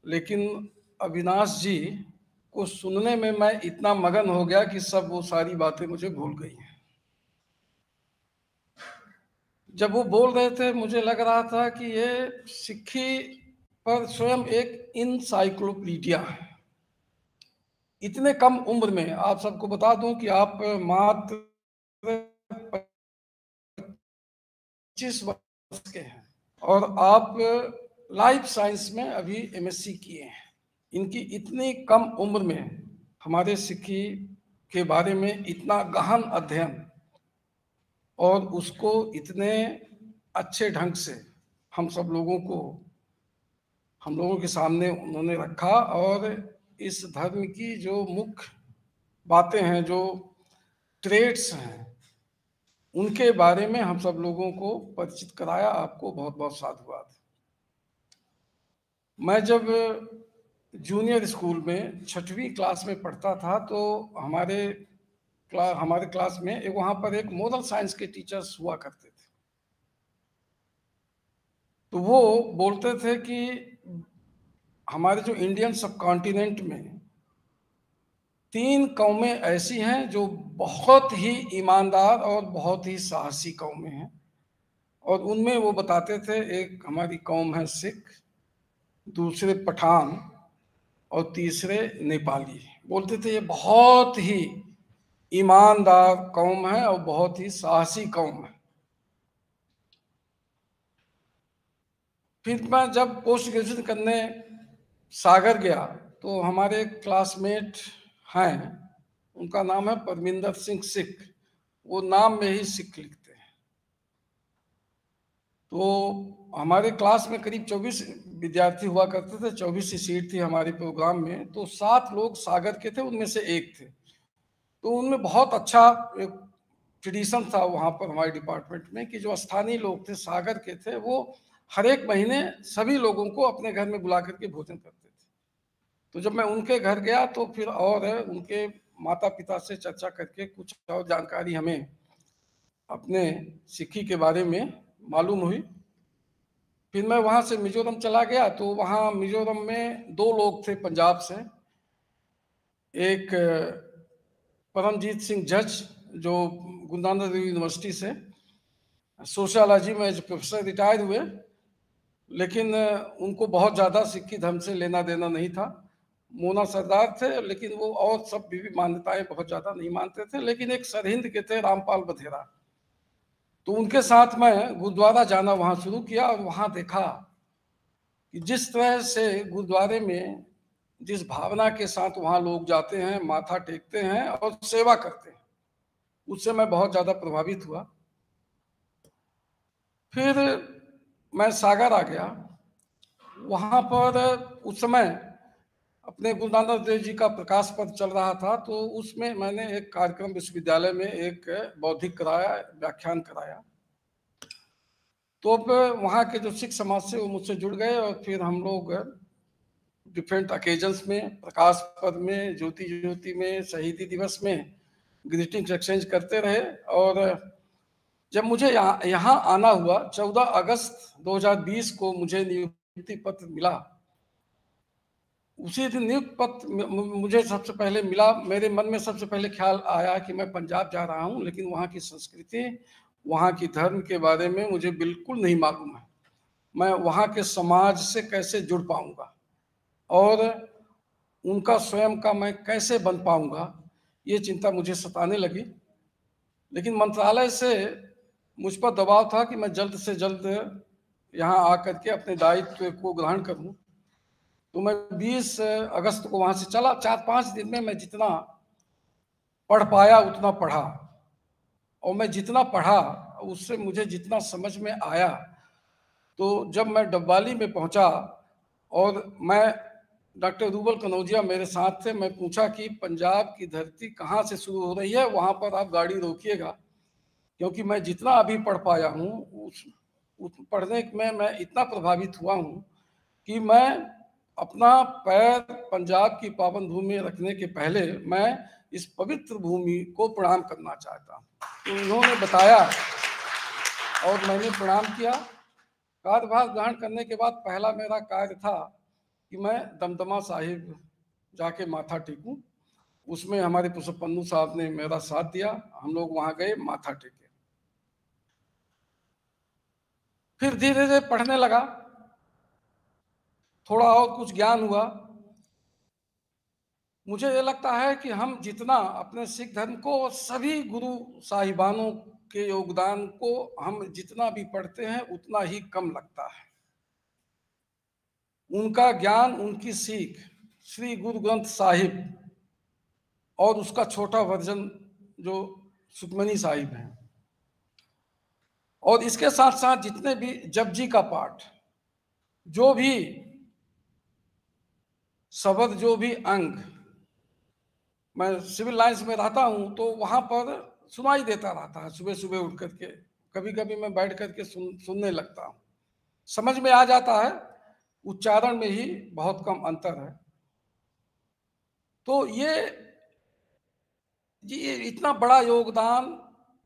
लेकिन अविनाश जी को सुनने में मैं इतना मगन हो गया कि सब वो सारी बातें मुझे भूल गई हैं। जब वो बोल रहे थे, मुझे लग रहा था कि ये सिक्खी पर स्वयं एक इनसाइक्लोपीडिया है। इतने कम उम्र में आप सबको बता दूँ कि आप मात्र पच्चीस वर्ष के हैं और आप लाइफ साइंस में अभी एमएससी किए हैं। इनकी इतनी कम उम्र में हमारे सिक्की के बारे में इतना गहन अध्ययन और उसको इतने अच्छे ढंग से हम सब लोगों को, हम लोगों के सामने उन्होंने रखा और इस धर्म की जो मुख्य बातें हैं, जो ट्रेड्स हैं, उनके बारे में हम सब लोगों को परिचित कराया। आपको बहुत बहुत साधुवाद। मैं जब जूनियर स्कूल में छठवीं क्लास में पढ़ता था तो हमारे क्लास हमारे क्लास में एक वहाँ पर एक मॉडल साइंस के टीचर्स हुआ करते थे। तो वो बोलते थे कि हमारे जो इंडियन सब कॉन्टिनेंट में तीन कौमें ऐसी हैं जो बहुत ही ईमानदार और बहुत ही साहसी कौमें हैं। और उनमें वो बताते थे, एक हमारी कौम है सिख दूसरे पठान और तीसरे नेपाली। बोलते थे, ये बहुत ही ईमानदार कौम है और बहुत ही साहसी कौम है। फिर मैं जब पोस्ट ग्रेजुएशन करने सागर गया तो हमारे क्लासमेट हैं, उनका नाम है परमिंदर सिंह सिख। वो नाम में ही सिख लिखते तो हमारे क्लास में करीब 24 विद्यार्थी हुआ करते थे 24 ही सीट थी हमारे प्रोग्राम में तो सात लोग सागर के थे, उनमें से एक थे। तो उनमें बहुत अच्छा एक ट्रेडिशन था वहाँ पर हमारे डिपार्टमेंट में कि जो स्थानीय लोग थे, सागर के थे, वो हर एक महीने सभी लोगों को अपने घर में बुला करके भोजन करते थे। तो जब मैं उनके घर गया तो फिर और है उनके माता पिता से चर्चा करके कुछ और जानकारी हमें अपने सिक्खी के बारे में मालूम हुई। फिर मैं वहाँ से मिजोरम चला गया तो वहाँ मिजोरम में दो लोग थे पंजाब से। एक परमजीत सिंह जज जो नानक देव यूनिवर्सिटी से सोशियोलॉजी में प्रोफेसर रिटायर हुए लेकिन उनको बहुत ज़्यादा सिक्की धर्म से लेना देना नहीं था। मोना सरदार थे लेकिन वो और सब भी, भी मान्यताएँ बहुत ज़्यादा नहीं मानते थे लेकिन एक सरहिंद के थे रामपाल बथेरा तो उनके साथ मैं गुरुद्वारा जाना वहाँ शुरू किया और वहाँ देखा कि जिस तरह से गुरुद्वारे में जिस भावना के साथ वहाँ लोग जाते हैं, माथा टेकते हैं और सेवा करते हैं, उससे मैं बहुत ज़्यादा प्रभावित हुआ। फिर मैं सागर आ गया। वहाँ पर उस समय अपने गुरु नानक देव जी का प्रकाश पद चल रहा था तो उसमें मैंने एक कार्यक्रम विश्वविद्यालय में एक बौद्धिक कराया, व्याख्यान कराया। तो अब वहाँ के जो सिख समाज से वो मुझसे जुड़ गए और फिर हम लोग डिफरेंट ओकेजन्स में, प्रकाश पद में ज्योति ज्योति में, शहीदी दिवस में ग्रीटिंग्स एक्सचेंज करते रहे और जब मुझे यहाँ यहाँ आना हुआ 14 अगस्त 2020 को मुझे नियुक्ति पत्र मिला। उसी दिन नियुक्त पत्र मुझे सबसे पहले मिला, मेरे मन में सबसे पहले ख्याल आया कि मैं पंजाब जा रहा हूँ, लेकिन वहाँ की संस्कृति, वहाँ की धर्म के बारे में मुझे बिल्कुल नहीं मालूम है। मैं वहाँ के समाज से कैसे जुड़ पाऊँगा और उनका स्वयं का मैं कैसे बन पाऊँगा, ये चिंता मुझे सताने लगी। लेकिन मंत्रालय से मुझ पर दबाव था कि मैं जल्द से जल्द यहाँ आकर के अपने दायित्व को ग्रहण करूँ। तो मैं 20 अगस्त को वहाँ से चला। चार पाँच दिन में मैं जितना पढ़ पाया उतना पढ़ा। और मैं जितना पढ़ा उससे मुझे जितना समझ में आया तो जब मैं डब्बाली में पहुँचा और मैं डॉक्टर रूबल कनौजिया मेरे साथ थे मैं पूछा कि पंजाब की धरती कहाँ से शुरू हो रही है वहाँ पर आप गाड़ी रोकिएगा। क्योंकि मैं जितना अभी पढ़ पाया हूँ उस, उस पढ़ने में मैं इतना प्रभावित हुआ हूँ कि मैं अपना पैर पंजाब की पावन भूमि रखने के पहले मैं इस पवित्र भूमि को प्रणाम करना चाहता हूँ। तो उन्होंने बताया और मैंने प्रणाम किया। कार्यभार ग्रहण करने के बाद पहला मेरा कार्य था कि मैं दमदमा साहिब जाके माथा टेकूं। उसमें हमारे पुष्प पन्नू साहब ने मेरा साथ दिया। हम लोग वहाँ गए, माथा टेके। फिर धीरे धीरे पढ़ने लगा। थोड़ा और कुछ ज्ञान हुआ। मुझे ये लगता है कि हम जितना अपने सिख धर्म को, सभी गुरु साहिबानों के योगदान को हम जितना भी पढ़ते हैं, उतना ही कम लगता है। उनका ज्ञान, उनकी सीख श्री गुरु ग्रंथ साहिब और उसका छोटा वर्जन जो सुखमनी साहिब है। और इसके साथ साथ जितने भी जपजी का पाठ, जो भी शब्द जो भी अंग, मैं सिविल लाइन्स में रहता हूँ तो वहाँ पर सुनाई देता रहता है सुबह सुबह उठ करके कभी कभी मैं बैठ करके सुन, सुनने लगता हूँ। समझ में आ जाता है, उच्चारण में ही बहुत कम अंतर है। तो ये ये इतना बड़ा योगदान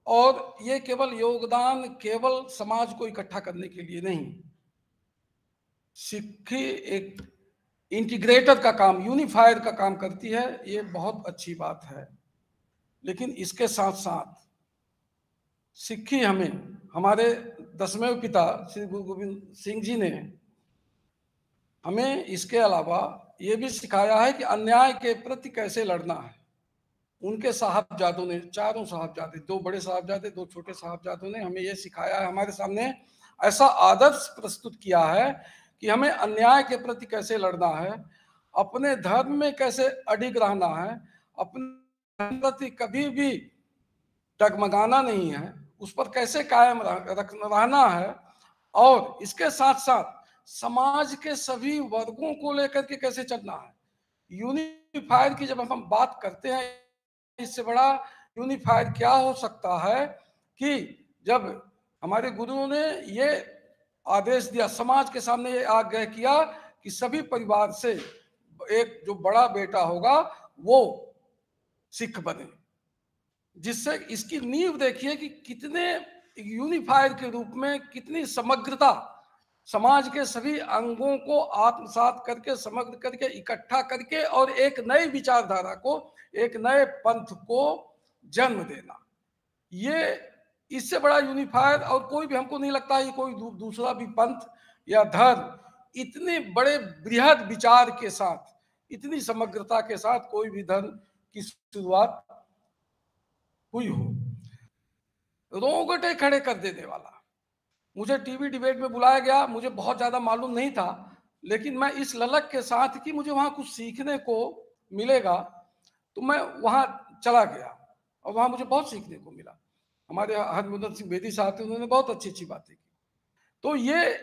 और ये केवल योगदान केवल समाज को इकट्ठा करने के लिए नहीं, सिक्खी एक इंटीग्रेटर का काम, यूनिफायर का काम करती है, ये बहुत अच्छी बात है। लेकिन इसके साथ साथ सिक्खी हमें, हमारे दसवें पिता श्री गुरु गोविंद सिंह जी ने हमें इसके अलावा ये भी सिखाया है कि अन्याय के प्रति कैसे लड़ना है। उनके साहबजादों ने, चारों साहबजादे, दो बड़े साहबजादे, दो छोटे साहबजादों ने हमें यह सिखाया है। हमारे सामने ऐसा आदर्श प्रस्तुत किया है कि हमें अन्याय के प्रति कैसे लड़ना है, अपने धर्म में कैसे अडिग रहना है, अपने प्रति कभी भी डगमगाना नहीं है, उस पर कैसे कायम रहना है और इसके साथ साथ समाज के सभी वर्गों को लेकर के कैसे चलना है। यूनिफाइड की जब हम बात करते हैं, इससे बड़ा यूनिफाइड क्या हो सकता है कि जब हमारे गुरुओं ने ये आदेश दिया, समाज के सामने ये आग्रह किया कि सभी परिवार से एक जो बड़ा बेटा होगा, वो सिख बने। जिससे इसकी नींव देखिए कि कितने यूनिफायर के रूप में कितनी समग्रता समाज के सभी अंगों को आत्मसात करके, समग्र करके, इकट्ठा करके और एक नई विचारधारा को, एक नए पंथ को जन्म देना। ये इससे बड़ा यूनिफायर और कोई भी हमको नहीं लगता है कोई दू, दूसरा भी पंथ या धर्म इतने बड़े बृहद विचार के साथ इतनी समग्रता के साथ कोई भी धर्म की शुरुआत हुई हो। रोंगटे खड़े कर देने वाला। मुझे टीवी डिबेट में बुलाया गया मुझे बहुत ज़्यादा मालूम नहीं था लेकिन मैं इस ललक के साथ कि मुझे वहाँ कुछ सीखने को मिलेगा तो मैं वहाँ चला गया और वहाँ मुझे बहुत सीखने को मिला। हमारे हरमोदन सिंह बेदी साहब थे, उन्होंने बहुत अच्छी अच्छी बातें की। तो ये,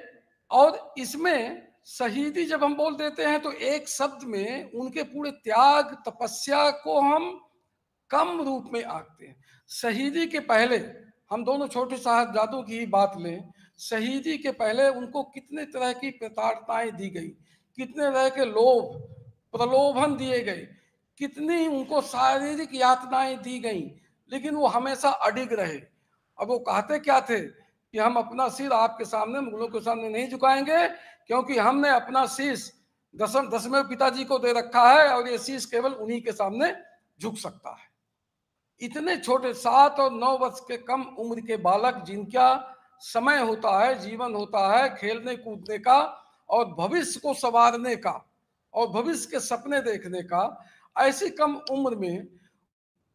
और इसमें शहीदी जब हम बोल देते हैं तो एक शब्द में उनके पूरे त्याग, तपस्या को हम कम रूप में आंकते हैं। शहीदी के पहले, हम दोनों छोटे साहबजादों की ही बात लें, शहीदी के पहले उनको कितने तरह की प्रताड़ताएँ दी गई, कितने तरह के लोभ, प्रलोभन दिए गए, कितनी उनको शारीरिक यातनाएँ दी गई लेकिन वो हमेशा अडिग रहे। अब वो कहते क्या थे कि हम अपना सिर आपके सामने, मुगलों के सामने नहीं झुकाएँगे, क्योंकि हमने अपना शीश दसम, दसवें पिताजी को दे रखा है और ये शीश केवल उन्हीं के सामने झुक सकता है। इतने छोटे सात और नौ वर्ष के कम उम्र के बालक जिनका समय होता है, जीवन होता है खेलने कूदने का और भविष्य को संवारने का और भविष्य के सपने देखने का, ऐसी कम उम्र में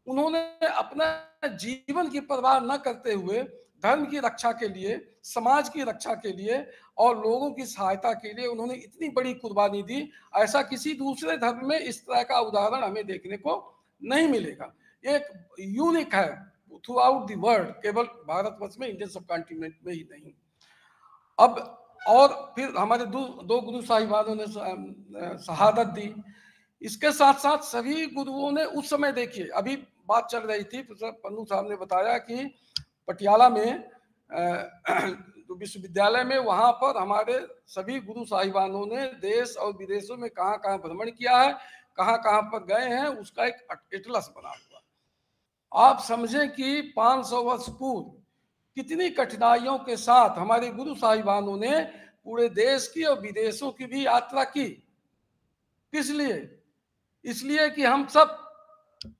उन्होंने अपना जीवन की परवाह न करते हुए धर्म की रक्षा के लिए, समाज की रक्षा के लिए और लोगों की सहायता के लिए उन्होंने इतनी बड़ी कुर्बानी दी। ऐसा किसी दूसरे धर्म में इस तरह का उदाहरण हमें देखने को नहीं मिलेगा। एक यूनिक है थ्रू आउट दी वर्ल्ड केवल भारतवर्ष में इंडियन सब कॉन्टिनेंट में ही नहीं। अब और फिर हमारे दो दो गुरु साहिबानों ने शहादत दी। इसके साथ साथ सभी गुरुओं ने उस समय देखिए, अभी बात चल रही थी पन्नू साहब ने बताया कि पटियाला में विश्वविद्यालय में वहाँ पर हमारे सभी गुरु साहिबानों ने देश और विदेशों में कहाँ कहाँ भ्रमण किया है कहाँ कहाँ पर गए हैं, उसका एक एटलस बना हुआ। आप समझें कि 500 वर्ष पूर्व कितनी कठिनाइयों के साथ हमारे गुरु साहिबानों ने पूरे देश की और विदेशों की भी यात्रा की। किस लिए? इसलिए कि हम सब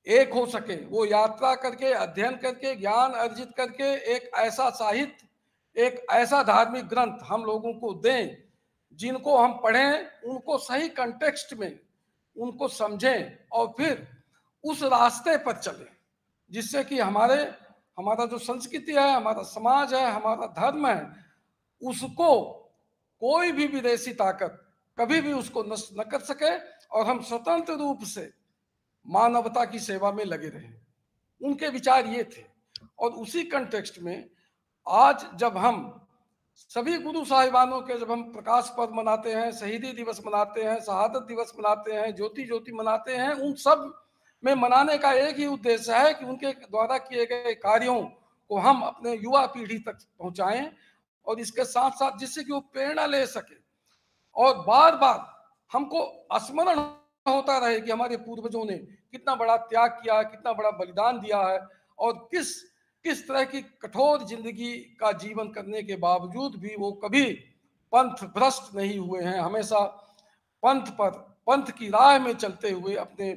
एक हो सके, वो यात्रा करके, अध्ययन करके, ज्ञान अर्जित करके एक ऐसा साहित्य, एक ऐसा धार्मिक ग्रंथ हम लोगों को दें, जिनको हम पढ़ें, उनको सही कंटेक्स्ट में, उनको समझें और फिर उस रास्ते पर चलें, जिससे कि हमारे, हमारा जो संस्कृति है, हमारा समाज है, हमारा धर्म है, उसको कोई भी विदेशी ताकत कभी भी उसको नष्ट न कर सके और हम स्वतंत्र रूप से मानवता की सेवा में लगे रहे। उनके विचार ये थे। और उसी कंटेक्स्ट में आज जब हम सभी गुरु साहिबानों के जब हम प्रकाश पर्व मनाते हैं, शहीदी दिवस मनाते हैं, शहादत दिवस मनाते हैं ज्योति ज्योति मनाते हैं, उन सब में मनाने का एक ही उद्देश्य है कि उनके द्वारा किए गए कार्यों को हम अपने युवा पीढ़ी तक पहुंचाएँ और इसके साथ साथ जिससे कि वो प्रेरणा ले सके। और बार बार हमको स्मरण होता रहे कि हमारे पूर्वजों ने कितना बड़ा त्याग किया है कितना बड़ा बलिदान दिया है और किस किस तरह की कठोर ज़िंदगी का जीवन करने के बावजूद भी वो कभी पंथ भ्रष्ट नहीं हुए हैं। हमेशा पंथ पर, पंथ की राह में चलते हुए अपने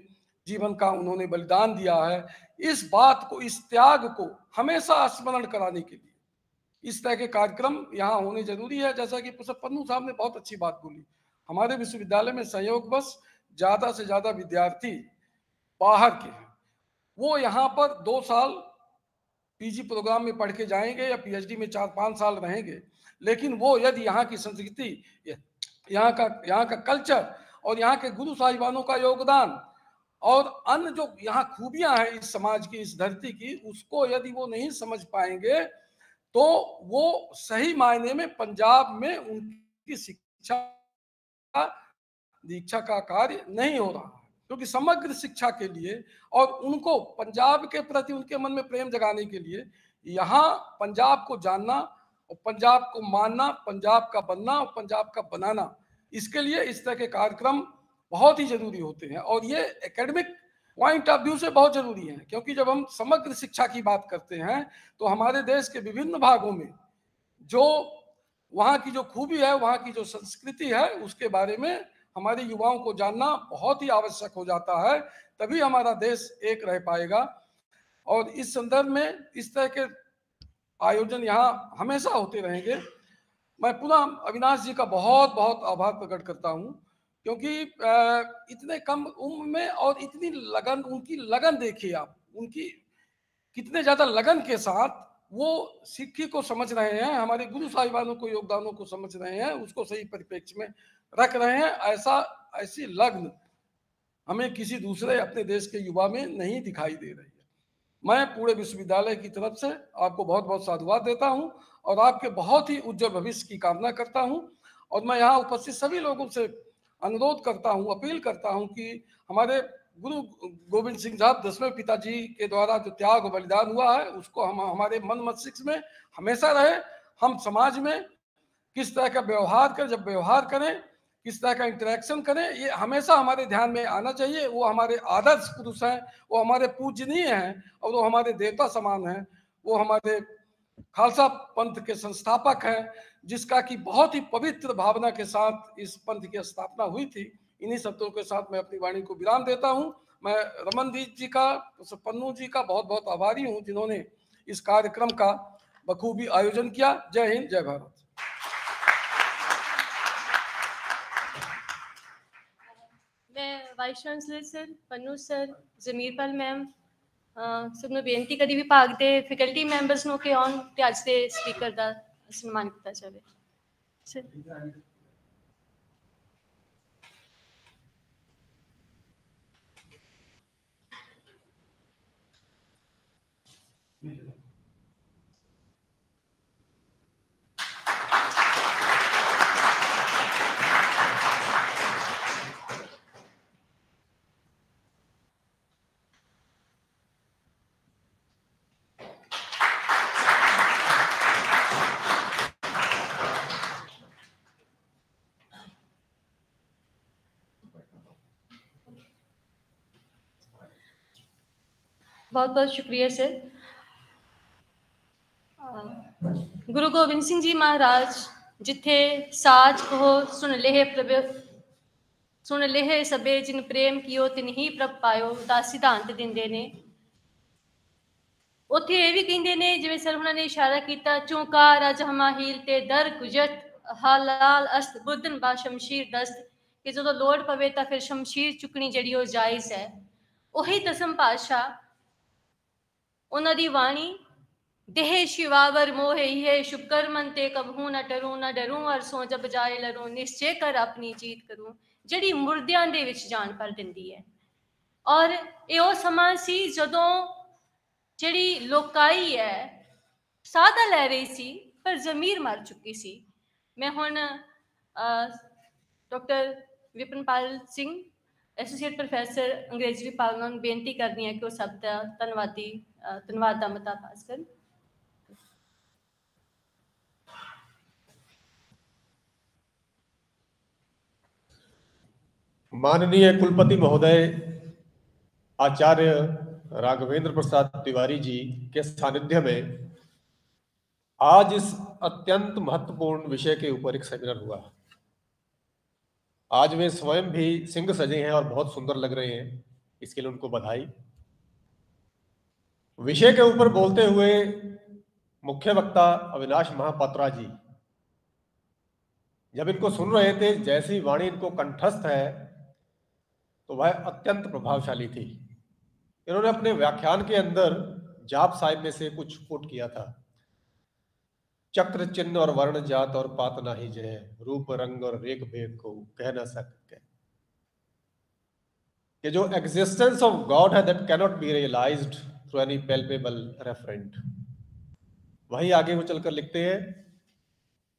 जीवन का उन्होंने बलिदान दिया है। इस बात को, इस त्याग को हमेशा स्मरण कराने के लिए। इस तरह के कार्यक्रम यहाँ होने ज़रूरी है। जैसा कि पन्नू साहब ने बहुत अच्छी बात बोली। हमारे विश्वविद्यालय में संयोग बस ज़्यादा से ज़्यादा विद्यार्थी बाहर के वो यहाँ पर दो साल पीजी प्रोग्राम में पढ़ के जाएँगे या पीएचडी में चार पाँच साल रहेंगे। लेकिन वो यदि यहाँ की संस्कृति, यहाँ का यहाँ का कल्चर और यहाँ के गुरु साहिबानों का योगदान और अन्य जो यहाँ खूबियाँ हैं इस समाज की, इस धरती की, उसको यदि वो नहीं समझ पाएँगे तो वो सही मायने में पंजाब में उनकी शिक्षा दीक्षा का कार्य नहीं हो रहा क्योंकि समग्र शिक्षा के लिए और उनको पंजाब के प्रति उनके मन में प्रेम जगाने के लिए यहाँ पंजाब को जानना और पंजाब को मानना, पंजाब का बनना और पंजाब का बनाना, इसके लिए इस तरह के कार्यक्रम बहुत ही ज़रूरी होते हैं और ये एकेडमिक पॉइंट ऑफ़ व्यू से बहुत ज़रूरी है, क्योंकि जब हम समग्र शिक्षा की बात करते हैं तो हमारे देश के विभिन्न भागों में जो वहाँ की जो खूबी है, वहाँ की जो संस्कृति है, उसके बारे में हमारे युवाओं को जानना बहुत ही आवश्यक हो जाता है, तभी हमारा देश एक रह पाएगा। और इस संदर्भ में इस तरह के आयोजन यहाँ हमेशा होते रहेंगे। मैं पुनः अविनाश जी का बहुत बहुत आभार प्रकट करता हूँ, क्योंकि इतने कम उम्र में और इतनी लगन, उनकी लगन देखिए आप, उनकी कितने ज़्यादा लगन के साथ वो सिक्खी को समझ रहे हैं, हमारे गुरु साहिबानों को, योगदानों को समझ रहे हैं, उसको सही परिप्रेक्ष्य में रख रहे हैं, ऐसा, ऐसी लग्न हमें किसी दूसरे अपने देश के युवा में नहीं दिखाई दे रही है। मैं पूरे विश्वविद्यालय की तरफ़ से आपको बहुत बहुत साधुवाद देता हूँ और आपके बहुत ही उज्जवल भविष्य की कामना करता हूँ और मैं यहाँ उपस्थित सभी लोगों से अनुरोध करता हूँ, अपील करता हूँ कि हमारे गुरु गोविंद सिंह साहब दसवें पिताजी के द्वारा जो त्याग बलिदान हुआ है, उसको हम, हमारे मन मस्तिष्क में हमेशा रहे, हम समाज में किस तरह का व्यवहार करें, जब व्यवहार करें किस तरह का इंटरेक्शन करें, ये हमेशा हमारे ध्यान में आना चाहिए। वो हमारे आदर्श पुरुष हैं, वो हमारे पूजनीय हैं और वो हमारे देवता समान हैं। वो हमारे खालसा पंथ के संस्थापक हैं, जिसका कि बहुत ही पवित्र भावना के साथ इस पंथ की स्थापना हुई थी। इन्हीं शब्दों के साथ मैं अपनी वाणी को विराम देता हूँ। मैं रमनदीप जी का पन्नू जी का बहुत बहुत आभारी हूँ, जिन्होंने इस कार्यक्रम का बखूबी आयोजन किया। जय हिंद, जय Bharat. Vice chancellor sir Pannu sir Zamirpal ma'am ਸਭ ਨੂੰ ਬੇਨਤੀ ਕਦੀ ਵੀ ਭਾਗ ਦੇ ਫੈਕਲਟੀ ਮੈਂਬਰਸ ਨੂੰ ਕਿ ਆਉਣ ਤੇ ਅੱਜ ਦੇ ਸਪੀਕਰ ਦਾ ਸਨਮਾਨ ਕੀਤਾ ਜਾਵੇ। ਸਰ बहुत बहुत शुक्रिया सर गुरु गोबिंद सिंह जी महाराज जिथे साज कहो सुन लेह प्रभ सुन लेह सबे जिन प्रेम कियो तिन ही प्रभ पायो ਦਾ ਸਿਧਾਂਤ ਦਿੰਦੇ ਨੇ ਉੱਥੇ ਇਹ ਵੀ ਕਹਿੰਦੇ ਨੇ ਜਿਵੇਂ ਸਰ ਉਹਨਾਂ ਨੇ ਇਸ਼ਾਰਾ ਕੀਤਾ ਚੌਂਕਾਰ ਅਜ ਹਮਾਹੀਲ ਤੇ ਦਰ ਗੁਜਤ ਹਲਾਲ ਅਸਤ ਬੁੱਧਨ ਬਾ ਸ਼ਮਸ਼ੀਰ ਦਸਤ ਕਿ ਜਦੋਂ ਲੋੜ ਪਵੇ ਤਾਂ ਫਿਰ ਸ਼ਮਸ਼ੀਰ ਚੁੱਕਣੀ ਜਿਹੜੀ ਉਹ ਜਾਇਜ਼ ਹੈ ਉਹੀ ਦਸਮ ਪਾਤਸ਼ਾਹ ਉਹਨਾਂ ਦੀ ਵਾਣੀ ਦੇਹ ਸ਼ਿਵਾਵਰ ਮੋਹਈ ਹੈ ਸ਼ੁਕਰਮਨ ਤੇ ਕਬਹੂ ਨਾ ਡਰੂ ਨਾ ਡਰੂ ਅਰਸੋਂ ਜਬ ਜਾਏ ਲਰੂ, ਨਿਸ਼ਚੇ ਕਰ ਆਪਣੀ ਜੀਤ ਕਰੂ, ਜਿਹੜੀ ਮੁਰਦਿਆਂ ਦੇ ਵਿੱਚ ਜਾਨ ਪਰ ਦਿੰਦੀ ਹੈ। ਔਰ ਇਹ ਉਹ ਸਮਾਂ ਸੀ ਜਦੋਂ ਜਿਹੜੀ ਲੋਕਾਈ ਹੈ ਸਾਦਾ ਲੈ ਰਹੀ ਸੀ, ਪਰ ਜ਼ਮੀਰ ਮਰ ਚੁੱਕੀ ਸੀ। ਮੈਂ ਹੁਣ doctor Vipanpal Singh, associate professor ਅੰਗਰੇਜ਼ੀ ਵਿਭਾਗ ਨੂੰ ਬੇਨਤੀ ਕਰਨੀ ਹਾਂ ਕਿ ਉਹ ਸਭ ਦਾ ਧੰਨਵਾਦੀ ਧੰਨਵਾਦ ਦਾ ਮਤਾ ਪਾਸ ਕਰਨ माननीय कुलपति महोदय आचार्य राघवेंद्र प्रसाद तिवारी जी के सानिध्य में आज इस अत्यंत महत्वपूर्ण विषय के ऊपर एक सेमिनार हुआ आज वे स्वयं भी सिंह सजे हैं और बहुत सुंदर लग रहे हैं इसके लिए उनको बधाई विषय के ऊपर बोलते हुए मुख्य वक्ता अविनाश महापात्रा जी, जब इनको सुन रहे थे, जैसी वाणी इनको कंठस्थ है तो वह अत्यंत प्रभावशाली थी। इन्होंने अपने व्याख्यान के अंदर जाप साहिब में से कुछ कोट किया था। चक्र चिन्ह और वर्ण जात और पात ना ही जय, रूप रंग और रेख भेद को कह ना सकते कि जो एग्जिस्टेंस ऑफ़ गॉड है that cannot be realised through any palpable referent वही आगे वो चलकर लिखते हैं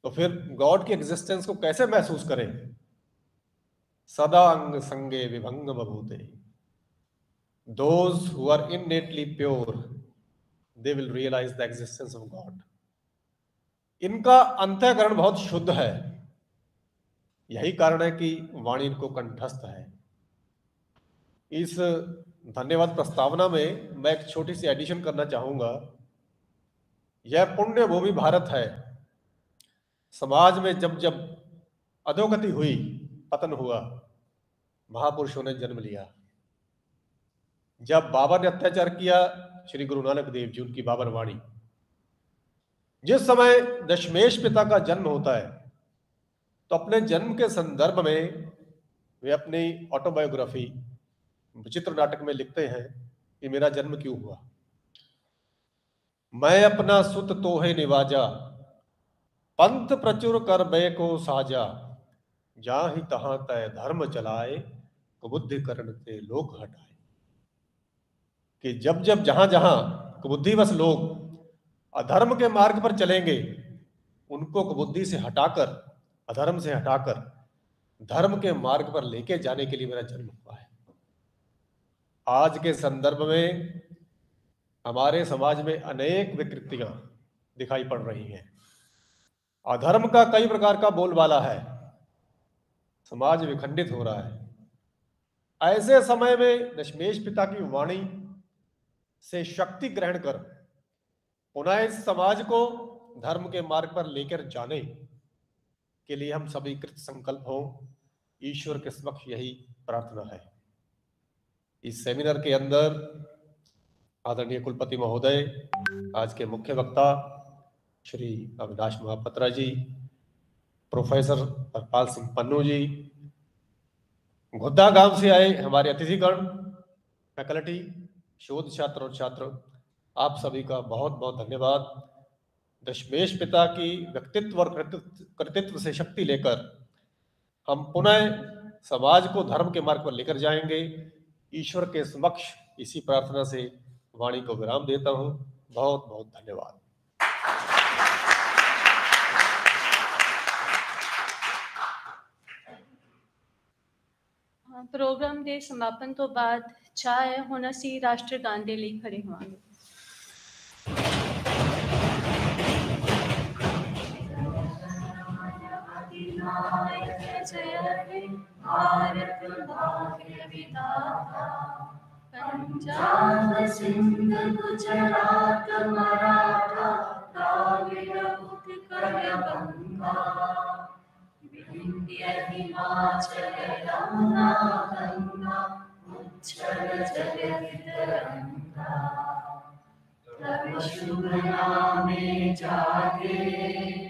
तो फिर गॉड की एग्जिस्टेंस को कैसे महसूस करें? सदा अंग संगे विभंग बभूते। Those who are innately pure they will realise the existence of God इनका अंतःकरण बहुत शुद्ध है। यही कारण है कि वाणी इनको कंठस्थ है। इस धन्यवाद प्रस्तावना में मैं एक छोटी सी एडिशन करना चाहूँगा। यह पुण्य भूमि भारत है। समाज में जब जब अधोगति हुई, पतन हुआ, महापुरुषों ने जन्म लिया। जब बाबर ने अत्याचार किया, श्री गुरु नानक देव जी, उनकी बाबर वाणी। जिस समय दशमेश पिता का जन्म होता है तो अपने जन्म के संदर्भ में वे अपनी ऑटोबायोग्राफी विचित्र नाटक में लिखते हैं कि मेरा जन्म क्यों हुआ? मैं अपना सुत तोहे निवाजा, पंथ प्रचुर कर बे को साजा। जा ही तहा तय धर्म चलाए कुबुद्धि करण ते लोग हटाए। कि जब जब जहाँ जहाँ कुबुद्धिवश लोग अधर्म के मार्ग पर चलेंगे, उनको कुबुद्धि से हटाकर, अधर्म से हटाकर, धर्म के मार्ग पर लेके जाने के लिए मेरा जन्म हुआ है। आज के संदर्भ में हमारे समाज में अनेक विकृतियाँ दिखाई पड़ रही हैं। अधर्म का कई प्रकार का बोलबाला है। समाज विखंडित हो रहा है। ऐसे समय में दशमेश पिता की वाणी से शक्ति ग्रहण कर, पुनः इस समाज को धर्म के मार्ग पर लेकर जाने के लिए हम सभी कृत संकल्प हो। ईश्वर के समक्ष यही प्रार्थना है। इस सेमिनार के अंदर आदरणीय कुलपति महोदय, आज के मुख्य वक्ता श्री अविनाश महापत्रा जी, प्रोफेसर हरपाल सिंह पन्नू जी घुद्दा गाँव से आए हमारे अतिथिगण, फैकल्टी, शोध छात्र और छात्र, आप सभी का बहुत बहुत धन्यवाद। दशमेश पिता की व्यक्तित्व और कृतित्व से शक्ति लेकर हम पुनः समाज को धर्म के मार्ग पर लेकर जाएँगे। ईश्वर के समक्ष इसी प्रार्थना से वाणी को विराम देता हूं बहुत बहुत धन्यवाद ਪ੍ਰੋਗਰਾਮ ਦੇ ਸਮਾਪਨ ਤੋਂ ਬਾਅਦ ਚਾਹ ਹੈ ਹੁਣ ਅਸੀਂ ਰਾਸ਼ਟਰਗਾਨ ਦੇ ਲਈ ਖੜੇ ਹੋਵਾਂਗੇ जय हे भारत भाग्य विधाता पंजाब सिंध गुजरात मराठा द्राविड उत्कल गंगा विंध्य हिमाचल यमुना गंगा उच्छल जगति तरंगा तब शुभ नामे जागे